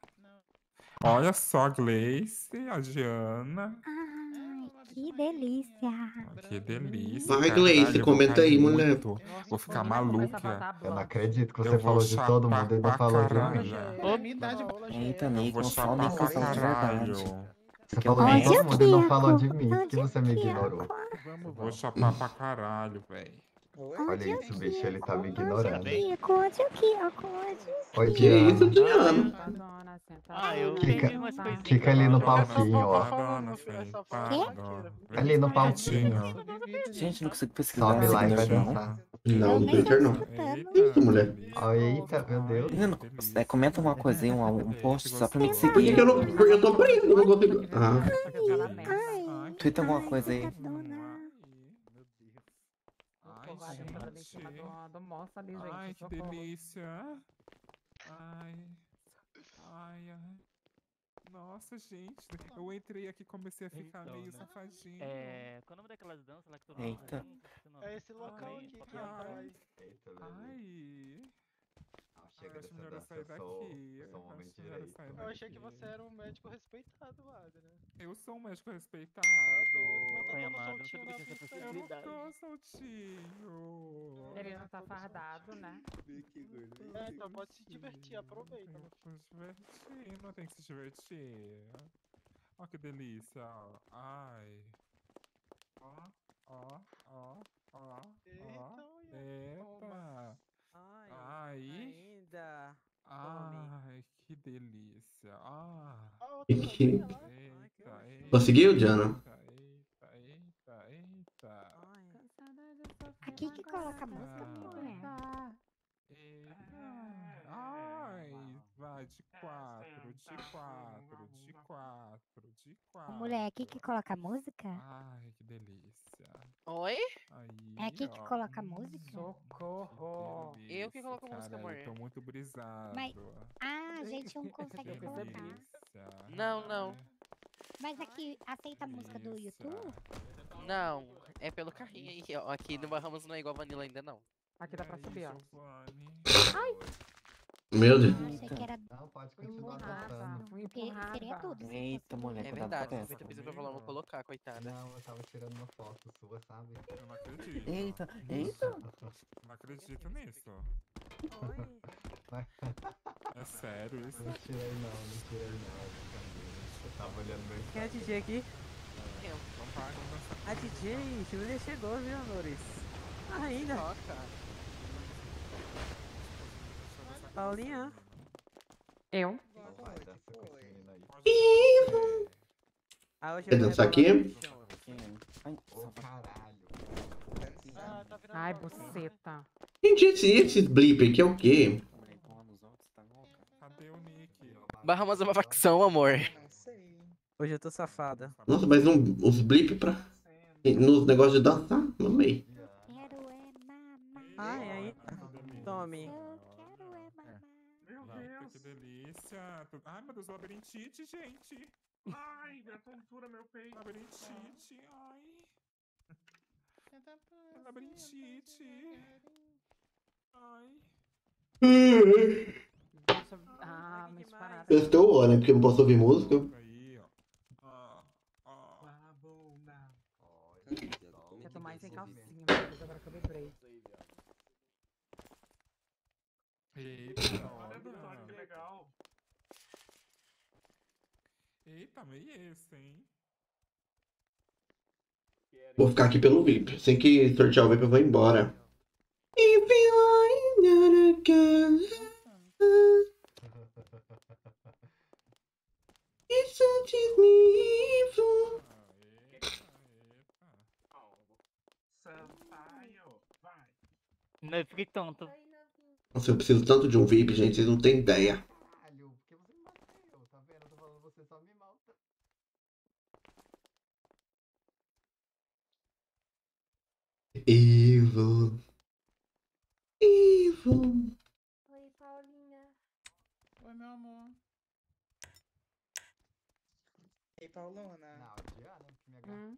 Olha só a Gleice, a Diana. Que delícia. Que delícia. Vai, Gleice, vou comenta aí, mulher. muito. Vou ficar maluca. Eu não acredito que você vou falou de todo mundo não pra falou de mim. Eita, vou não fala chapar nem pra que eu falo de caralho. verdade. Você falou de todo mundo e não falou de mim, que você me ignorou. Eu vou chapar pra caralho, velho. Olha isso, bicho, ele tá me ignorando. Kiko, onde o Kiko? Onde? Oi, Que isso, Diana. Diana? Ah, eu Fica, tenho umas coisinhas. fica ali no palquinho, ó. Ali no palquinho. Gente, não consigo pesquisar. Sobe lá e vai dançar. Não, no Twitter não. Isso, mulher. Eita, meu Deus. Menino, é, comenta uma coisinha, um, um post só pra me Por seguir. que que eu não. Porque eu tô preso, eu não consigo. Ah. Twitter alguma coisa aí. Ai, gente. Ai, que delícia. Ai. Ai, ai. Nossa, gente. Eu entrei aqui e comecei a ficar meio safadinho. É. Qual é o nome daquelas danças lá que todo Eita. É esse local aqui que atrás. Ai. Chega dessa melhor eu dança, sair eu sou- daqui. sou um homem eu direito. sair Eu achei que daqui. você era um médico respeitado, Adra. Eu sou um médico respeitado. Foi amado, não sabia que essa Eu não tô soltinho. Ele não tá fardado, né? É, então pode se divertir, aproveita. Eu tô se divertindo, tem que se divertir. Ó que delícia. ó. Ai. Ó, ó, ó, ó, ó. Eita. Ai. Ainda. Ai, que delícia. Ah. Que que- Eita, eita. Conseguiu, Diana? Eita, eita, eita. Aqui que coloca a música, mulher. Ai, vai de quatro, de quatro, de quatro, de quatro. Mulher, aqui que coloca a música? Ai, que delícia. Oi? Aí, É aqui que ó. coloca a música? Socorro. Eu que delícia, coloco a música, cara, amor. Eu tô muito brisado. Mas- Ah, a gente não consegue *laughs* Que colocar. delícia. Não, não. Mas aqui, aceita a música do YouTube? Não, é pelo carrinho aí, ó. Aqui no Bahamas não é igual Vanilla ainda, não. Aqui dá pra subir, ó. Meu Deus. Achei que era Não, pode Fui continuar empurrada, dançando. fui Porque seria empurrada. tudo. se Eita, mulher, É verdade, com a 50 testa. pediu pra falar, vou colocar, coitada. Não, eu tava tirando uma foto sua, sabe? Eu não acredito. Eita, eita. Não acredito nisso. É sério isso? Não tirei não, não tirei não. Eu tava olhando meu Quem é a DJ aqui? Eu. Não não. A DJ Júlia chegou, viu, amores? Ainda. Paulinha. Eu? Vai, dança com esse menino aí. Ah, Quer eu vou dançar aqui? Ai. Ah, tá virando Ai, buceta. Gente, esse, esses blip aqui é o quê? Cadê o Nick? Bahamas é uma facção, amor. Hoje eu tô safada. Nossa, mas um, os blip pra. Nos negócios de dançar? Amei. Ai, aí. Tome. Deus. Que delícia. Ai, meu Deus, labirintite, gente. Ai, minha tontura, meu peito. Labirintite, ai. Labirintite. Ai. Ah, mas parada. Eu estou, né? Porque eu não posso ouvir música. Eu tô mais sem calcinha, Deus, agora que eu lembrei. Eita, olha, doutor, que legal. Eita, meio esse, hein? Vou ficar aqui pelo VIP. Sem que sortear o VIP, eu vou embora. Não fique tonto. Nossa, eu preciso tanto de um VIP, gente, vocês não têm ideia. Evil. Evil. Oi, Paulinha. Oi, meu amor. Ei, Paulona. Hum?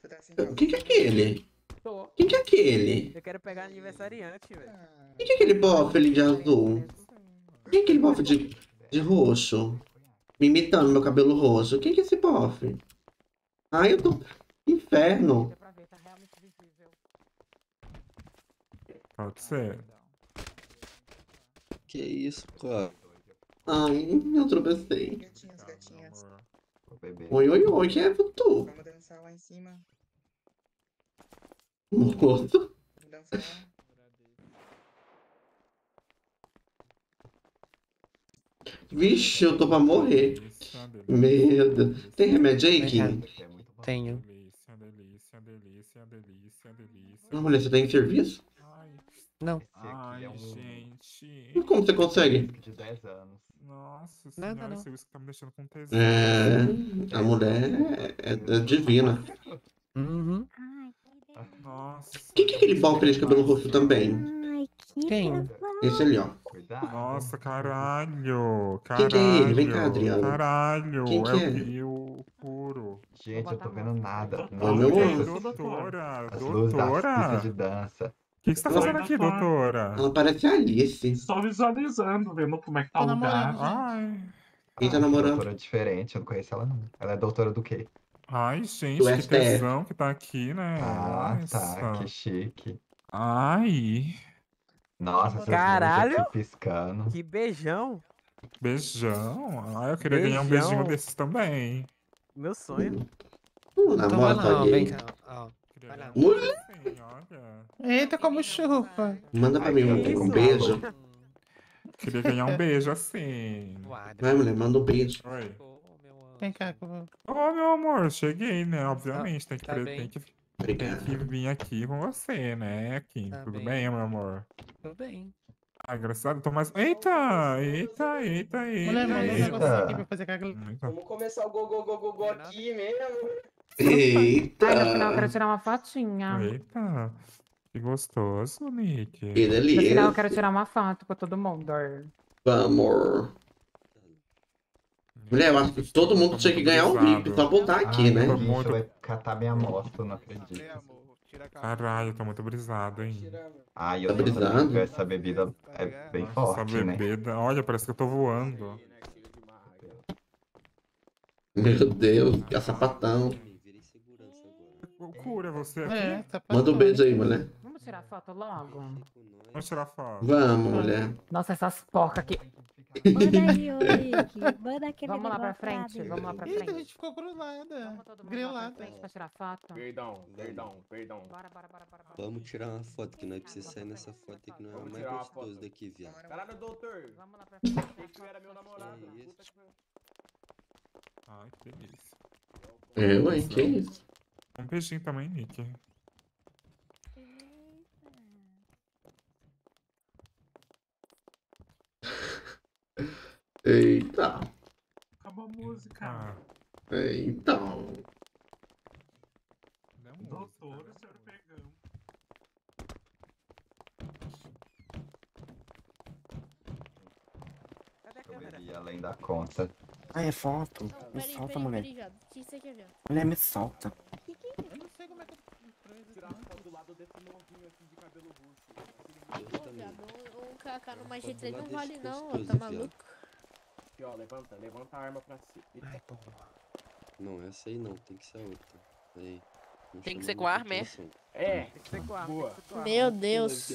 Tu tá sem Quem que é aquele? Tô. Quem que é aquele? Eu quero pegar aniversariante, velho. Quem que é aquele bofe ali de azul? Quem é aquele bofe de, de roxo? Me imitando meu cabelo roxo. Quem que é esse bofe? Ai, eu tô... Inferno. Pode ser. Que isso, cara? Ai, eu tropecei. Gatinhas, gatinhas. Oi, oi, oi, quem é tu? Vamos dançar lá em cima. Moço? Vamos dançar lá. Vixe, eu tô pra morrer. Meu Deus. Tem remédio aí, Kim? Tenho. Delícia, delícia, delícia, delícia, mulher, você tá em serviço? Não. Ai, E gente. como você consegue? De 10 anos. Nossa Nada, senhora, não. esse whisky tá me deixando com tesão. É, a mulher é, é divina. Uhum. Nossa. Quem que é aquele bofe ali de cabelo roxo também? Quem? Esse ali, ó. Nossa, caralho. Quem Caralho. que é ele? Vem cá, Adriano. Caralho. Quem que é o é? Rio puro. Gente, eu tô vendo nada. Ô, meu essas- Doutora, As luzes das doutora. pistas de dança. O que, que você tá fazendo aqui, doutora? Ela parece a Alice. Só visualizando, vendo como é que tá Tá o lugar. namorando, Ai. Quem tá namorando? Doutora diferente, eu não conheço ela não. Ela é doutora do quê? Ai, gente, Do que STF. tesão que tá aqui, né? Ah, tá, Nossa. que chique. Ai. Nossa, essas Caralho! aqui piscando. Que beijão. Beijão. Ai, eu queria ganhar um beijinho Beijão. desses também. Meu sonho. Uh, Então vai namora lá, com ó, vem cá. Ó, vai lá. Eita, como chupa. manda pra Ai, mim um, um beijo. Queria ganhar um beijo assim. Vai, mulher, manda um beijo. Oi. Vem cá. Ô, meu amor, cheguei, né? Obviamente, tem que, tá tem que, tem que vir aqui com você, né, Kim? Tá Tudo bem. bem, meu amor? Tudo bem. Ai, graças a Deus, tô mais... Eita, eita, eita, eita, Mulher, manda um negócio aqui pra fazer. Vamos começar o go, go, go, go, go aqui mesmo. Eita! Ai, no final eu quero tirar uma fotinha. Eita, que gostoso, Nick. Que No final eu delícia. quero tirar uma foto com todo mundo. Vamos. Mulher, eu acho que todo mundo tinha que ganhar um VIP, só botar aqui, Ai, né? o bicho vai catar minha amostra, eu não acredito. Caralho, eu tô muito brisado, hein? Ai, eu Tá tô brisado? que essa bebida é bem Essa forte, né? bebida, olha, parece que eu tô voando. Meu Deus, que sapatão. Cura você aqui? É, tá Manda um beijo aí, mulher. Vamos tirar foto logo? Vamos tirar foto. Vamos, mulher. Nossa, essas porcas aqui. Manda aí, ô Nick. Manda aquele Vamos lá pra frente, vamos lá pra Eita, a frente. gente ficou grudada. Lá pra Grilada. frente pra tirar foto. Perdão, perdão, perdão. Bora, bora, bora, bora. bora. Vamos tirar uma foto, que nós precisamos sair nessa foto aí, que não é o Vamos mais gostoso daqui, viado. Caralho, doutor. Vamos lá pra frente. Que era meu namorado. Que que. Ai, que delícia. É, ué, que isso? Um beijinho também, Nick. Eita. Acabou a música. Ah, É, Então. Doutor, o senhor pegão. Eu bebi além da conta. Ah, é foto. Me solta, peraí, mulher. peraí, Jado. O que? Mulher, me solta. Eu não sei como é que eu Tirar foto do lado desse novinho assim de cabelo roxo. Pô, viado, um, KK no mais Pode G3 lá não vale não, tá viado. maluco? Aqui, ó, levanta, levanta a arma pra cima. Ai, Não, essa aí não, tem que ser a outra. Aí. não Tem que ser com muita arma, é? É, Tem que ser com arma, que com arma. Meu Deus.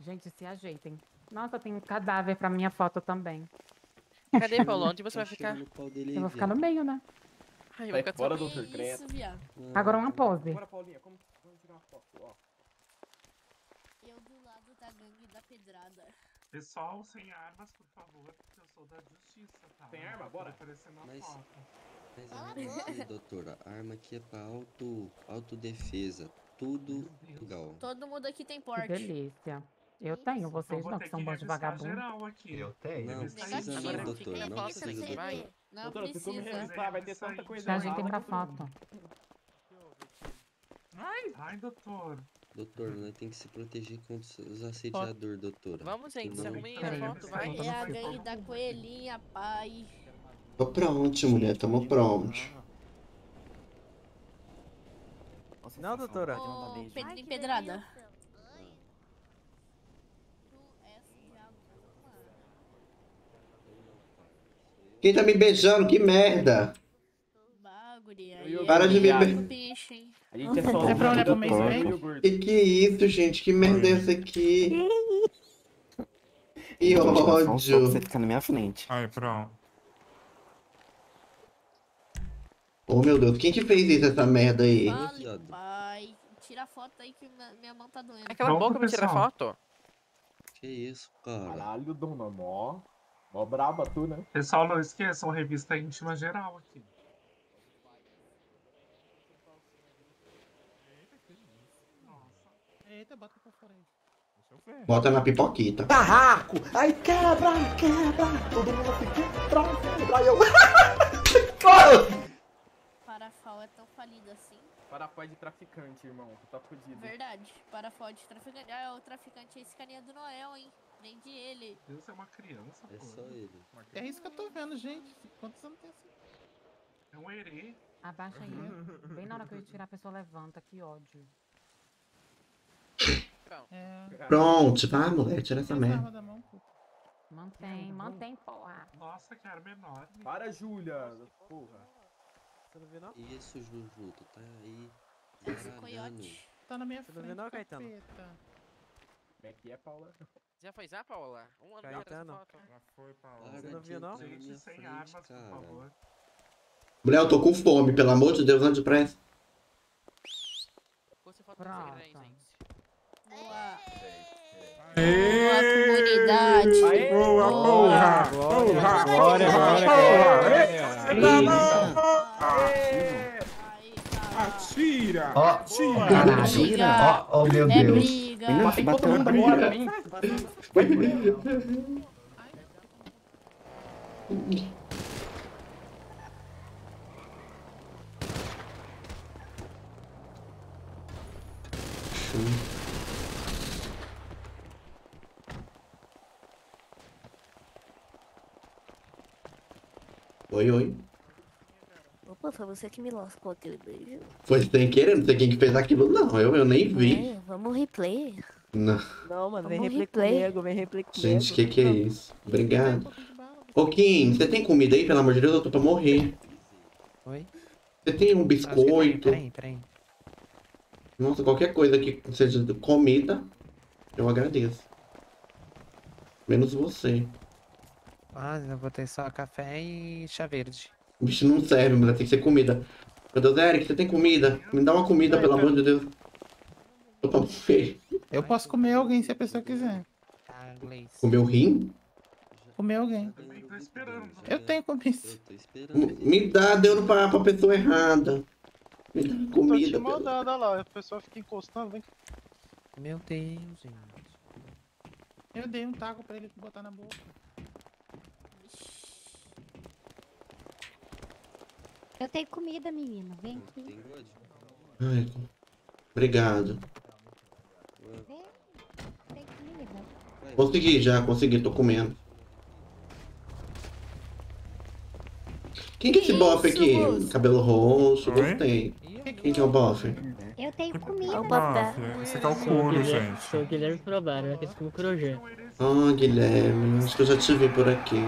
Gente, se ajeitem. Nossa, tem um cadáver pra minha foto também. Cadê, *laughs* Paulo? Onde você vai ficar? Eu vou ficar no meio, né? Ai, eu vou ficar fora, só- doutor Creto. Isso, viado. Agora uma pose. Bora, Paulinha, como... vamos tirar uma foto, ó. Eu do lado da gangue da pedrada. Pessoal, sem armas, por favor, porque eu sou da justiça, tá? Sem arma, bora. aparecer na Mas- foto. Mas a arma aqui, doutora, a arma aqui é pra auto, autodefesa. Tudo legal. Todo mundo aqui tem Que porte. delícia. Eu tenho, vocês vou não, que são bons de revistar vagabundo. geral aqui. Eu tenho. Não precisa não, doutor. Não isso, precisa. Vai. Não Doutora, se tu me precisa. revisar, vai ter tanta coisa Se ajentem errada pra foto. Ai, ai, doutor. Doutor, nós tem que se proteger contra os assediadores, doutora. Vamos, gente, se arrumem a foto, vai. É a gangue da coelhinha, pai. Tô pronto, mulher. Tamo pronto. Não, doutora. Ô, Pedrinho Pedrada. Quem tá me beijando? Que merda! Para de me beijar. A gente é só É pra olhar e. Que que é isso, gente? Que merda é essa aqui? *laughs* Que ódio. Você fica na minha frente. Aí, pronto. Oh, meu Deus. Quem que fez isso, essa merda aí? Fale, pai. Tira a foto aí que minha- mão tá doendo. Aquela boca pra tirar foto. Que isso, cara? Caralho, dona, mó. Mó braba tu, né? Pessoal, não esqueçam, revista íntima geral aqui. Eita, bota pra fora aí. Bota na pipoquita. Barraco! Aí quebra, quebra! Todo mundo se quebra, quebra! Eu. *laughs* Parafal é tão falido assim? Parafó é de traficante, irmão. Tu tá fudido. Verdade. Parafal é de traficante. Ah, o traficante é esse carinha do Noel, hein? Prende ele. Deus é uma criança, É pô. só ele. É isso que eu tô vendo, gente. Quantos anos tem assim? É um herê. Abaixa aí. *laughs* Bem na hora que eu ia tirar, a pessoa levanta. Que ódio. É. Pronto, vai, mulher. Tira essa merda. Mantém, mantém, porra. Nossa, que arma enorme. Para, Júlia. Porra. Você não não? Isso, Juju, tu tá aí. Esse coiote. Tá na minha Você não frente, viu não, Caetano? capeta. Como é que é, Paula? Já foi já, Paola? Um ano atrás Caetano. foto. Já foi. Para Você não de viu, não? Gente, sem frente, armas, por cara. favor. Mulher, eu tô com fome, pelo amor de Deus, ande depressa. Aí, Pronto. gente. Boa. Boa comunidade. Boa, porra! Porra! Glória, glória, Atira! Ó, Atira! Atira. Ó, oh, meu É Deus. Briga. Menina, Matei todo bateu mundo agora, hein? Oi, oi. Opa, foi você que me lascou aquele beijo. Foi sem querer, não sei quem que fez aquilo, não. Eu, eu nem vi. É, vamos replay. Não. Não, mano, vem replay replay. comigo, vem replay comigo. Gente, que que é isso? Obrigado. Ô, Kim, você tem comida aí? Pelo amor de Deus, eu tô pra morrer. Oi? Você tem um biscoito? Peraí, peraí. Nossa, qualquer coisa que seja comida, eu agradeço. Menos você. Ah, eu botei só café e chá verde. O bicho não serve, mulher, tem que ser comida. Meu Deus, Eric, você tem comida? Me dá uma comida, pelo amor de Deus. Tô pra morrer. Eu posso comer alguém se a pessoa quiser. Tá, inglês. Comer o rim? Comer alguém. Tô. Eu tenho comida. Eu tô esperando. M- Me dá, deu pra, pra pessoa errada. Me dá Tô te comida. pelo- mandando, olha lá. A pessoa fica encostando, vem. Meu Deus, gente. Eu dei um taco pra ele botar na boca. Eu tenho comida, menino. Vem aqui. Ai, obrigado. Vem. Tem comida. Consegui já, consegui, tô comendo. Quem que é esse bofe aqui? Cabelo roxo, gostei. Quem que é o bofe? Eu tenho comida. Ah, esse aqui é o couro, gente. Sou o Guilherme Probaro, aqui como Crojê. Ah, Guilherme, acho que eu já te vi por aqui.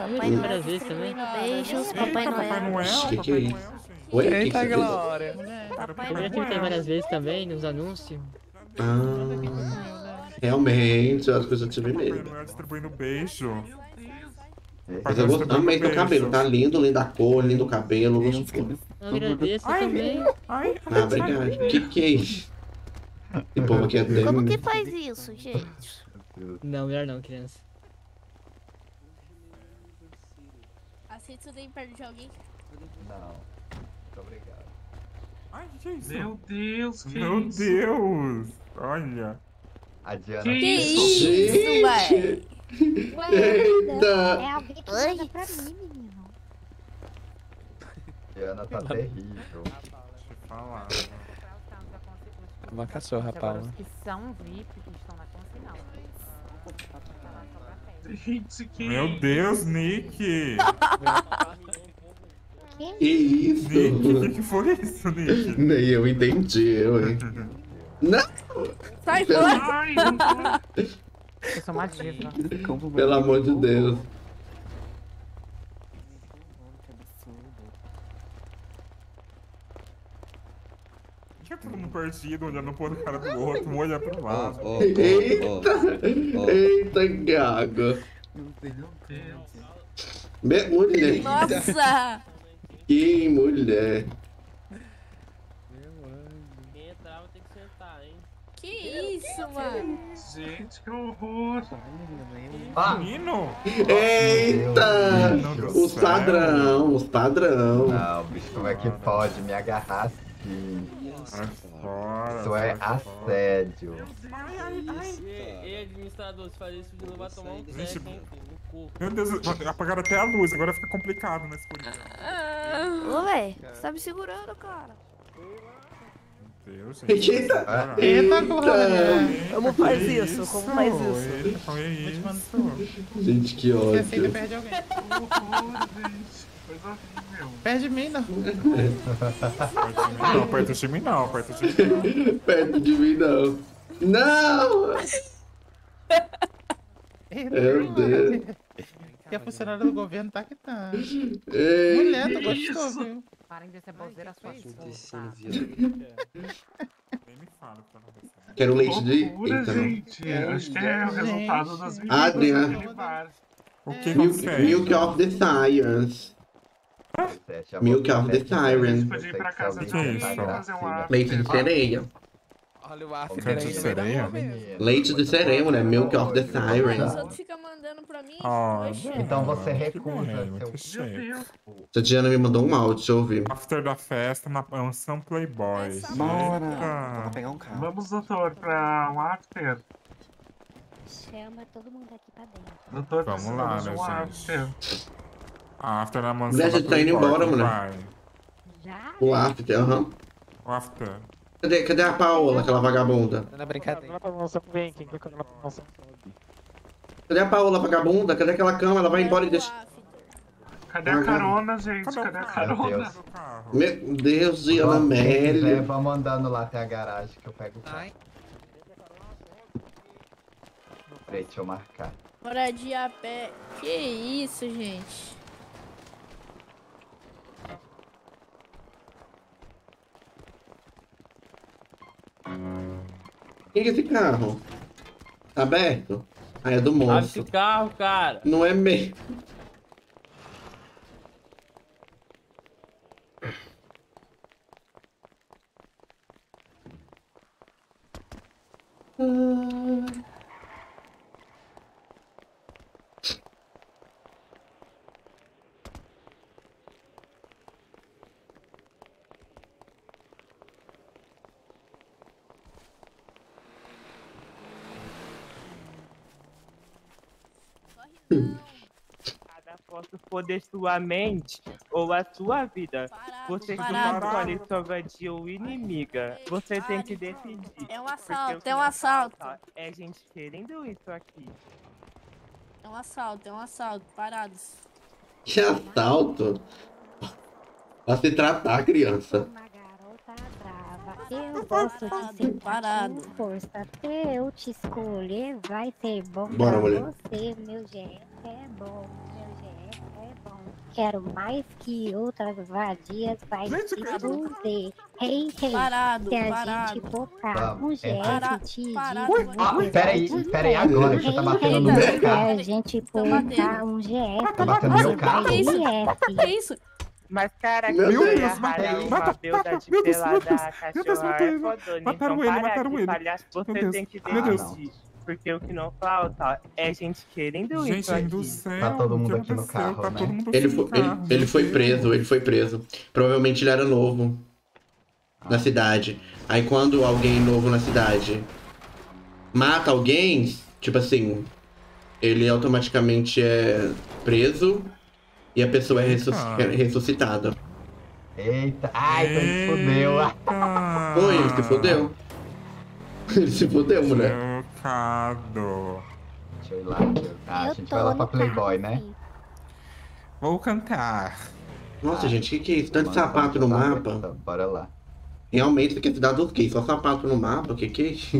Papai. Noel distribuindo beijos, Papai Noel. Que que é isso? Oi, que que Eita, fez? Glória. Eu já tentei várias vezes também, nos anúncios. Ah, realmente, eu acho que eu tive mesmo. Noel distribuindo beijo. Mas eu gosto, amei teu cabelo, tá lindo, linda a cor, lindo o cabelo, gostoso. Eu agradeço também. Ah, obrigado. Que que é isso? Esse povo aqui é Como que faz isso, gente? Não, melhor não, criança. Aceita isso daí perto de alguém? Não. Muito obrigado. Ai, que é isso? Meu Deus, que Meu isso? Deus! Olha. A Diana. Que isso, Gente! véi? Eita! É alguém que manda pra mim, menino. Diana tá terrível. Deixa eu falar. Uma cachorra, Paula. os que são VIP, que estão na conta, não. Gente, que Meu Deus, Nick! Que isso? Nick, o que, que foi isso, Nick? Nem eu entendi, eu, hein? Não! Sai Pelo- fora! Ai, não tô... Eu sou uma diva. Pelo amor de Deus. Tinha todo mundo perdido, olhando pro cara do outro, um olhando pro lado. Ó, ó, ó, Eita! ó, ó. Eita, gago. Me- mulher. Nossa! Que mulher. Que sentar, hein? Que isso, mano? Gente, que horror. Ah! Menino! Eita! Meu Deus céu. padrão, os padrão. Não, bicho, como é que pode me agarrar assim? Fora, Isso é sai fora. assédio. Ei, ei, administrador, se fazer isso de novo, vai tomar um Gente, hein? Meu Deus, apagaram até a luz, agora fica complicado na escuridão. Ô, véi, você tá me segurando, cara. Meu Deus, gente. Eita! Eita, Glória. Como faz isso? Como faz isso? Eita, foi isso. Gente, que Você sempre ódio. perde alguém. Que horror, gente. Coisa horrível. Perde mim, não. Não, perto de mim não, perto de mim não. *laughs* Perto de mim, não. Não! Meu Deus. E a funcionária do governo tá que tá. Ei. Mulher, tu gostou, viu? Parem de ser. Nem me fala que tá acontecendo. Quero leite de. Eita, não. gente. Acho que é o resultado das visitas Adriana. daquele bar. O que Milk, acontece? Milk of the Sirens. Milk of the Siren. Ir pra casa fazer um after. Leite de sereia. Olha o after Leite de sereia? Leite de sereia, mulher. Milk of the Os Sirens. outros ficam mandando pra mim. Oxe. Então você recusa, seu- Meu. A Diana me mandou um áudio, deixa eu ouvir. After da festa na mansão Playboys. Bora! Pegar um carro. Vamos, doutor, pra um after. Chama todo mundo aqui pra dentro. Doutor, Vamos lá, né, um gente? after. After na mansão Mulher, já tá indo embora, mulher. Já? O after, aham. O after. Cadê, cadê a Paola, aquela vagabunda? Na brincadeira. Vem, quem quer que ela promoção? Cadê a Paola, vagabunda? Cadê aquela cama? Ela vai embora e deixa. Cadê a carona, gente? Cadê a carona? Meu Deus, Vamos, quem quiser, Amélia. vamos andando lá até a garagem que eu pego o carro. Peraí, deixa eu marcar. Moradia a pé. Que isso, gente? Quem é esse carro? Tá aberto? Ah, é do tá monstro. Abre esse carro, cara. Não é mesmo. Ah. Cada foto poder sua mente ou a sua vida. Você que não pode invadir ou inimiga. Você tem que decidir. É um assalto, é um assalto. É gente querendo isso aqui. É um assalto, é um assalto. Parados. Que assalto? Pra se tratar, criança. Eu gosto de ser parado. Força, até eu te escolher, vai ser bom Bora, pra mulher. você. Meu GF é bom, meu GF é bom. Quero mais que outras vadias, vai te fuder. Hey, hey, Parado, se a parado. gente botar Vamos, um é. GF Para- te parado, diz, Ah, peraí, peraí, agora que tá batendo no meu Se carro. a gente botar um GF, Tá batendo no meu carro? Que isso? Mas, cara, Meu que Deus, ia mata- mata- meu Deus, meu Deus, meu Deus, mataram é ele, mataram Então, ele, mataram ele. palhaço, Meu você Deus, tem que meu Deus. Porque o que não falta é gente querendo Gente isso aqui. do céu. Tá todo mundo aqui no aconteceu? carro, Tá né? todo mundo Ele foi, ele, carro, ele meu foi Deus. preso, ele foi preso. Provavelmente ele era novo na cidade. Aí quando alguém novo na cidade mata alguém, tipo assim, ele automaticamente é preso e a pessoa é ressusc- Eita. ressuscitada. Eita, ai, então ele se fudeu. Foi, ele se fudeu. Ele se fudeu, mulher. Chocado. Deixa eu ir lá. deixa eu- Ah, a gente vai lá pra Playboy, né? Vou cantar. Nossa, gente, o que, que é isso? Tanto sapato no mapa. Bora lá. Realmente, isso aqui é cidade dos gays. Só sapato no mapa, o que que é isso?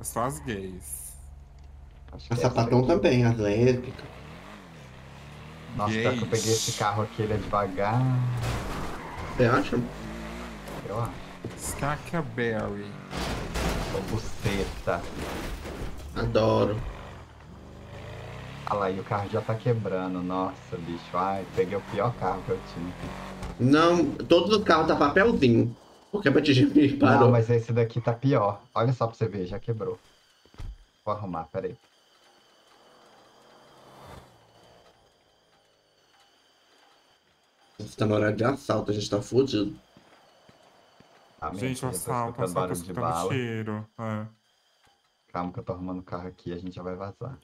É só as gays. A sapatão também, as lésbicas. Nossa, pior que eu peguei esse carro aqui, ele é devagar. Você acha? Eu acho. Skacaberry. Ô, buceta. Adoro. Olha lá, e o carro já tá quebrando. Nossa, bicho. Ai, peguei o pior carro que eu tinha. Não, todos os carros tá papelzinho. Porque a Batista parou. Não, mas esse daqui tá pior. Olha só pra você ver, já quebrou. Vou arrumar, peraí. Você tá no horário de assalto, a gente tá fudido. Minha Gente, o assalto, escutando assalto, de escutando bala. cheiro. É. Calma que eu tô arrumando o carro aqui, a gente já vai vazar.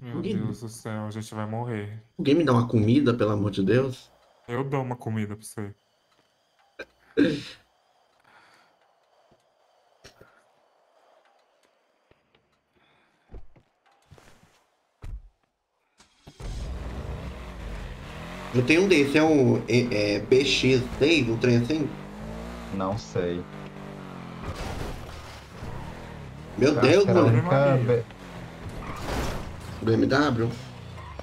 Meu Alguém- Deus do céu, a gente vai morrer. Alguém me dá uma comida, pelo amor de Deus? Eu dou uma comida pra você. *laughs* Eu tenho um desse, é um é, é, BX6, um trem assim? Não sei. Meu Eu Deus, mano. única B- BMW?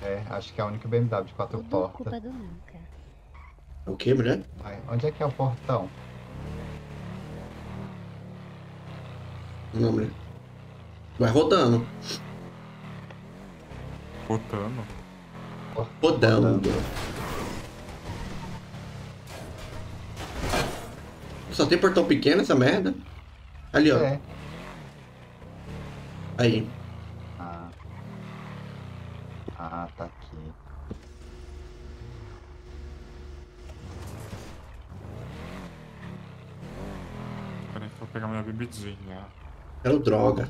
É, acho que é a única BMW de quatro portas. Culpa do nunca. O que, mulher? Ai, Onde é que é o portão? Não, mulher. Vai rodando. Botando. Rodando. Só tem portão pequeno essa merda? Ali, ó. É. Aí. Ah. Ah, tá aqui. Peraí que eu vou pegar minha bebidinha. Quero droga.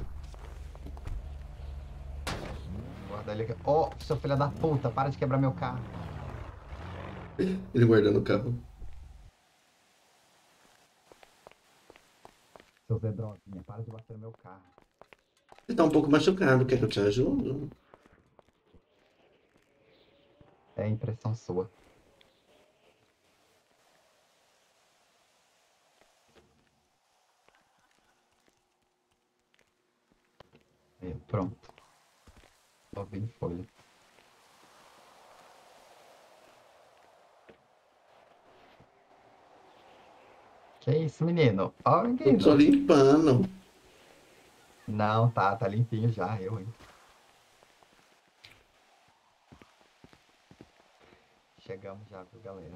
Guarda ele aqui. Ô, seu filho da puta, para de quebrar meu carro. Ele guardando o carro. Seu Zé Droguinha, para de bater no meu carro. Você tá um pouco machucado, quer que eu te ajude? É impressão sua. Aí, pronto. Só vem folha. Que isso, menino? Ó, Eu tô limpando. Não, tá, tá limpinho já, eu, hein. Chegamos já, viu, galera?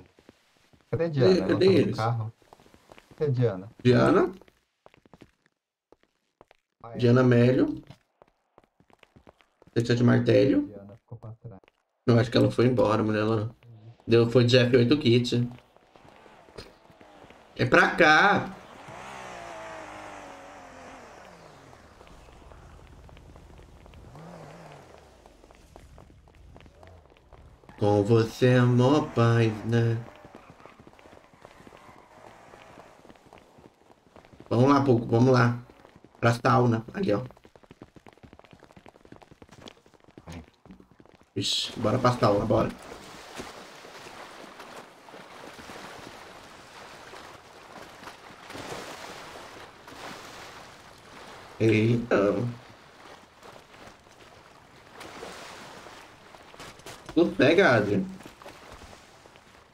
Cadê a Diana? Ela cadê tá no eles? carro. Cadê a Diana? Diana? Diana Mélio. Deixa de martelo. Diana ficou pra trás. Eu acho que ela foi embora, mulher. Ela deu, foi de F8 kit. É pra cá. Com você é mó paz, né? Vamos lá, pouco, vamos lá. Pra sauna. Ali, ó. Ixi, bora pra sauna, bora. Eita. Sossega, Adrian.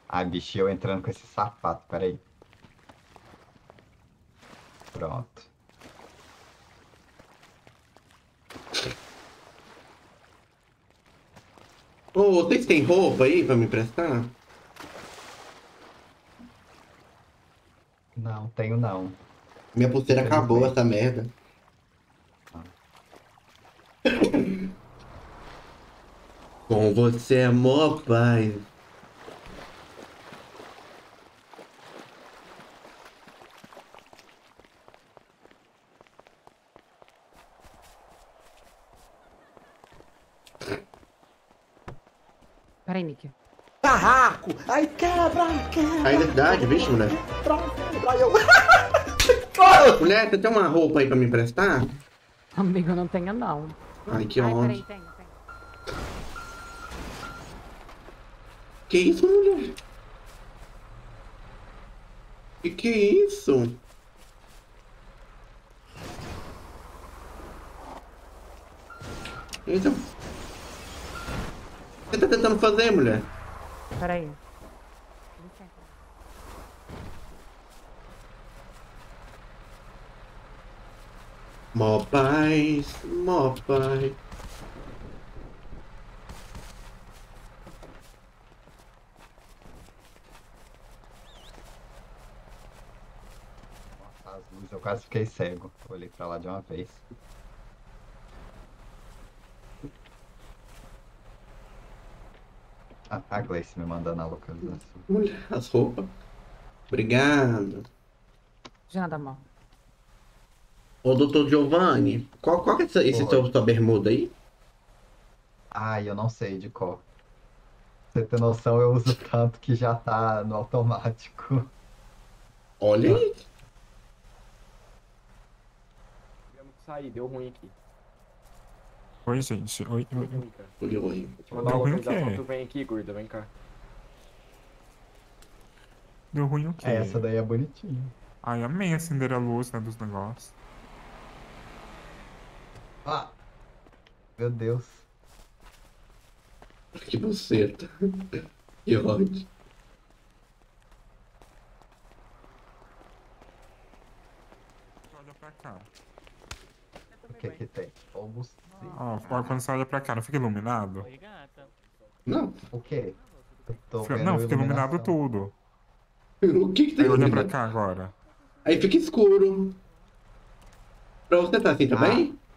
Ai, bicho, eu entrando com esse sapato, peraí. Pronto. Ô, vocês têm roupa aí pra me emprestar? Não, tenho não. Minha pulseira acabou, essa merda. Com você é mó paz. Peraí, Nick. Barraco! Aí quebra, quebra. Aí da cidade, vixe, mulher. Eu... Mulher, você tem uma roupa aí pra me emprestar? Amigo, eu não tenho não. Ai, que Ai, onda. peraí, tenho, tenho. Que isso, mulher? Que que é isso? Eita. O que tá tentando fazer, mulher? Peraí. Mó paz. As luzes, eu quase fiquei cego. Olhei pra lá de uma vez. Ah, a Gleice me mandando a localização. Mulher, as roupas. Obrigado. De nada, amor. Ô, doutor Giovanni, qual, qual que é esse, esse Oi. seu, sua bermuda aí? Ai, eu não sei de cor. Pra você ter noção, eu uso tanto que já tá no automático. Olha aí. Tivemos que sair, deu ruim aqui. Oi, gente. Oi, Deu oi. ruim, cara. Oi, oi. Vou te mandar Deu uma ruim o localização, quê? tu vem aqui, gorda, vem cá. Deu ruim o quê? É, essa daí é bonitinha. Ai, amei acender a luz, né, dos negócios. Ah! Meu Deus. Que buceta. Que ódio. Olha pra cá. O que que tem? Ó, quando você olha pra cá, não fica iluminado? Não. O quê? Fica- não, fica iluminado tudo. O que que tá Aí olha pra iluminado? cá agora. Aí fica escuro. Pra você tá assim também? Fica Ah,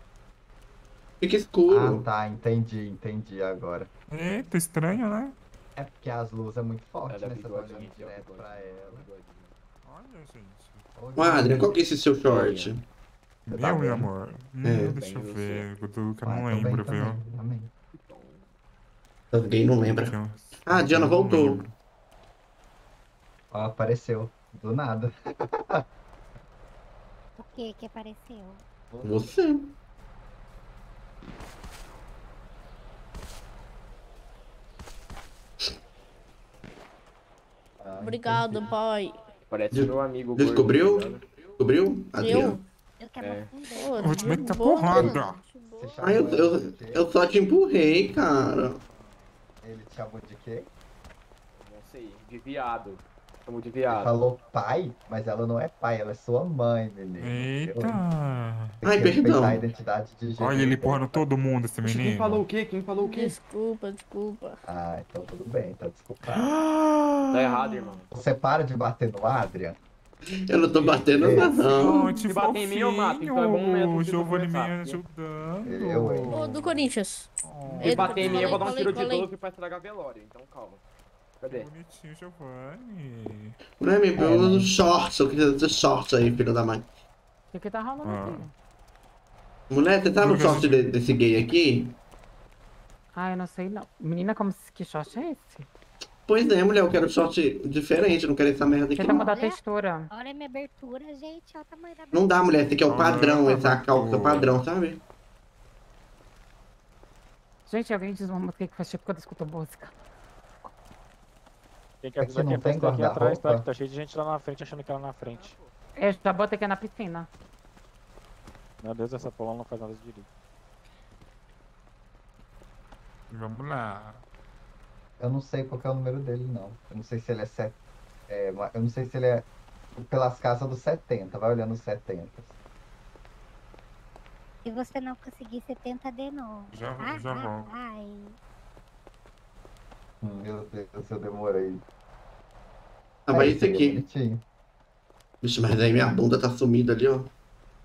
escuro. tá, entendi, entendi agora. Eita, estranho, né? É porque as luzes é muito forte, Ela é né? Você tá olhando ó, direto pra ela. Olha, gente. Ô, Adrian, qual que é esse seu short? Você tá Meu, meu amor. É. Hum, deixa eu ver, Guduca, Ah, não lembro, também, viu? amém. As gay não lembra. Ah, a Diana voltou. Ó, apareceu. Do nada. O que que apareceu? Você. Ah, Obrigado, entendi. pai. Parece Des- meu amigo. Descobriu? tá? Descobriu? Adriano. Eu quero É. Pô, Eu vou te meter porrada. Ah, eu, eu, eu só te empurrei, cara. Ele te chamou de quê? Não sei, de viado. Chamou de Ele viado. falou pai, mas ela não é pai, ela é sua mãe, menino. Eita. Tem Ai, perdão. a identidade de gênero. Olha ele empurrando todo mundo, esse Oxe, Quem menino. falou o quê? Quem falou o quê? Desculpa, desculpa. Ah, então tudo bem, tá desculpado. Tá errado, irmão. Você para de bater no Adrian? Eu não tô batendo nada, não. Gente, Se bater em mim, eu mato, então é bom método O de Giovanni me ajudando. Eu, hein? Do Corinthians. Se bater em mim, eu vou dar um colei, tiro de colei. 12 pra estragar velório. Então calma. Cadê? Bonitinho, Giovanni. Não é meu, eu uso shorts, eu queria dizer shorts aí, filho da mãe. O que que tá rolando Ah. aqui? Mulher, você tá no short de- desse gay aqui? Ah, eu não sei não. Menina, como se- que short é esse? Pois é, mulher, eu quero short diferente, não quero essa merda aqui. Tenta não. mudar a textura. Olha a minha abertura, gente. Olha o tamanho da Não dá, mulher, esse aqui é o padrão, tá essa calça bom. padrão, sabe? Gente, alguém diz uma música que faz tipo quando escuta música. Tem que avisar que não a tem festa aqui atrás, tá? Que tá cheio de gente lá na frente achando que ela é na frente. Eu já botei aqui na piscina. Meu Deus, essa Paula não faz nada de direito. Vamos lá. Eu não sei qual que é o número dele, não. Eu não sei se ele é set... é, eu não sei se ele é pelas casas dos 70. Vai olhando os 70. Se você não conseguir, você tenta de novo. Já- Ah, já ah, volto. Ai. Meu Deus, eu demorei. Ah, Aí, esse seria aqui. bonitinho. Vixe, mas aí minha bunda tá sumida ali, ó.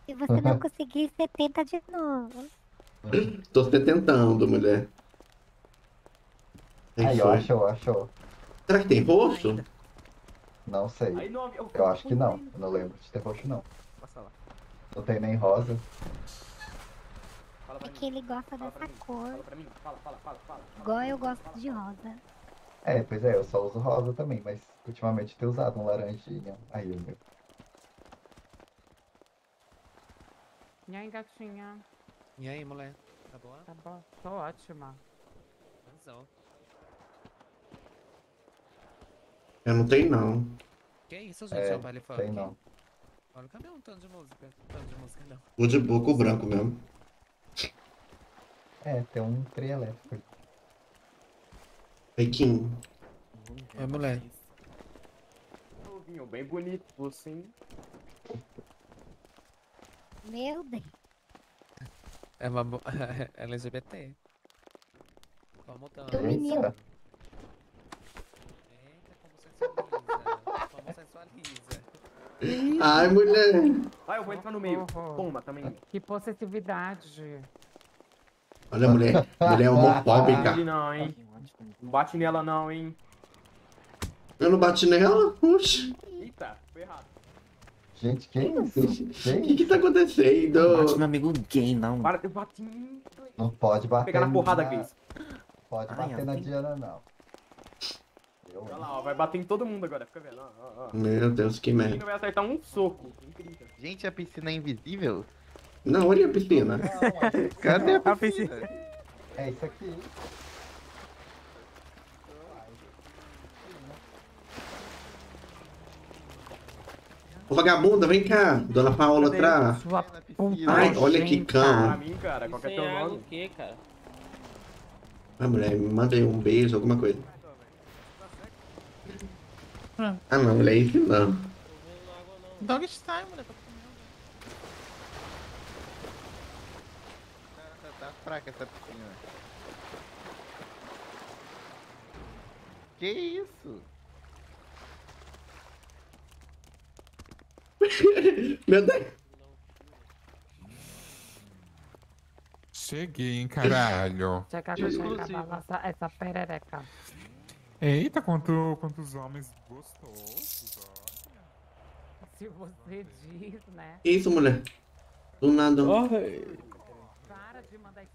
Se você não *laughs* conseguir, você tenta de novo. *laughs* Tô se tentando, mulher. Quem Aí, foi? ó, achou, achou. Será que tem rosto? Não sei. Aí, eu- Eu acho que não. Eu não lembro de ter roxo, não. Passa lá. Não tem nem rosa. Fala pra É mim. que ele gosta Fala dessa cor. Fala pra mim. Fala, fala, fala, fala. Igual eu gosto de rosa. É, pois é, eu só uso rosa também, mas ultimamente tenho usado um laranjinha. Aí, o meu. E aí, gatinha? E aí, mulher? Tá boa? Tá bom, tô ótima. Arrasou. Eu não tenho, não. Que isso, gente? É, É um baile funk? tem não. Olha, cadê um tanto de música? Tanto de música, não. Vou de boca o branco mesmo. É, tem um trem elétrico aí. Pequim. É, mulher. Ô, Vinho, bem bonito você, hein? Meu Deus. É uma bo- *laughs* LGBT. Vamos então. Do menino. Eita. Como sensualiza. Ai, mulher. Vai, eu vou entrar no meio. Toma, também. Que possessividade. Olha a mulher. Mulher Não homofóbica. bate não, hein? Não bate nela não, hein? Eu não bati nela? Oxi. Eita, foi errado. Gente, que isso? O que que tá acontecendo? Bate no amigo gay, não. Para, eu bati em... Não pode bater Pegar na porrada, na... Grace. Pode Ai, bater na tem- Diana, não. Eu, Olha lá, ó, vai bater em todo mundo agora, fica vendo. Ó, ó, ó. Meu Deus, que merda. não vai acertar um soco. Incrível. Gente, a piscina é invisível? Não, olha a piscina. Cadê a piscina? É isso aqui. Ô, vagabunda, vem cá. Dona Paola puta. Ai, olha que Pra cão. mim, cara, qual que é teu nome? o quê, cara? Ai, mulher, me manda aí um beijo, alguma coisa. Ah, não, mulher, isso não. Dog style, mulher. Tá, tá fraca essa piscina. Que isso? *laughs* Meu Deus. Cheguei, hein, caralho. Chega com balança essa perereca. Eita, quanto, quantos homens gostosos, ó. Se você diz, né? Que isso, mulher? Do nada. Isso.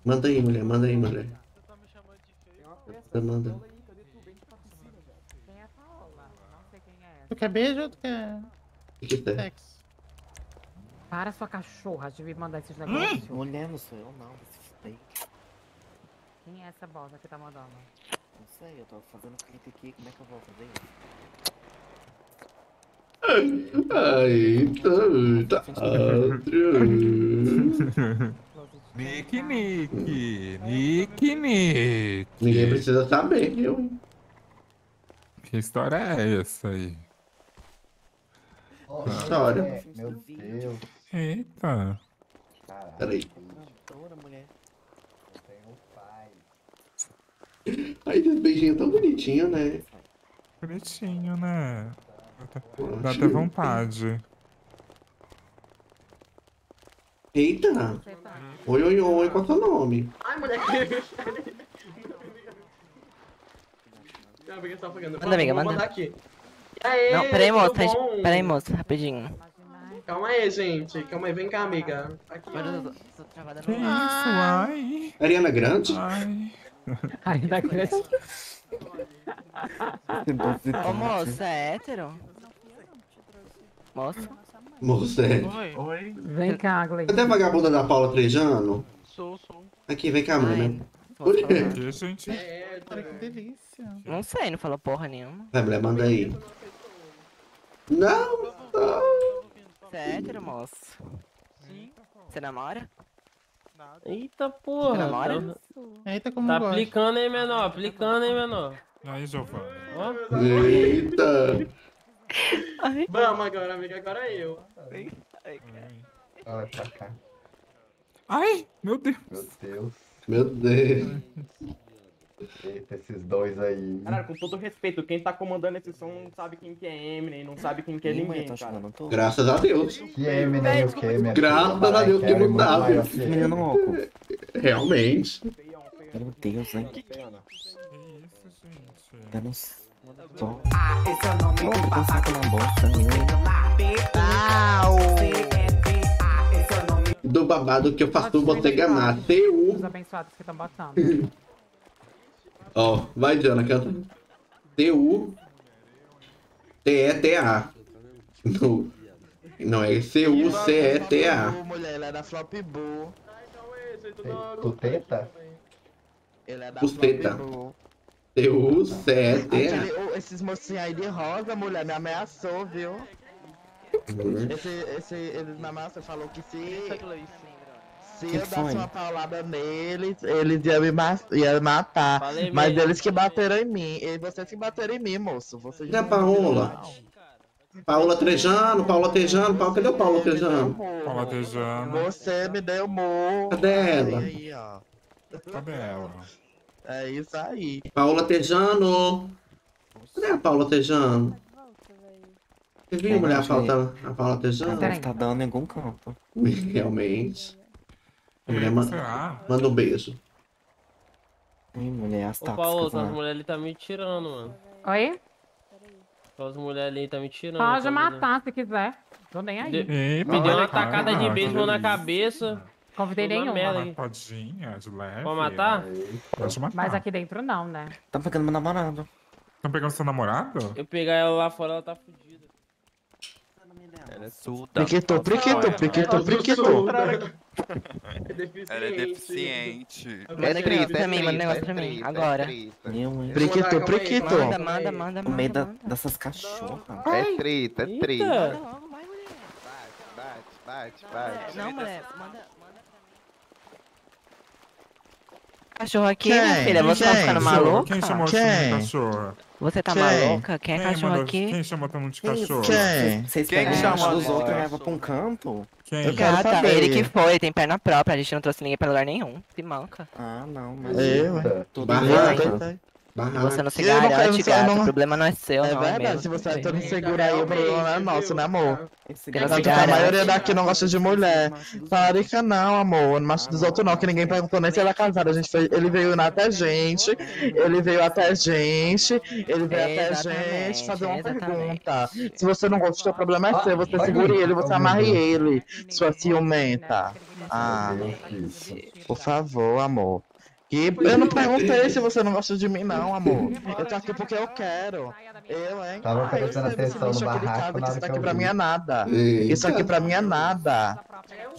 Manda aí, mulher, manda aí, mulher. Você manda. Quem é a Paola? Não sei quem é. Tu quer beijo ou tu quer O que que é? sexo? Para sua cachorra de me mandar esses negócios. Mulher, não sou eu, não. Esse fake. Quem é essa bosta que tá mandando? Não sei, eu tô fazendo clipe aqui. Como é que eu vou fazer isso? Ai, tá, tá. *laughs* Nick, Nick. Nick, Nick. Ninguém precisa saber, eu. Que história é essa aí? Ó, História. é, Meu Deus. Eita. Caralho. Peraí. Doutora, mulher. Eu tenho pai. Ai, esse beijinho é tão bonitinho, né? Bonitinho, né? Dá até- Dá Acho- até vontade. Eita! Oi, oi, oi, qual é o seu nome? Ai, pegando. Manda, amiga, manda. mandar aqui. E aí, Não, peraí, bom? Peraí, moço, rapidinho. Calma aí, gente. Calma aí, vem cá, amiga. Aqui, eu tô- travada Que isso, ai. Ariana Grande? Ai. *laughs* Ainda cresce. *laughs* Ô moça, é hétero? Moça? Moça, é. Oi. Vem cá, Gleice. Cadê a vagabunda da Paula Trejano? Sou, sou. Aqui, vem cá, mulher. Por quê? falar? Que, gente? Olha que delícia. Não sei, não falou porra nenhuma. Vai, mulher, manda aí. Não, não. Você é hétero, moço? Sim. Você namora? Eita porra. Você namora? Tá, Eita, como tá gosta. aplicando, hein, menor? Aplicando, hein, menor? Aí, Giovanni? Ó. Eita. Vamos agora, amiga. Agora é eu. Pra cá. Ai, meu Deus. Meu Deus. Meu Deus. Eita, esses dois aí. Caralho, com todo respeito, quem tá comandando esse som não sabe quem que é Eminem, não sabe quem que é ninguém, tá cara. todo. Graças a Deus. Que Eminem o minha Graças filha? a Deus que não dá, que. Menino louco. Realmente. Meu Deus, hein? Que isso, gente? Bosta, Do babado que eu faço você. Os TU. abençoados que estão botando. *laughs* Ó, vai, Diana, canta. TU. T-E-T-A. Não, não é C-U-C-E-T-A. Mulher, ela é da Flop Bull. Tuteta? Ele é da. T-U-C-E-T-A. Aquele- ô, esses mocinhos aí de rosa, mulher, me ameaçou, viu? Esse, esse, eles me ameaçaram, falou que se, se Que eu foi? desse uma paulada neles, eles iam me ma iam matar. Falei Mas mesmo. eles que bateram em mim. E vocês que bateram em mim, moço. Vocês não- Paola? Paola Trejano, Paula Trejano, Paula, cadê o Paula Trejano? Paula Tejano. Você me deu morro. Cadê ela? Aí, ó. Cadê ela? É isso aí. Paula Tejano. Cadê a Paula Tejano? Você viu, mulher, a Paula, a Paula Tejano? Deve tá dando em algum canto. Realmente. A mulher Eita, ma- será? manda um beijo. Ih, mulher, as Ô, Paulo, táticas as lá. mulheres ali tá me tirando, mano. Oi? As mulheres ali tá me tirando. Pode tá matar se quiser. Tô nem aí. De- Ei, Me deu uma tacada de beisebol na cabeça. Convidei Toda nenhuma. merda Uma todinha, de leve. Pode matar? Pode matar. Mas aqui dentro não, né? Tá pegando meu namorado. Estão pegando seu namorado? Eu pegar ela lá fora, ela tá fudida. Ela é surda. Priquito, priquito, priquito, priquito. Ela é deficiente. Manda negócio pra mim, manda negócio pra mim. Agora. Meu, hein? Priquito, priquito. Manda, manda, manda, No meio dessas cachorras. É treta, é mulher. Bate, bate, bate. Não, mulher, manda, manda. Cachorro aqui, Quem? minha filha, você tá Quem? ficando Cachorro, maluca? Quem chamou Quem? você de cachorro? Você tá Quem? maluca? Quem é cachorro mandou- aqui? Quem chamou todo mundo de cachorro? Quem? Vocês Quem chamou agora? outros e levam pra um canto? Quem? Eu quero Gata, saber. ele que foi, tem perna própria, a gente não trouxe ninguém pra lugar nenhum. Se manca. Ah, não, mas... Eu, hein? Tudo bem. Barraca. Você não se Eu não quero garante, não- O problema não é seu, É não, é verdade, se você é todo inseguro aí, o problema não é nosso, né, amor? Esse Não se Tanto que a maioria daqui não gosta de mulher. Farica não, amor. Não macho dos outros não, que ninguém perguntou nem se ele é casado. A gente foi, ele veio até a gente, ele veio até a gente, ele veio até a gente fazer uma pergunta. Se você não gosta, o problema é seu. Você segure ele, você amarre ele, sua ciumenta. Ah, por favor, amor. E eu não perguntei se você não gosta de mim, não, amor. Eu tô aqui porque eu quero. Eu, hein? Tava Ah, prestando atenção no aqui barraco, que na isso que daqui eu pra mim é nada. Isso aqui pra mim é nada.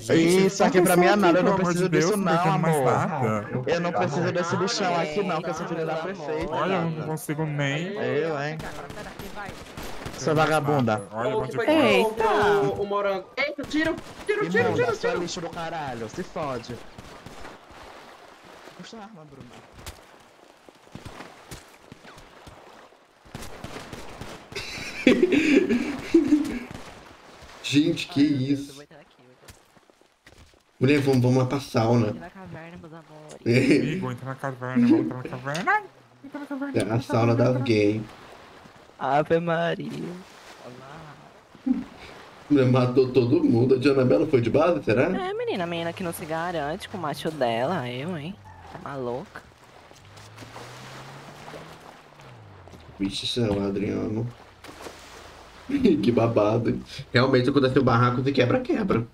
Isso aqui pra mim é nada. Eu não preciso disso, não amor. Eu não preciso desse lixão aqui, não, que eu sou filha da prefeita. Olha, eu não consigo nem. Eu, hein? Sua vagabunda. Olha, onde. Eita! o, o morango. Eita, tira, tira, tira, Imunda, tira, sua tira. lixo do caralho. Se fode. Puxa a arma, Bruno. *laughs* Gente, que isso. Mulher, vamos, vamos lá pra sauna. Na caverna, meus amores. Amigo, entra na caverna, vamos entrar na caverna. Entra na caverna. É a sauna das gays. Ave Maria. Mulher matou todo mundo. A Diana Bela foi de base, será? É, menina, a menina que não se garante com o macho dela, eu, hein? Tá Maluca. Vixe, céu, Adriano. *laughs* que babado. Realmente, quando tem barraco de quebra-quebra.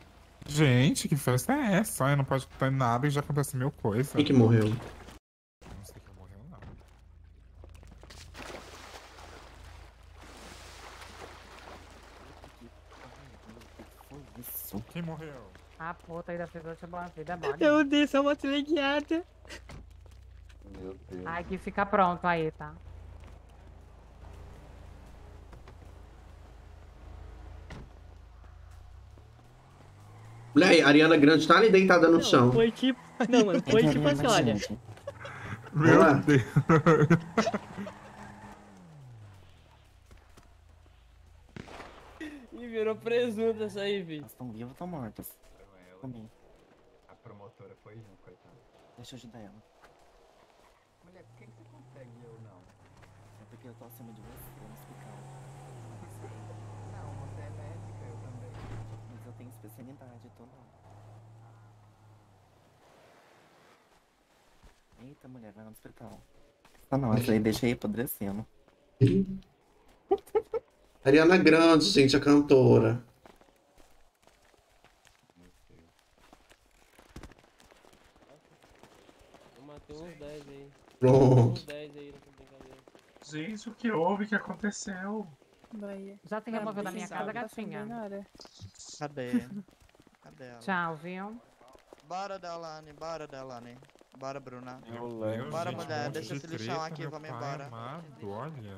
Gente, que festa é essa? Eu não pode estar em nada e já acontece mil coisas. Quem que morreu? Não sei quem morreu, não. Quem morreu? A puta ainda fez última vida, é mole. Eu dei só uma teleguiada. Meu Deus. Ai, que fica pronto aí, tá? Mulher, a Ariana Grande tá ali deitada no chão. Foi tipo. Não, mano, foi tipo assim, olha. Olha lá. Deus. *laughs* Ih, virou presunto essa aí, Vi. Elas estão vivas ou estão mortas? Também. A promotora foi junto, coitada. Deixa eu ajudar ela. Mulher, por que que você consegue e eu não? É porque eu tô acima de você, no hospital. Não, você é médica, eu também. Mas eu tenho especialidade, tô não. Eita, mulher, vai no hospital. Ah não, essa aí deixa aí apodrecendo. Ariana Grande, gente, a cantora. Eu matei uns 10 aí. Pronto. Uns 10 aí nessa brincadeira. Gente, o que houve? O que aconteceu? Já te removeu da minha casa, gatinha. Cadê? *laughs* Cadê ela? Tchau, viu? Bora, Delane, bora, Delane. Bora, Bruna. Meu Deus, Bora, gente, mulher, monte deixa de esse lixão treta, aqui, vamos embora. amado, olha.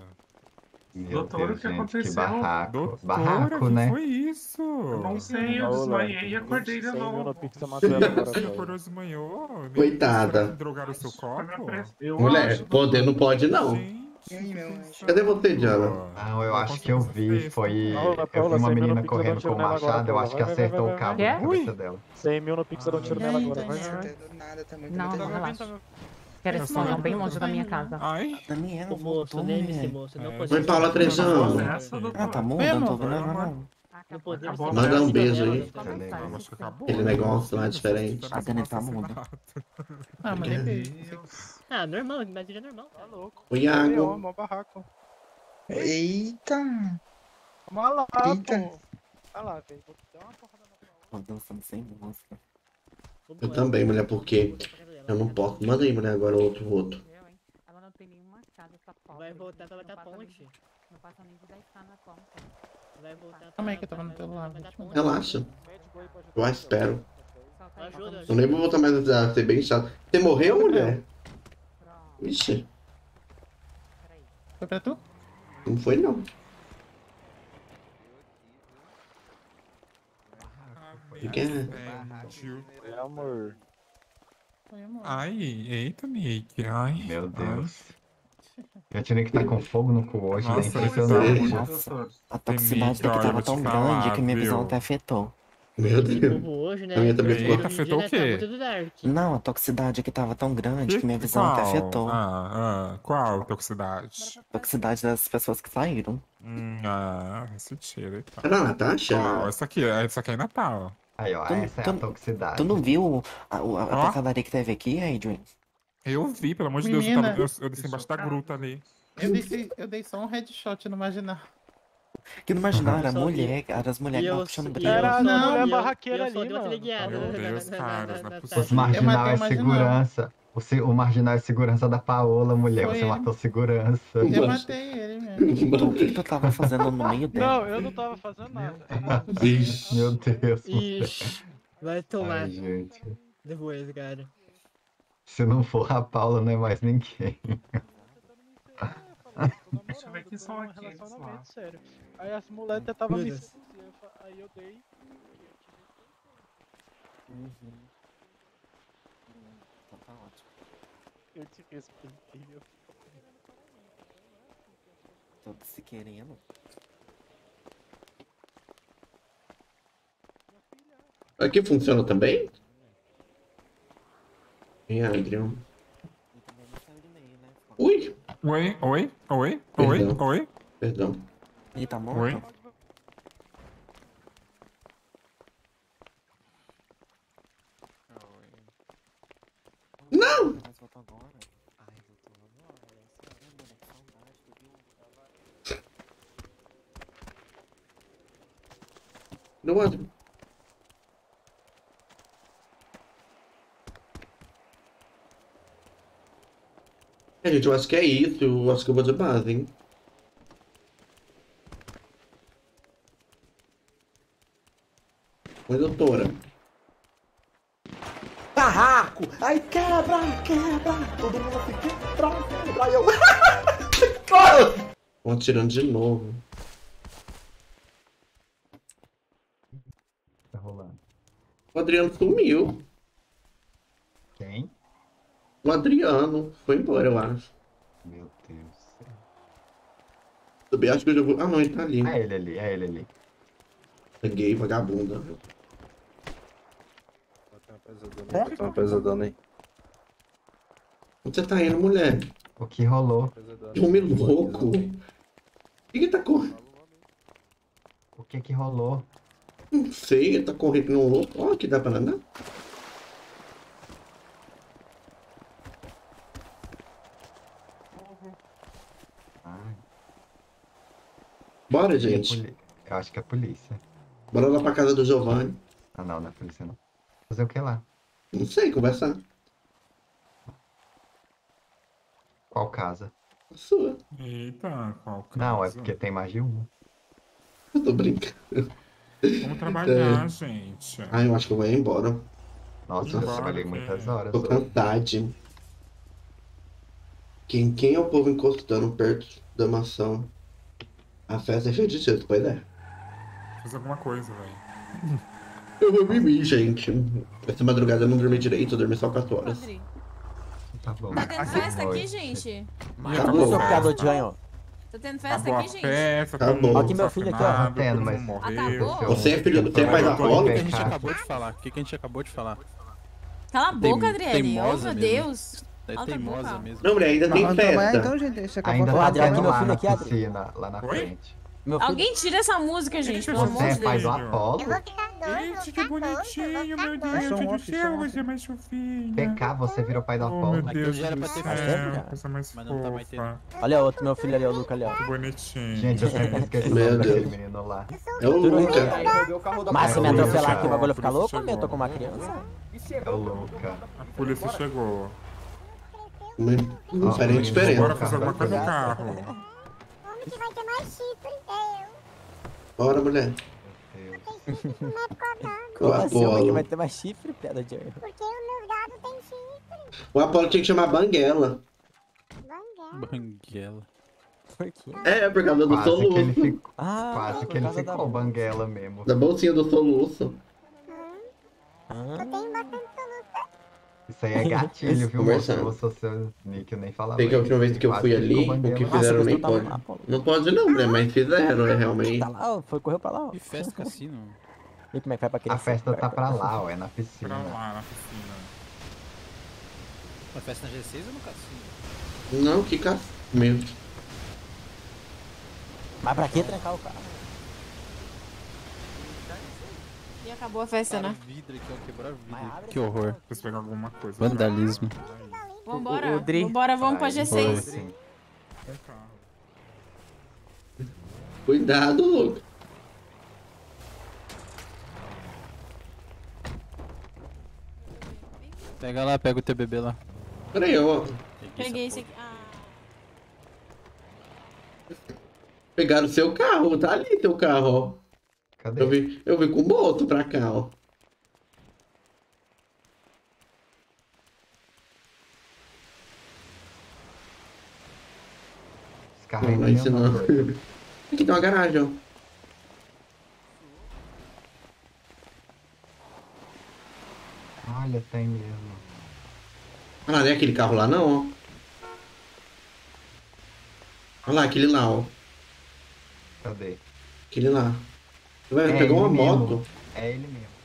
Meu Doutor, Deus, o que gente, aconteceu? que barraco. Doutora, barraco, que né? foi isso? Eu não sei, eu desmaiei e acordei de 100 mil no novo. Você acordou desmanhou? Coitada. Drogaram seu corpo? Eu Mulher, poder não pode, não. Cadê você, Diana? Não, eu acho que eu vi, foi. Eu vi uma 100 mil no menina correndo com o machado, eu acho que acertou o cabo na cabeça dela. 100 mil no Pix, eu um tiro nela agora. Vai, muito Não, não, errado. Quero esse fogão bem longe da minha casa. Ai. Daniela, Ô, moço, voltou, mulher. É. Oi, Paula doutor. Ah, tá muda, não tô vendo nada não. Manda um beijo né, aí. Ah, acho que acabou. Aquele né? negócio lá diferente. A caneta muda. Ah, mas nem Deus. Ah, normal, imagina normal. Tá louco. O Iago. mó barraco. Eita! Vamos lá, Eita. pô. Vai lá, velho. Vou dar uma porrada na Tô dançando sem música. Eu também, mulher, porque eu não posso. Manda aí, mulher, agora outro outro. Eu, hein? Ela não tem nenhuma casa, essa pobre. Vai voltar passa nem ponte. de- Não passa nem de 10k na conta. Vai voltar Calma aí pra- que eu tava no vai celular, voltar deixa pra eu- ponte. Relaxa. Eu espero. Ajuda, Eu nem vou voltar mais a ser bem chato. Você morreu, mulher? Ixi, peraí. Foi pra tu? não foi não. Fica- Gente. É amor. Amor. Ai, eita, Nick. Ai. Meu Deus. Eu tinha que estar com fogo no cu hoje, né? Nossa, Impressionante. Nossa, a toxicidade daqui tava tão te grande falar, que minha visão até afetou. Meu Deus. hoje, né? A minha também ficou. Afetou né, o quê? Tá. Não, a toxicidade aqui tava tão grande que minha visão até Qual? afetou. Ah, ah, qual toxicidade? Toxicidade das pessoas que saíram. Hum, ah, esse tiro e tal. Era a Natasha? Qual? Essa aqui, essa aqui é Natal. Aí, ó, Tu- essa é a tu- toxicidade. Tu não viu a, a, a pancadaria que teve aqui, Adrian? Eu vi, pelo amor de Deus, eu, tava, eu, eu desci embaixo da gruta ali. Eu dei, eu dei só um headshot no marginal. Que não imaginaram, era mulher, era as mulheres que puxando briga. Era- não, é barraqueira ali, mano. Meu Deus, na- caras, na- não é possível. Os marginal é marginal. segurança. O, se- o marginal é segurança da Paola, mulher. Foi Você ele. matou segurança. Eu matei ele mesmo. Tu, o que tu tava fazendo no meio dela? Não, eu não tava fazendo nada. Ixi. Meu Deus. Ixi, vai tomar. Ai, gente. Depois, cara. Se não for a Paula, não é mais ninguém. Deixa eu ver quem são um aqueles lá. relacionamento sério. Aí as mulheres Meu me Aí eu dei. Uhum. Então tá ótimo. Eu te respeitei, meu. Tô se querendo. Aqui funciona também? Em Adrian. Ui! Oi, oi, oi, oi, Perdão. oi. Perdão. Ele tá morto? Oi? Não! Mas voltou agora? Ai, voltou agora. É que saudade, viu? É, gente, eu acho que é isso. Eu acho que eu vou de base, hein? Oi, doutora. Aí quebra, quebra! Todo mundo fica pra Aí eu. *laughs* Vão atirando de novo. Tá rolando. O Adriano sumiu. Quem? O Adriano foi embora, eu acho. Meu Deus. Também acho que eu já vou. Ah, não, ele tá ali. É ele ali, é ele ali. Peguei, vagabunda. Tá uma pesadona aí. Onde você tá indo, mulher? O que rolou? Que homem louco. O que que tá correndo? O que que rolou? Não sei, ele tá correndo no louco. Ó, que dá pra andar. Bora, a gente. Eu acho que é a polícia. Bora lá pra casa do Giovanni. Ah não, não é a polícia não. Fazer o que lá? Não sei, conversar. Qual casa? A sua. Eita, qual Não, é casa? porque tem mais de uma. Eu tô brincando. Vamos trabalhar, É. gente. Ah, eu acho que eu vou embora. Nossa, eu trabalhei muitas horas. Tô hoje. cansado. Quem, quem é o povo encostando perto da mansão? A festa é cheia de jeito, pois é. Faz alguma coisa, velho. Eu vou dormir, gente. Essa madrugada eu não dormi direito, eu dormi só 4 horas. Tá bom. Tá tendo festa aqui, gente? Acabou. seu piada de anho. Tá tendo festa Acabou a aqui, gente? festa, Acabou. Aqui meu filho aqui, ó. vacinado, Tendo, mas- Acabou? Você é filho do. Você é Tô Apolo? bem, O que a gente acabou de falar? O que que a gente acabou de falar? Cala a boca, Adriane. Oh, teimosa meu. Deus. É a teimosa mesmo. Não, mulher, ainda tem festa. então, gente. Acabou Ainda tá aqui, meu lá filho na aqui, lá na frente. Meu filho. Alguém tira essa música, gente, pelo amor Você de é pai Deus. do Apolo? Gente, que bonitinho, meu Deus sou um do céu, você é mais fofinha. PK, você virou pai do Oh, meu Apolo. Deus já era do pra ter céu, feito, cara. coisa mais Mas não tá mais. Olha outro, meu filho ali, o Luca ali, ó. Que bonitinho. Gente, eu sempre *laughs* esqueço o nome daquele Deus. menino lá. É carro da Mas se me atropelar aqui, o bagulho fica Por isso louco, meu, eu tô com uma criança. É o Luca. A polícia chegou. Não nem diferença. Bora fazer alguma coisa no carro. Que vai ter mais chifre, eu. Bora, mulher. Como O assim, é que vai ter mais chifre, piada de? Porque o meu gado tem chifre. O Apolo tinha que chamar Banguela. Banguela. Por quê? É, por causa do Quase que ele soluço. ficou. Ah, Quase que ele da ficou bolsa. banguela mesmo. Da bolsinha do soluço. Ah, Eu tenho bastante Isso aí é gatilho, viu, moço? Conversando. Eu sou seu Nick, eu nem falava. Sei que a última vez que eu fui ali, o que fizeram nem pode. Não pode não, né? Mas fizeram, é realmente. Tá lá, foi, correu pra lá, ó. Que festa cassino. E como é que vai pra A criança? festa tá pra lá, ó, é na Pra piscina. lá, na piscina. Uma festa na G6 ou no cassino? Não, que ca... Meu. Mas pra que trancar o carro? E acabou a festa, né? vidro aqui, ó, vidro. Que horror. Preciso pegar alguma coisa. Vandalismo. Vambora. o Dri. Vambora, vamos pra Aí, G6. sim. Cuidado, Luca. Pega lá, pega o teu bebê lá. Peraí, ó. Peguei esse aqui. Ah, Pegaram o seu carro, tá ali teu carro, ó. Cadê? Eu vi, eu vi com moto pra cá, ó. Aí Não, não é isso não. Aqui tem uma garagem, ó. Olha, tem mesmo. Ah, não é aquele carro lá não, ó. Olha lá, aquele lá, ó. Cadê? Aquele lá. Vai, É pegou uma ele mesmo. moto. É ele mesmo.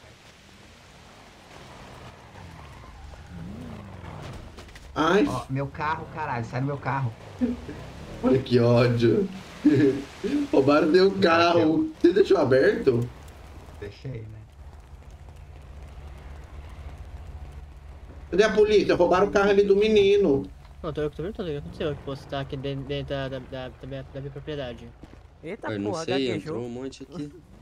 Ai, Ó, meu carro, caralho, sai do meu carro. olha que ódio. Roubaram meu carro. Você deixou aberto? Deixei, né? Cadê a polícia? Roubaram o carro ali do menino. Não, tô, tô vendo tudo o que aconteceu, que você tá aqui dentro, dentro da, da, da, da minha, da minha propriedade. Eita Eu não porra, sei, gaguejou. entrou um monte aqui. *laughs*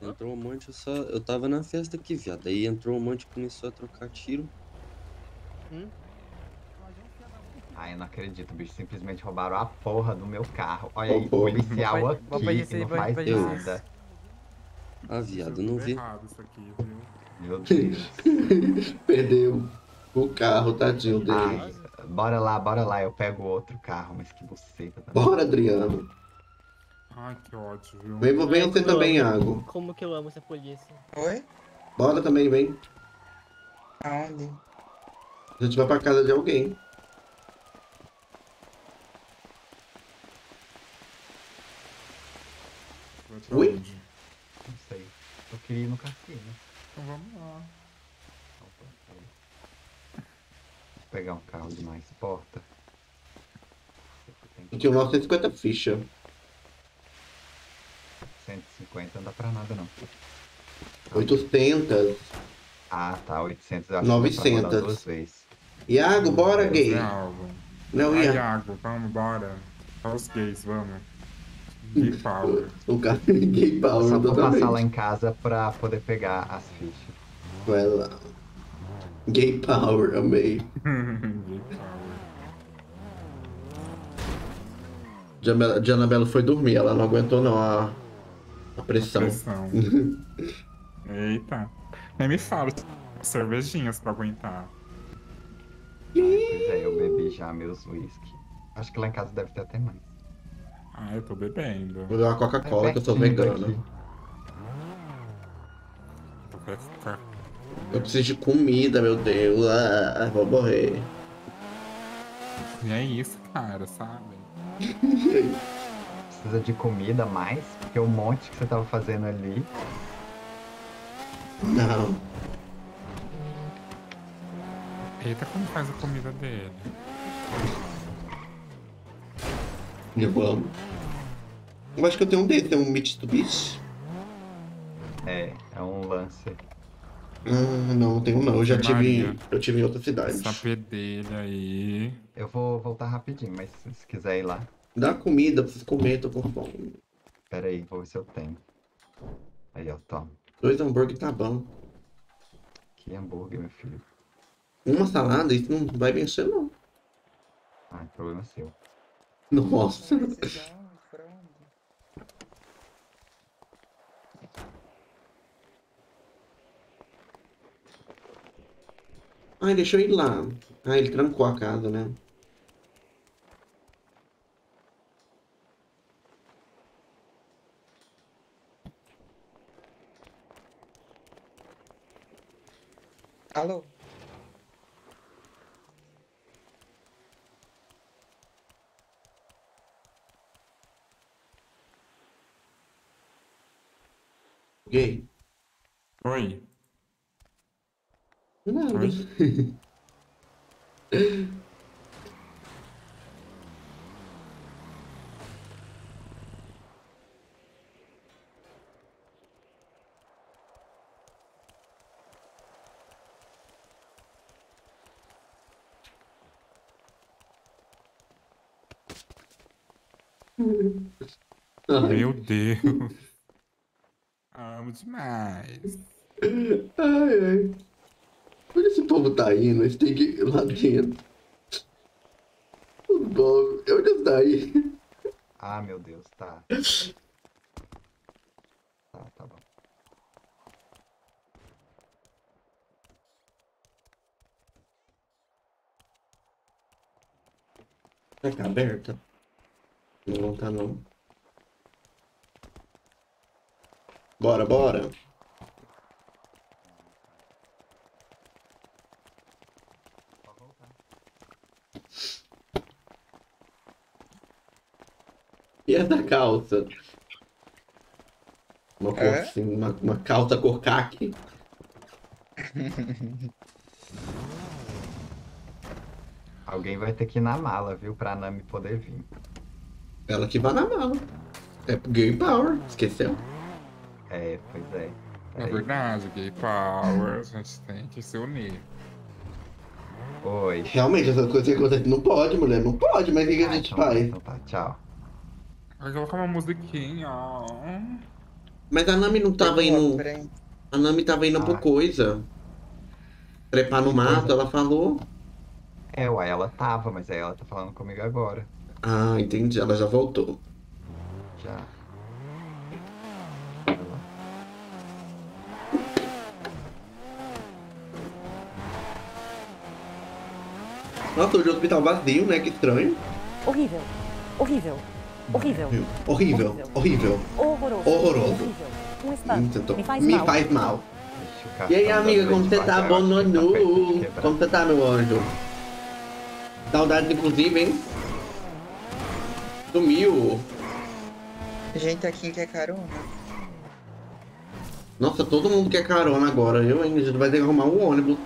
Entrou um monte, eu só. Eu tava na festa aqui, viado. Aí entrou um monte e começou a trocar tiro. Ai, eu não acredito, bicho. Simplesmente roubaram a porra do meu carro. Olha aí, porra. policial aqui que não faz GC. nada. Ah, viado, não vi. aqui? Meu Deus. *laughs* Perdeu o carro, tadinho dele. Ai, bora lá, bora lá. Eu pego outro carro, mas que buceta. também. Bora, Adriano. Ai, que ódio, viu? Vem, vem você também, Iago. Como que eu amo essa polícia. Oi? Bora também, vem. Aonde? A gente vai pra casa de alguém. Ui? Não sei. Eu queria ir no cassino. Então vamos lá. Vou pegar um carro de mais porta. Aqui o nosso é 50 ficha. 150 não dá pra nada, não. 800. Ah, tá. 800 eu acho que dá pra rodar 900. duas vezes. Iago, bora, gay. Iago. Não, Iago. Iago, vamos, bora. Só os gays, vamos. Gay *laughs* power. O cara gay power, Eu só vou passar lá em casa pra poder pegar as fichas. Vai lá. Gay power, amei. *laughs* Gay power. Diana Diana Belo foi dormir, ela não aguentou não a, a pressão. Pressão. *laughs* Eita. Nem me fala. Cervejinhas pra aguentar. Pois é, eu bebi já meus whisky. Acho que lá em casa deve ter até mais. Ah, eu tô bebendo. Vou dar uma Coca-Cola que eu sou vegano. Tô essa- Eu preciso de comida, meu Deus. Ah, vou morrer. E é isso, cara, sabe? Precisa de comida a mais? Porque o monte que você tava fazendo ali. Não. Eita, como faz a comida dele? Eu amo. Eu acho que eu tenho um desse, é um Mitsubishi. É, é um lance. Ah, não, não tenho não. Eu já tive. Maria. Eu tive em outra cidade. Essa pedelha aí. Eu vou voltar rapidinho, mas se se quiser ir lá. Dá comida, preciso comer, tô com fome. Pera aí, vou ver se eu tenho. Aí, ó, toma. Dois hambúrguer tá bom. Que hambúrguer, meu filho. Uma salada, isso não vai vencer, não. Ah, problema seu. Nossa. Ai, deixa eu ir lá. Ah, ele trancou a casa, né? Alô? Gay. Oi. Nada. Ai. *laughs* Meu Deus. Amo demais. Ai, ai. Onde esse povo tá indo? Eles têm que ir lá dentro. Os povos. Onde eles tá aí? Ah, meu Deus, tá. Tá, tá bom. Tá aberta? Não tá não. Bora, bora. E essa calça? Uma cor É? assim, uma, uma calça cor caque. *laughs* Alguém vai ter que ir na mala, viu? Pra Nami poder vir. Ela que vai na mala. É gay power, esqueceu? É, pois é. É verdade, gay power. A gente tem que se unir. Oi. Realmente, essa coisa que acontece. Não pode, mulher, não pode, mas o que, que a gente faz? Então tá, tchau. Vai colocar uma musiquinha, ó. Mas a Nami não tava indo. A Nami tava indo por coisa. Trepar no mato, ela falou. É, uai, ela tava, mas aí ela tá falando comigo agora. Ah, entendi. Ela já voltou. Já. Nossa, hoje o hospital vazio, né? Que estranho. Horrível. Horrível. Horrível. Horrível. Horrível. Horroroso. Horroroso. Um espanto. Me faz Me mal. Faz mal. E aí, amiga, como você tá bom, Nonu? Como você tá, meu anjo? Saudade, inclusive, hein? Sumiu. Gente, aqui quer carona. Nossa, todo mundo quer carona agora. Eu ainda a gente vai ter que arrumar um ônibus.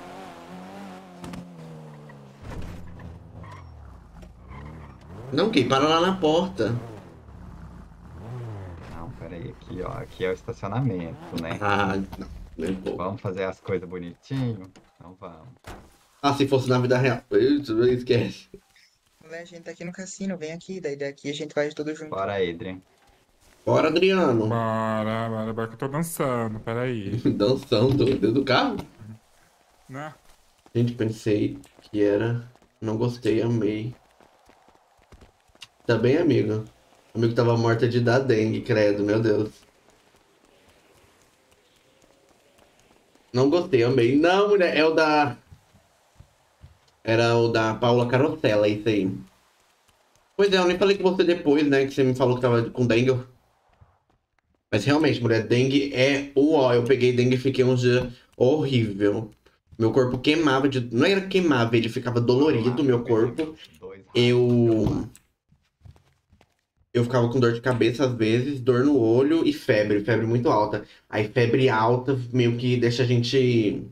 Não, Gui, para lá na porta. Não, peraí, aqui, ó. Aqui é o estacionamento, né? Ah, não. nem. Vamos fazer as coisas bonitinho? Então vamos. Ah, se fosse na vida real. Isso, esquece. Mulher, a gente tá aqui no cassino, vem aqui, daí daqui a gente vai tudo junto. Bora, Adrian. Bora, Adriano. Bora, bora, bora que eu tô dançando, peraí. *laughs* Dançando dentro do carro? Né? Gente, pensei que era. Não gostei, amei. Tá bem, amigo? Amigo tava morta de dar dengue, credo, meu Deus. Não gostei, amei. Não, mulher, é o da. Era o da Paula Carosella, isso aí. Pois é, eu nem falei com você depois, né? Que você me falou que tava com dengue. Mas realmente, mulher, dengue é o ó. Eu peguei dengue e fiquei um dia horrível. Meu corpo queimava de. Não era queimava, ele ficava dolorido, meu corpo. Eu. Eu ficava com dor de cabeça às vezes, dor no olho e febre, febre muito alta. Aí febre alta meio que deixa a gente.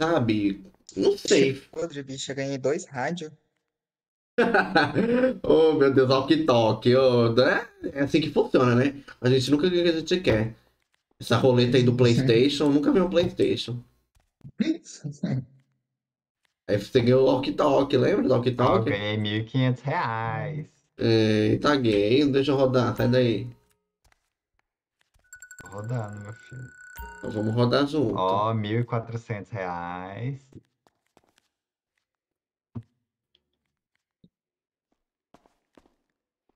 Sabe? Não sei. Podre, bicha, ganhei dois rádios. *laughs* oh, meu Deus, walkie talkie. Oh, é, é assim que funciona, né? A gente nunca ganha o que a gente quer. Essa roleta aí do PlayStation, nunca veio o PlayStation. *laughs* Aí você ganhou o walkie talkie, lembra do walkie Eu talkie? ganhei 1.500 reais. Eita, gay, deixa eu rodar, sai daí. Tô rodando, meu filho. Então vamos rodar junto. Ó, 1.400 reais.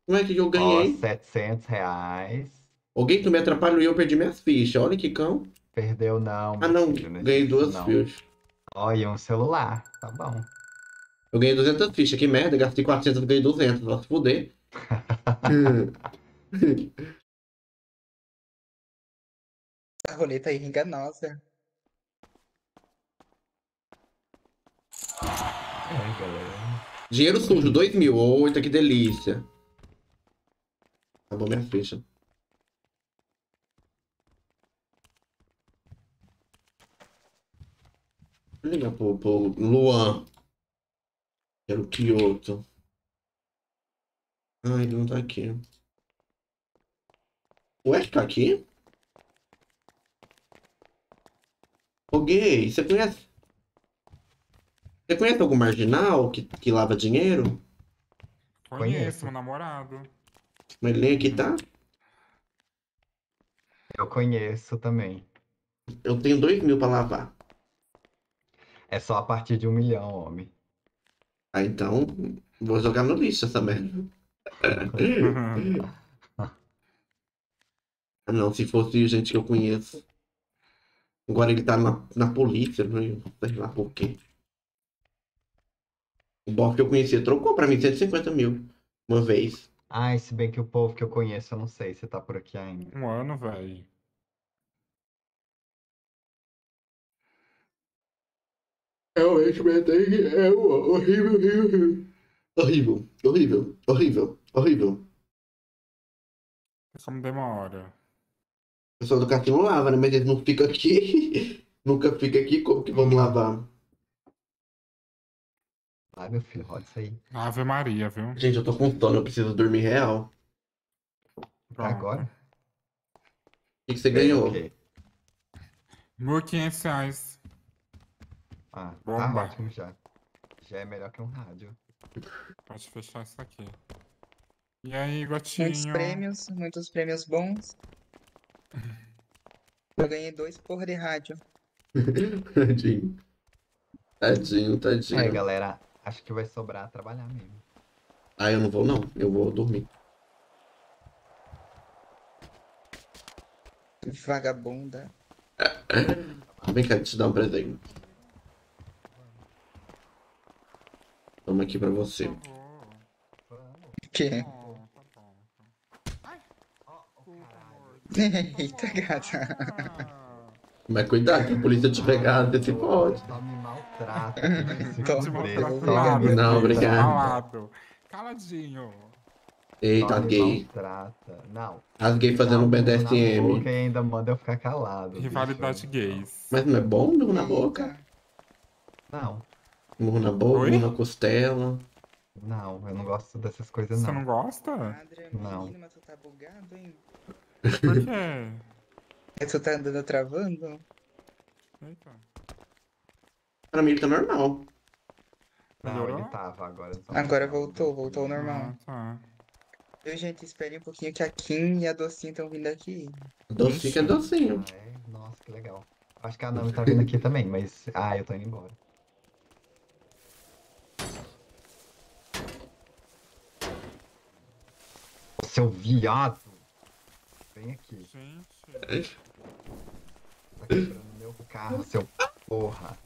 Como é que eu Ó, ganhei? 700 reais. Alguém tu me atrapalhou e eu perdi minhas fichas. Olha que cão. Perdeu não. Ah, não. filho, não é Ganhei duas não. fichas. Ó, e um celular. Tá bom. Eu ganhei 200 fichas. Que merda. Gastei 400 e ganhei 200. Vai se fuder. *laughs* Essa roleta aí é enganosa. Galera. Dinheiro sujo, 2 mil. Oita, que delícia. Acabou minha ficha. Vou ligar pro, pro Luan. Quero Kyoto. Ah, ele não tá aqui. O Ed tá aqui? Ô gay, você conhece? Você conhece algum marginal que, que lava dinheiro? Conheço, meu namorado. Mas ele nem aqui tá? Eu conheço também. Eu tenho dois mil pra lavar. É só a partir de um milhão, homem. Ah, então vou jogar no lixo essa merda. *laughs* Ah, não, se fosse gente que eu conheço. Agora ele tá na, na polícia, não sei lá por quê. O bofe que eu conhecia trocou pra mim 150 mil uma vez. Ai, se bem que o povo que eu conheço, eu não sei se tá por aqui ainda. Um ano, velho. Realmente, minha dengue é horrível, horrível, horrível. Horrível, horrível, horrível, horrível. Como demora? O pessoal do cassino lava, né? Mas eles não ficam aqui. *laughs* Nunca fica aqui, como que vamos lavar? Vai, meu filho, roda isso aí. Ave Maria, viu? Gente, eu tô com sono, eu preciso dormir real. Pra agora? O que, que você ganhou? 1.500 reais. Ah, tá Bomba. ótimo já. Já é melhor que um rádio. Pode fechar isso aqui. E aí, Muitos gatinho? prêmios, muitos prêmios bons. *laughs* Eu ganhei dois por de rádio. *laughs* Tadinho. Tadinho, tadinho. Aí, galera, acho que vai sobrar trabalhar mesmo. Ah, eu não vou não. Eu vou dormir. Vagabunda. *coughs* Vem cá, te dar um presente. Toma aqui pra você. Que? *laughs* Eita, gata. Mas cuidado, que a polícia te pegar, você se pode. Me maltrata. Toma, Calado, Não, obrigado. Calado. Caladinho. Eita, as gay. maltrata. Não. As gay fazendo um BDSM. boca E ainda manda eu ficar calado. Rivalidade gays. Mas não é bom murro na boca? Não, Murro na boca, Oi? murro na costela. não, eu não gosto dessas coisas Você não. não gosta? Não. Mas tu tá bugado, hein? Por quê? Tu tá andando travando? Eita. Pra mim ele tá normal. Não, ele tava agora. só- Agora voltou, voltou ao normal. Ah, tá. Eu, gente, espere um pouquinho que a Kim e a Docinho estão vindo aqui. Docinho que é docinho. É? Nossa, que legal. Acho que a Nami tá vindo aqui também, mas. Ah, eu tô indo embora. Seu viado! Vem aqui. Gente. Tá quebrando meu carro, seu porra.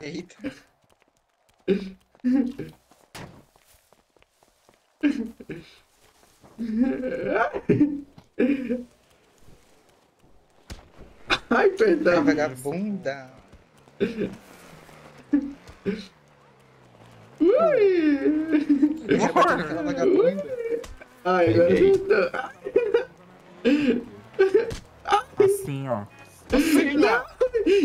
Eita. Ai, perdão. vagabunda. Ui. Já bateu naquela vagabunda. Ai, agora eu tô... Assim, ó. Não.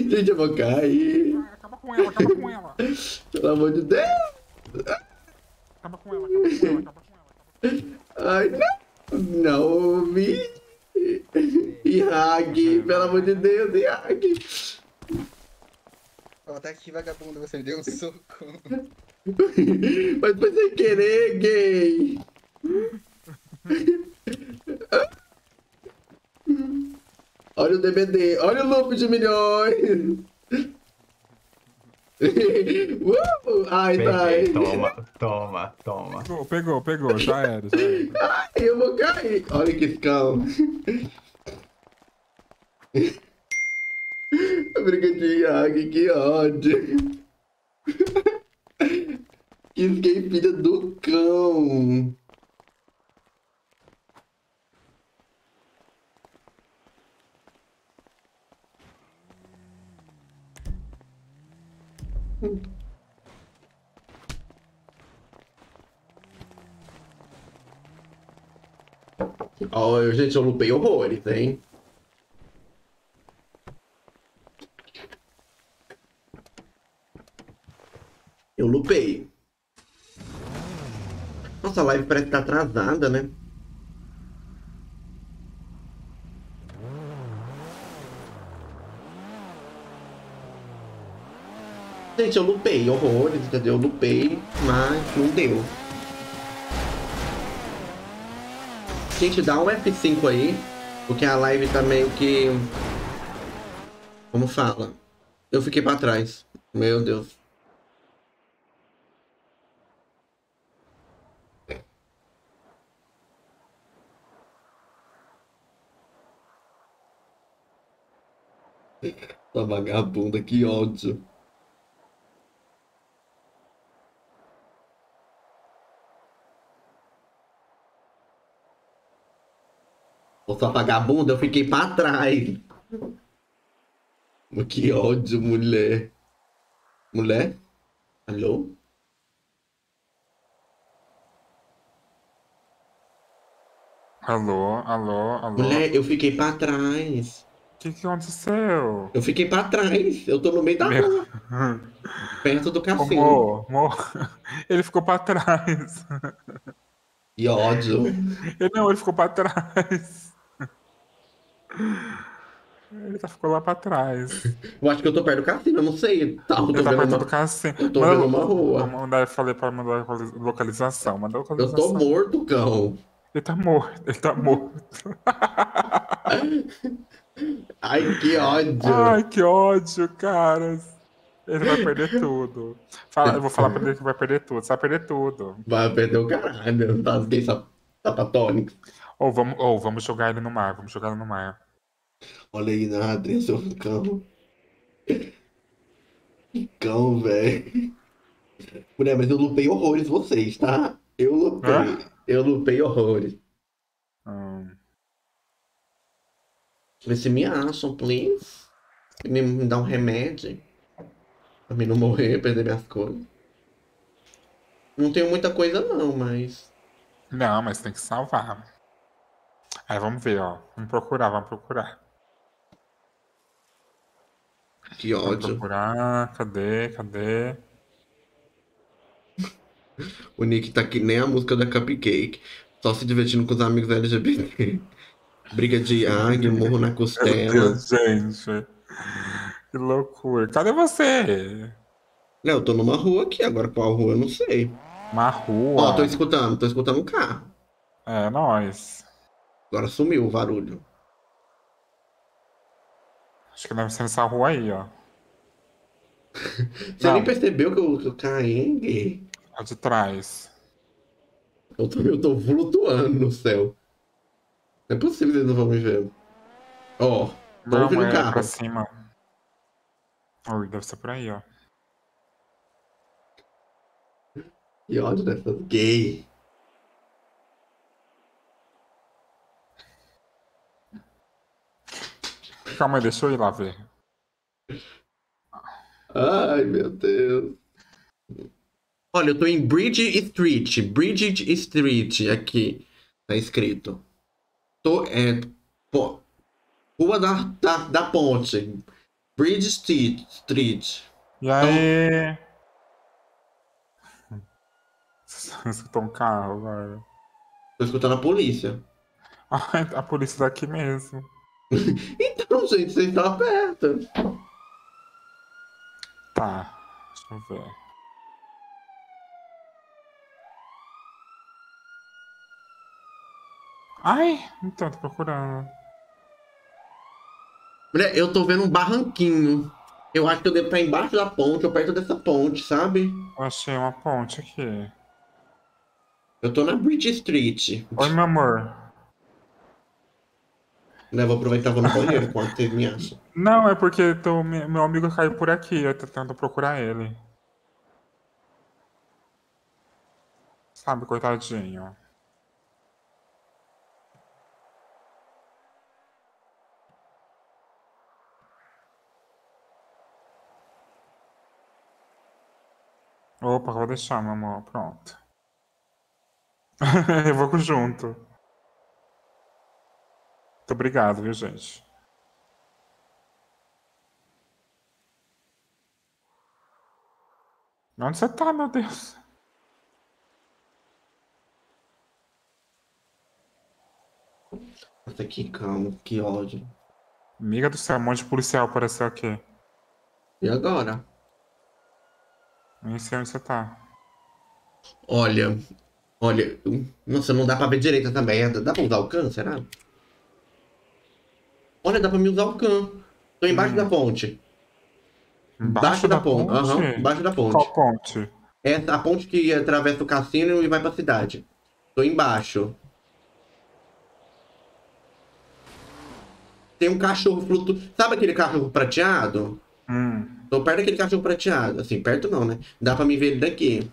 Gente, eu vou cair. Com ela, acaba com ela. *laughs* Pelo amor de Deus. Acaba com ela, acaba com ela, acaba com ela. Ai, não. Não, me. Ihag, pelo amor de Deus, Ihag. Ó, tá aqui, vagabunda, você me deu um soco. Mas foi sem querer, gay. Olha o DBD, olha o loop de milhões. *laughs* Uh, ai, Peguei, sai. toma, toma, toma. Pegou, pegou, pegou, já era, já era. Ai, eu vou cair. Olha que cão. Briga de Yagi, que ódio. *laughs* Que filha do cão. Eu- gente, eu lupei horrores, hein? Eu lupei. Nossa, a live parece que tá atrasada, né? Gente, eu lupei horrores, entendeu? Eu lupei, mas não deu. Gente, dá um F5 aí, porque a live tá meio que... Como fala? Eu fiquei pra trás. Meu Deus. Essa vagabunda, que ódio. Essa vagabunda, eu fiquei pra trás. Que ódio, mulher. Mulher? Alô? Alô, alô, alô. Mulher, eu fiquei pra trás. O que que aconteceu? Eu fiquei pra trás. Eu tô no meio da Meu- rua, perto do cassino. Amor. *laughs* Ele ficou pra trás. Que ódio. Ele, não, ele ficou pra trás. Ele tá, ficou lá pra trás. *laughs* Eu acho que eu tô perto do cassino, eu não sei. Tá, eu tô Ele tá perto uma- do cassino. Eu tô Manda- vendo uma rua. Vou mandar, eu falei pra mandar localiz- localização. Manda Eu localização. tô morto, cão. Ele tá morto, ele tá morto. *laughs* Ai, que ódio. Ai, que ódio, cara. Ele vai perder tudo. Fala, eu vou falar pra ele que vai perder tudo. Você vai perder tudo. Vai perder o caralho. Tá gay sap- sapatônicos. Ou vamos, ou vamos jogar ele no mar. Vamos jogar ele no mar. Olha aí na Adriana, seu cão. Cão, velho. Mulher, mas eu lupei horrores vocês, tá? Eu lupei. Hã? Eu lupei horrores. Hum. Vê se me acham, please. Me, me dá um remédio. Pra mim não morrer, perder minhas coisas. Não tenho muita coisa não, mas. Não, mas tem que salvar. Aí vamos ver, ó. Vamos procurar, vamos procurar. Que ódio. procurar. Cadê? Cadê? O Nick tá que nem a música da Cupcake. Só se divertindo com os amigos LGBT. Briga de águia, morro na costela. Deus, gente. Que loucura. Cadê você? Não, eu tô numa rua aqui, agora qual rua eu não sei. Uma rua. Ó, tô escutando, tô escutando um carro. É, nós. Agora sumiu o barulho. Acho que deve ser nessa rua aí, ó. Você nem percebeu que eu, que eu caí, gay? Lá de trás. Eu tô, eu tô flutuando no céu. Não é possível que eles não vão me ver. Ó, tô Não, ouvindo o é carro. pra cima. Ui, deve ser por aí, ó. Que ódio dessas gay. Calma deixa eu ir lá ver. Ai, meu Deus. Olha, eu tô em Bridge Street. Bridge Street, aqui. Tá escrito. Tô, é, pô, Rua da, da, da Ponte. Bridge Street. Street. E aí? *laughs* Você escutou um carro agora? Tô escutando a polícia. *laughs* A polícia daqui mesmo. *laughs* Então, gente, vocês estão perto. Tá, deixa eu ver. Ai, então, tô procurando. Mulher, eu tô vendo um barranquinho. Eu acho que eu devo estar embaixo da ponte, ou perto dessa ponte, sabe? Eu achei uma ponte aqui. Eu tô na Bridge Street. Oi, meu amor. Né, vou aproveitar vou no banheiro enquanto acham. Não, é porque tô, me- meu amigo caiu por aqui, eu tô tentando procurar ele. Sabe, coitadinho. Opa, vou deixar, meu amor. Pronto. *laughs* eu vou junto. Muito obrigado, viu, gente? Onde você tá, meu Deus? Nossa, que cão, que ódio. Amiga do céu, um monte de policial apareceu aqui. E agora? Nem sei onde você tá. Olha, olha, nossa, não dá pra ver direito também. é? Dá pra usar o can, será? Olha, dá pra me usar o can. Tô embaixo da ponte. Embaixo da, ponte. Aham, embaixo da ponte. Qual ponte? É a ponte que atravessa o cassino e vai pra cidade. Tô embaixo. Tem um cachorro flutuando. Sabe aquele cachorro prateado? Hum. Tô perto daquele cachorro prateado. Assim, perto não, né? Dá pra me ver ele daqui.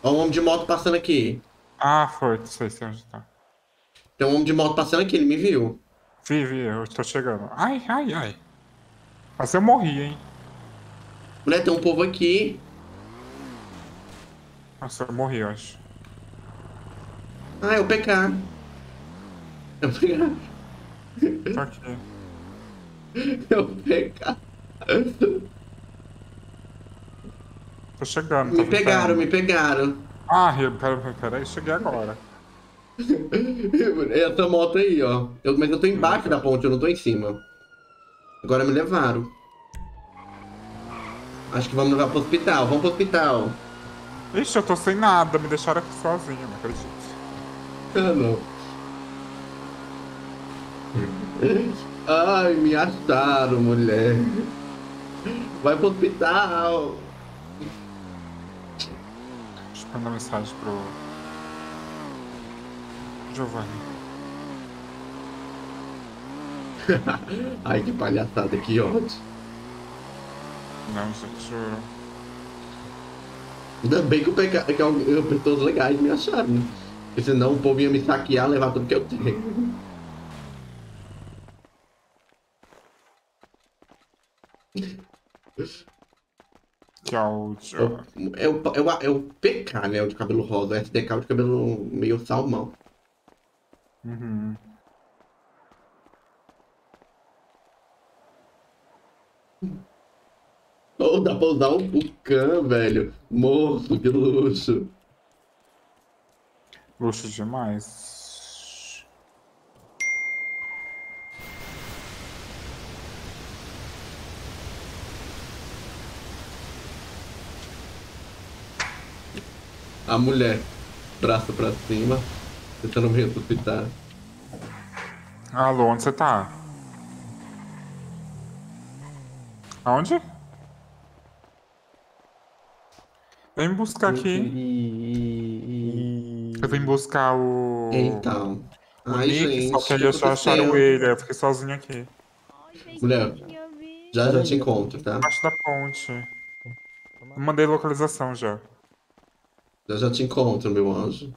Ó, um homem de moto passando aqui. Ah, foi, não sei, sei onde tá. Tem um homem de moto passando aqui, ele me viu. Vi, vi, eu tô chegando. Ai, ai, ai. Quase eu morri, hein? Mulher, tem um povo aqui. Nossa, eu morri, eu acho. Ah, é o PK. É o PK. Tô aqui. É o PK. Tô chegando. Me tá pegaram, me pegaram. Ah, eu- pera, pera, peraí, cheguei agora. *laughs* Essa moto aí, ó. Eu, mas eu tô embaixo da ponte, eu não tô em cima. Agora me levaram. Acho que vamos levar pro hospital. Vamos pro hospital. Ixi, eu tô sem nada, me deixaram aqui sozinho, não acredito. Ah, não. Ai, me acharam, mulher. Vai pro hospital. Deixa eu mandar mensagem pro. Giovanni. *laughs* Ai, que palhaçada, que ódio. Não, gente, juro. Ainda bem que, o peca... que al- pessoas legais me acharam. né? Porque senão o povo ia me saquear, levar tudo que eu tenho. *laughs* Que áudio. É o, é, o, é o PK, né? O de cabelo rosa. O SDK é o de cabelo meio salmão. Uhum. Ou dá pra usar um Vulcan, velho. Morto, que luxo. Luxo demais. A mulher, braço pra cima, tentando me ressuscitar. Alô, onde você tá? Aonde? Vem me buscar aqui. Eu vim buscar o. Então. O Ai, Nick, só gente, que aí eu só acharam ele, eu fiquei sozinho aqui. Mulher, já já te encontro, tá? Embaixo da ponte. Eu mandei localização já. Já já te encontro, meu anjo.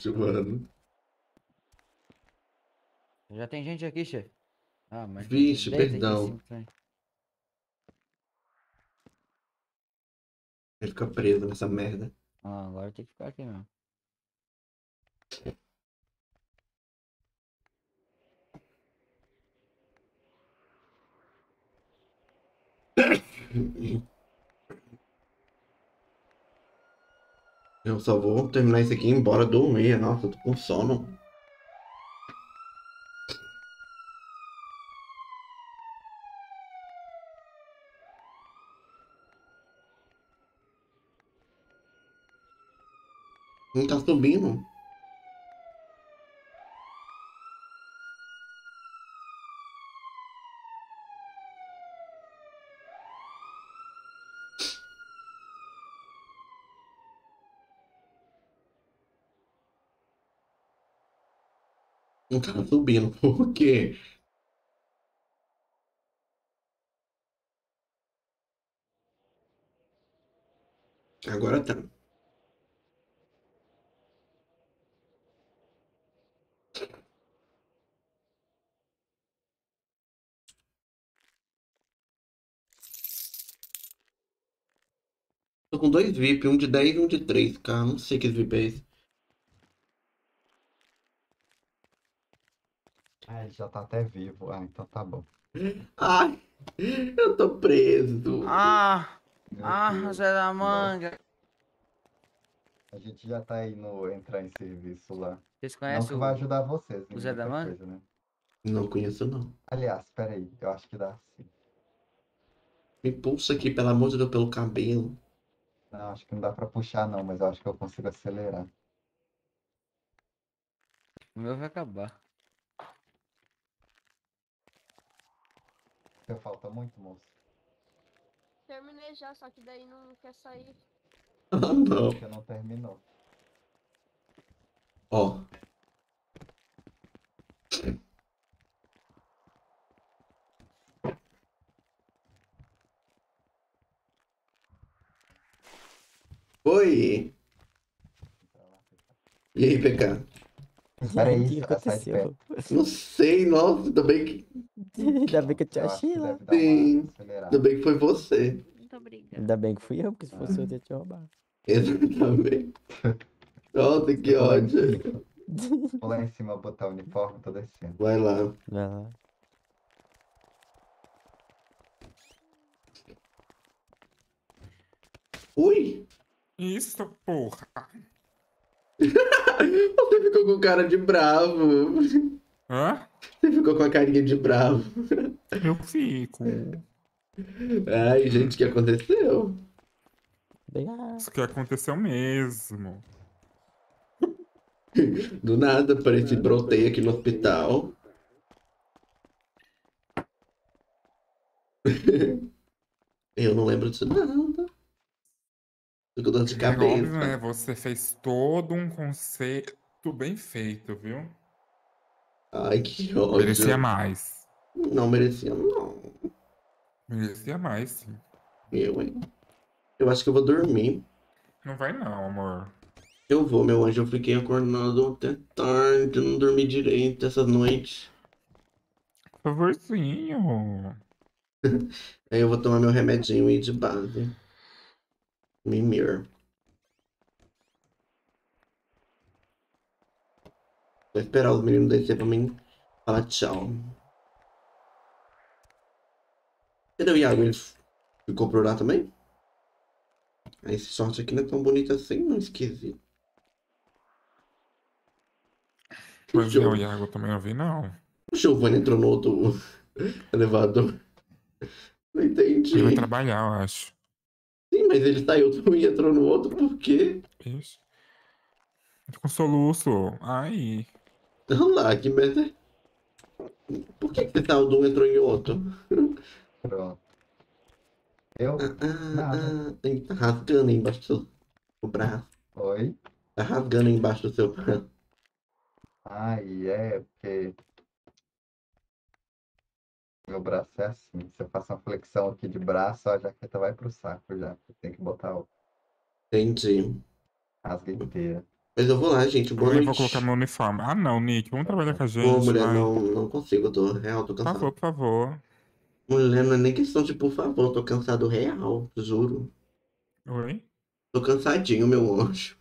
Ódio, mano. Já tem gente aqui, chefe. Ah, mas. Vixe, perdão. né? Ele fica preso nessa merda. Ah, agora tem que ficar aqui mesmo. *coughs* *coughs* Eu só vou terminar isso aqui e ir embora dormir. Nossa, tô com sono. Não tá subindo. Não tá subindo. Por quê? Agora tá. Tô com dois VIP, um de 10 e um de 3, cara. Não sei que VIP é esse. Ah, ele já tá até vivo. Ah, então tá bom. Ai, eu tô preso. Ah! Meu Ah, Deus, Zé da. Manga! A gente já tá indo entrar em serviço lá. Vocês Não conhecem que vai o- ajudar vocês o Zé da muita Manga? coisa, né? Não conheço, não. Aliás, peraí, eu acho que dá sim. Me pulsa aqui, pelo amor de Deus, pelo cabelo. Não, acho que não dá pra puxar não, mas eu acho que eu consigo acelerar. O meu vai acabar. Você falta muito, moço? Terminei já, só que daí não quer sair. *laughs* Ah, não. Você não terminou. Ó. Oi. E aí, PK? Peraí, O que aconteceu? Não sei, nossa, ainda bem que. Ainda bem que eu te Eu achei lá. Sim. Ainda bem que foi você. Muito obrigada. Ainda bem que fui eu, porque se fosse eu, eu ia te roubar. Exatamente. Nossa, que ódio. Vou lá em cima botar o uniforme, tô descendo. Vai lá. Vai lá. Ui! Isso, porra. *laughs* Você ficou com cara de bravo. Hã? Você ficou com a carinha de bravo. Eu fico. Ai, gente, o que aconteceu? Isso que aconteceu mesmo. Do nada, pareci brotei aqui no hospital. Eu não lembro disso nada. Com dor de É óbvio, né? cabeça. Você fez todo um conceito bem feito, viu? Ai, que ódio. Merecia mais. Não merecia, não. Merecia mais, sim. Eu, hein? Eu acho que eu vou dormir. Não vai não, amor. Eu vou, meu anjo. Eu fiquei acordado até tarde, não dormi direito essa noite. Por favorzinho. *laughs* Aí eu vou tomar meu remedinho aí de base. Mimir. Vou esperar os meninos descer pra mim falar tchau. Cadê o Iago? Ele ficou por lá também? Esse short aqui não é tão bonito assim, não esquisito. Pois é, o Iago também não vi, não. O Giovanni entrou no outro *laughs* elevador. Não entendi. Ele vai trabalhar, eu acho. Sim, mas ele saiu de um e entrou no outro, por quê? Ixi. Com soluço. Ai. Olha lá, que merda. Por que, que você saiu de um e entrou em outro? Pronto. Eu? Ah, tem- tá rasgando aí embaixo do seu do braço. Oi? Tá rasgando aí embaixo do seu braço. Ai, é, porque meu braço é assim. Se eu faço uma flexão aqui de braço, a jaqueta vai pro saco já. Tem que botar o Entendi. rasga inteira. Mas eu vou lá, gente. Boa Eu noite. vou colocar meu uniforme. Ah, não, Nick. Vamos trabalhar com a gente. Ô, mulher, vai. não, não consigo. Eu tô real, tô Por cansado. favor, por favor. Mulher, não é nem questão de por favor. Eu tô cansado real, juro. Oi? Tô cansadinho, meu anjo.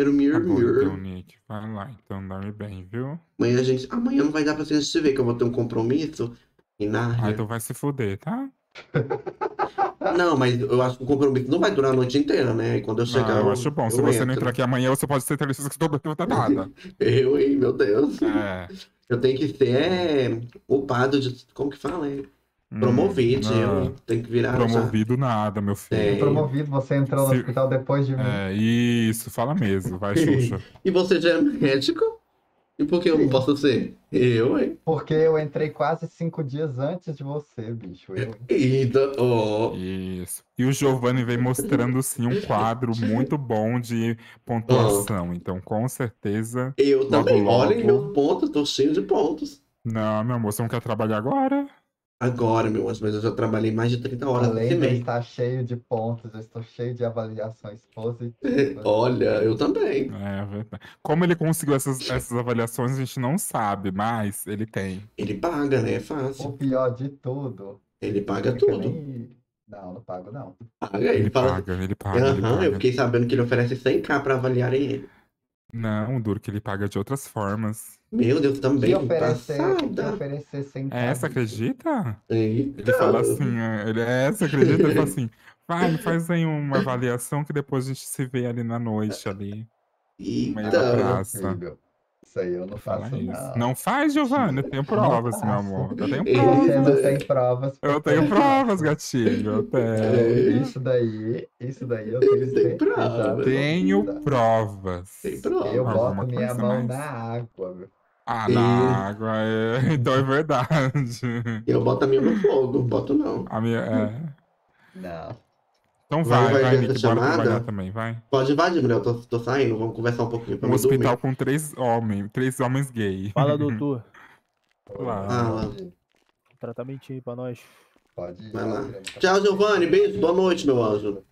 Quero mir, Tá bom, então, Nick. Vai lá, então. Dorme bem, viu? Amanhã a gente. Amanhã não vai dar pra gente se ver, que eu vou ter um compromisso. E na. Ah, então vai se fuder, tá? *laughs* Não, mas eu acho que o compromisso não vai durar a noite inteira, né? E quando eu chegar. Ah, eu acho bom. Se você não entro. entrar aqui amanhã, você pode ter certeza que estou nada. *laughs* Eu, hein, meu Deus. É. Eu tenho que ser é, upado de. Como que fala? É? Promovido. Hum, eu não. tenho que virar. já- Promovido nada, meu filho. É. Promovido, você entrou no Se- hospital depois de mim. É, isso. Fala mesmo. Vai, *laughs* Xuxa. E você já é médico? E por que eu não posso ser? Eu, hein? Porque eu entrei quase cinco dias antes de você, bicho. Eu, ó. Isso. E o Giovanni vem mostrando, sim, um quadro muito bom de pontuação. Então, com certeza. Eu logo, também. Olhem logo- meus pontos, tô cheio de pontos. Não, meu amor, você não quer trabalhar agora? Agora, meu anjo, mas eu já trabalhei mais de 30 horas Além de mês. estar cheio de pontos, eu estou cheio de avaliações positivas. *laughs* Olha, eu também. É verdade. Como ele conseguiu essas, essas avaliações, a gente não sabe, mas ele tem. Ele paga, né? É O fácil. pior de tudo. Ele paga tudo. nem- Não, não pago não. Paga, ele, Ele fala. paga, ele paga, ele Aham, eu fiquei sabendo que ele oferece 100k pra avaliarem ele. Não, duro que ele paga de outras formas. Meu Deus, também. Que oferecer, que oferecer sem É, você acredita? Eita. Ele fala assim, é, ele é, você acredita? Ele fala assim, vai, faz aí uma avaliação que depois a gente se vê ali na noite, ali, no meio da Eita. praça. Isso aí eu não faço, isso. não. Não faz, Giovanni, eu tenho provas, meu amor. Eu tenho Você não provas. tem provas. Eu tenho provas, gatilho. Eu tenho. Isso daí, isso daí eu tenho certeza. Tenho provas. Tem prova. Eu Alguma boto minha mão mais? na água, meu. Ah, E- na água, é. *laughs* Então é verdade. Eu boto a minha no fogo, boto não. A minha, é. Não. Então Vai, vai, vai vai, Nick, chamada? trabalhar também, vai. Pode invadir, mulher. Eu tô, tô saindo. Vamos conversar um pouquinho pra Um hospital dormir. com três homens, três homens gay. Fala, *laughs* doutor. Lá. Fala. Tratamentinho aí pra nós. Pode ir. Vai lá. Tchau, Giovanni. Beijo. Boa noite, meu anjo.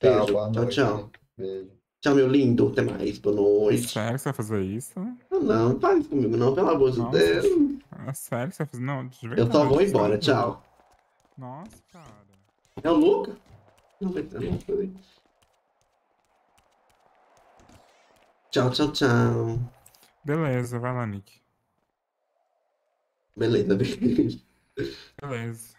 Tchau, Beijo. boa Tchau, tchau. Beijo. Tchau, meu lindo. Até mais. Boa noite. Sério que você vai fazer isso? Ah, Não, não faz comigo, não, pelo amor de Nossa. Deus. É sério que você vai fazer? Não, de Eu verdade. só vou embora. Tchau. Nossa, cara. É o Luca? Não, mas eu não. Tchau, tchau, tchau. Beleza, vai lá, Nick. Beleza, *laughs* beijo. Beleza.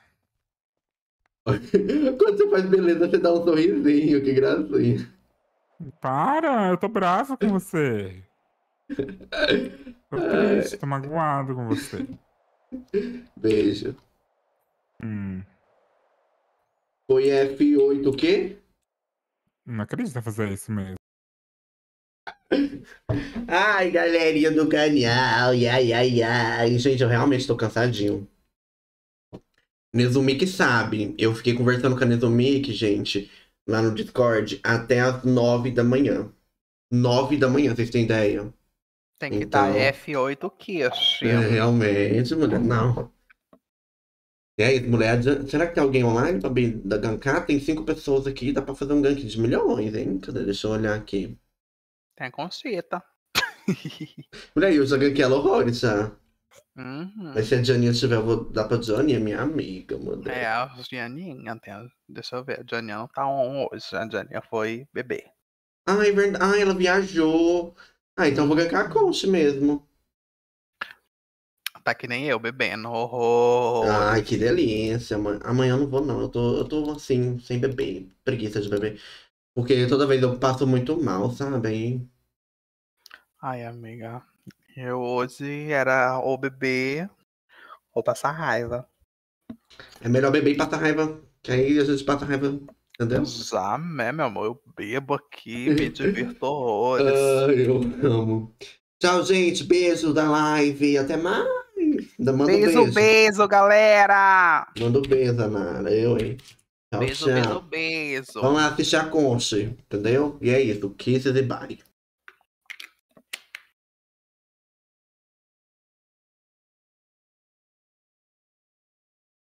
Quando você faz beleza, você dá um sorrisinho, que gracinha. Para, eu tô bravo com você. Tô triste, tô magoado com você. Beijo. Hum, Foi F8 o quê? não acredito em fazer isso mesmo. *laughs* Ai, galerinha do canal. Ai, ai, ai. Gente, eu realmente tô cansadinho. Nezumik sabe. Eu fiquei conversando com a Nezumik, gente, lá no Discord, até as 9 da manhã. 9 da manhã, vocês têm ideia? Tem que Então- dar F8 quilos. É, realmente, mulher. Não. E é isso, mulher. Será que tem alguém online pra bem- da gankar? Tem cinco pessoas aqui, dá pra fazer um gank de milhões, hein? Cadê? Deixa eu olhar aqui. Tem concita. *laughs* Mulher, eu já ganhei ela horrores já. Uhum. Mas se a Janinha estiver, eu vou dar pra Johnny, é minha amiga, mano. É, a Janinha, deixa eu ver, a Janinha não tá on hoje, a Janinha foi beber. Ah, é verdade. Ah, ela viajou. Ah, então eu vou gankar a Conch mesmo. Tá que nem eu bebendo. Oh, Ai, que delícia. Amanhã, amanhã eu não vou, não. Eu tô, eu tô assim, sem beber. Preguiça de beber. Porque toda vez eu passo muito mal, sabe? Ai, amiga. Eu hoje era ou beber ou passar raiva. é melhor beber e passar raiva. Que aí a gente passa raiva, entendeu? Já, né, meu amor? Eu bebo aqui, *laughs* me divirto horrores. Ai, eu amo. Tchau, gente. Beijo da live. Até mais. Ainda Manda um beijo, beijo. beijo, galera! Manda um beijo, Nara. Eu, hein? Tchau, Beijo, tchau. beijo, beijo. Vamos lá assistir a Conche, entendeu? E é isso. Kisses e bye.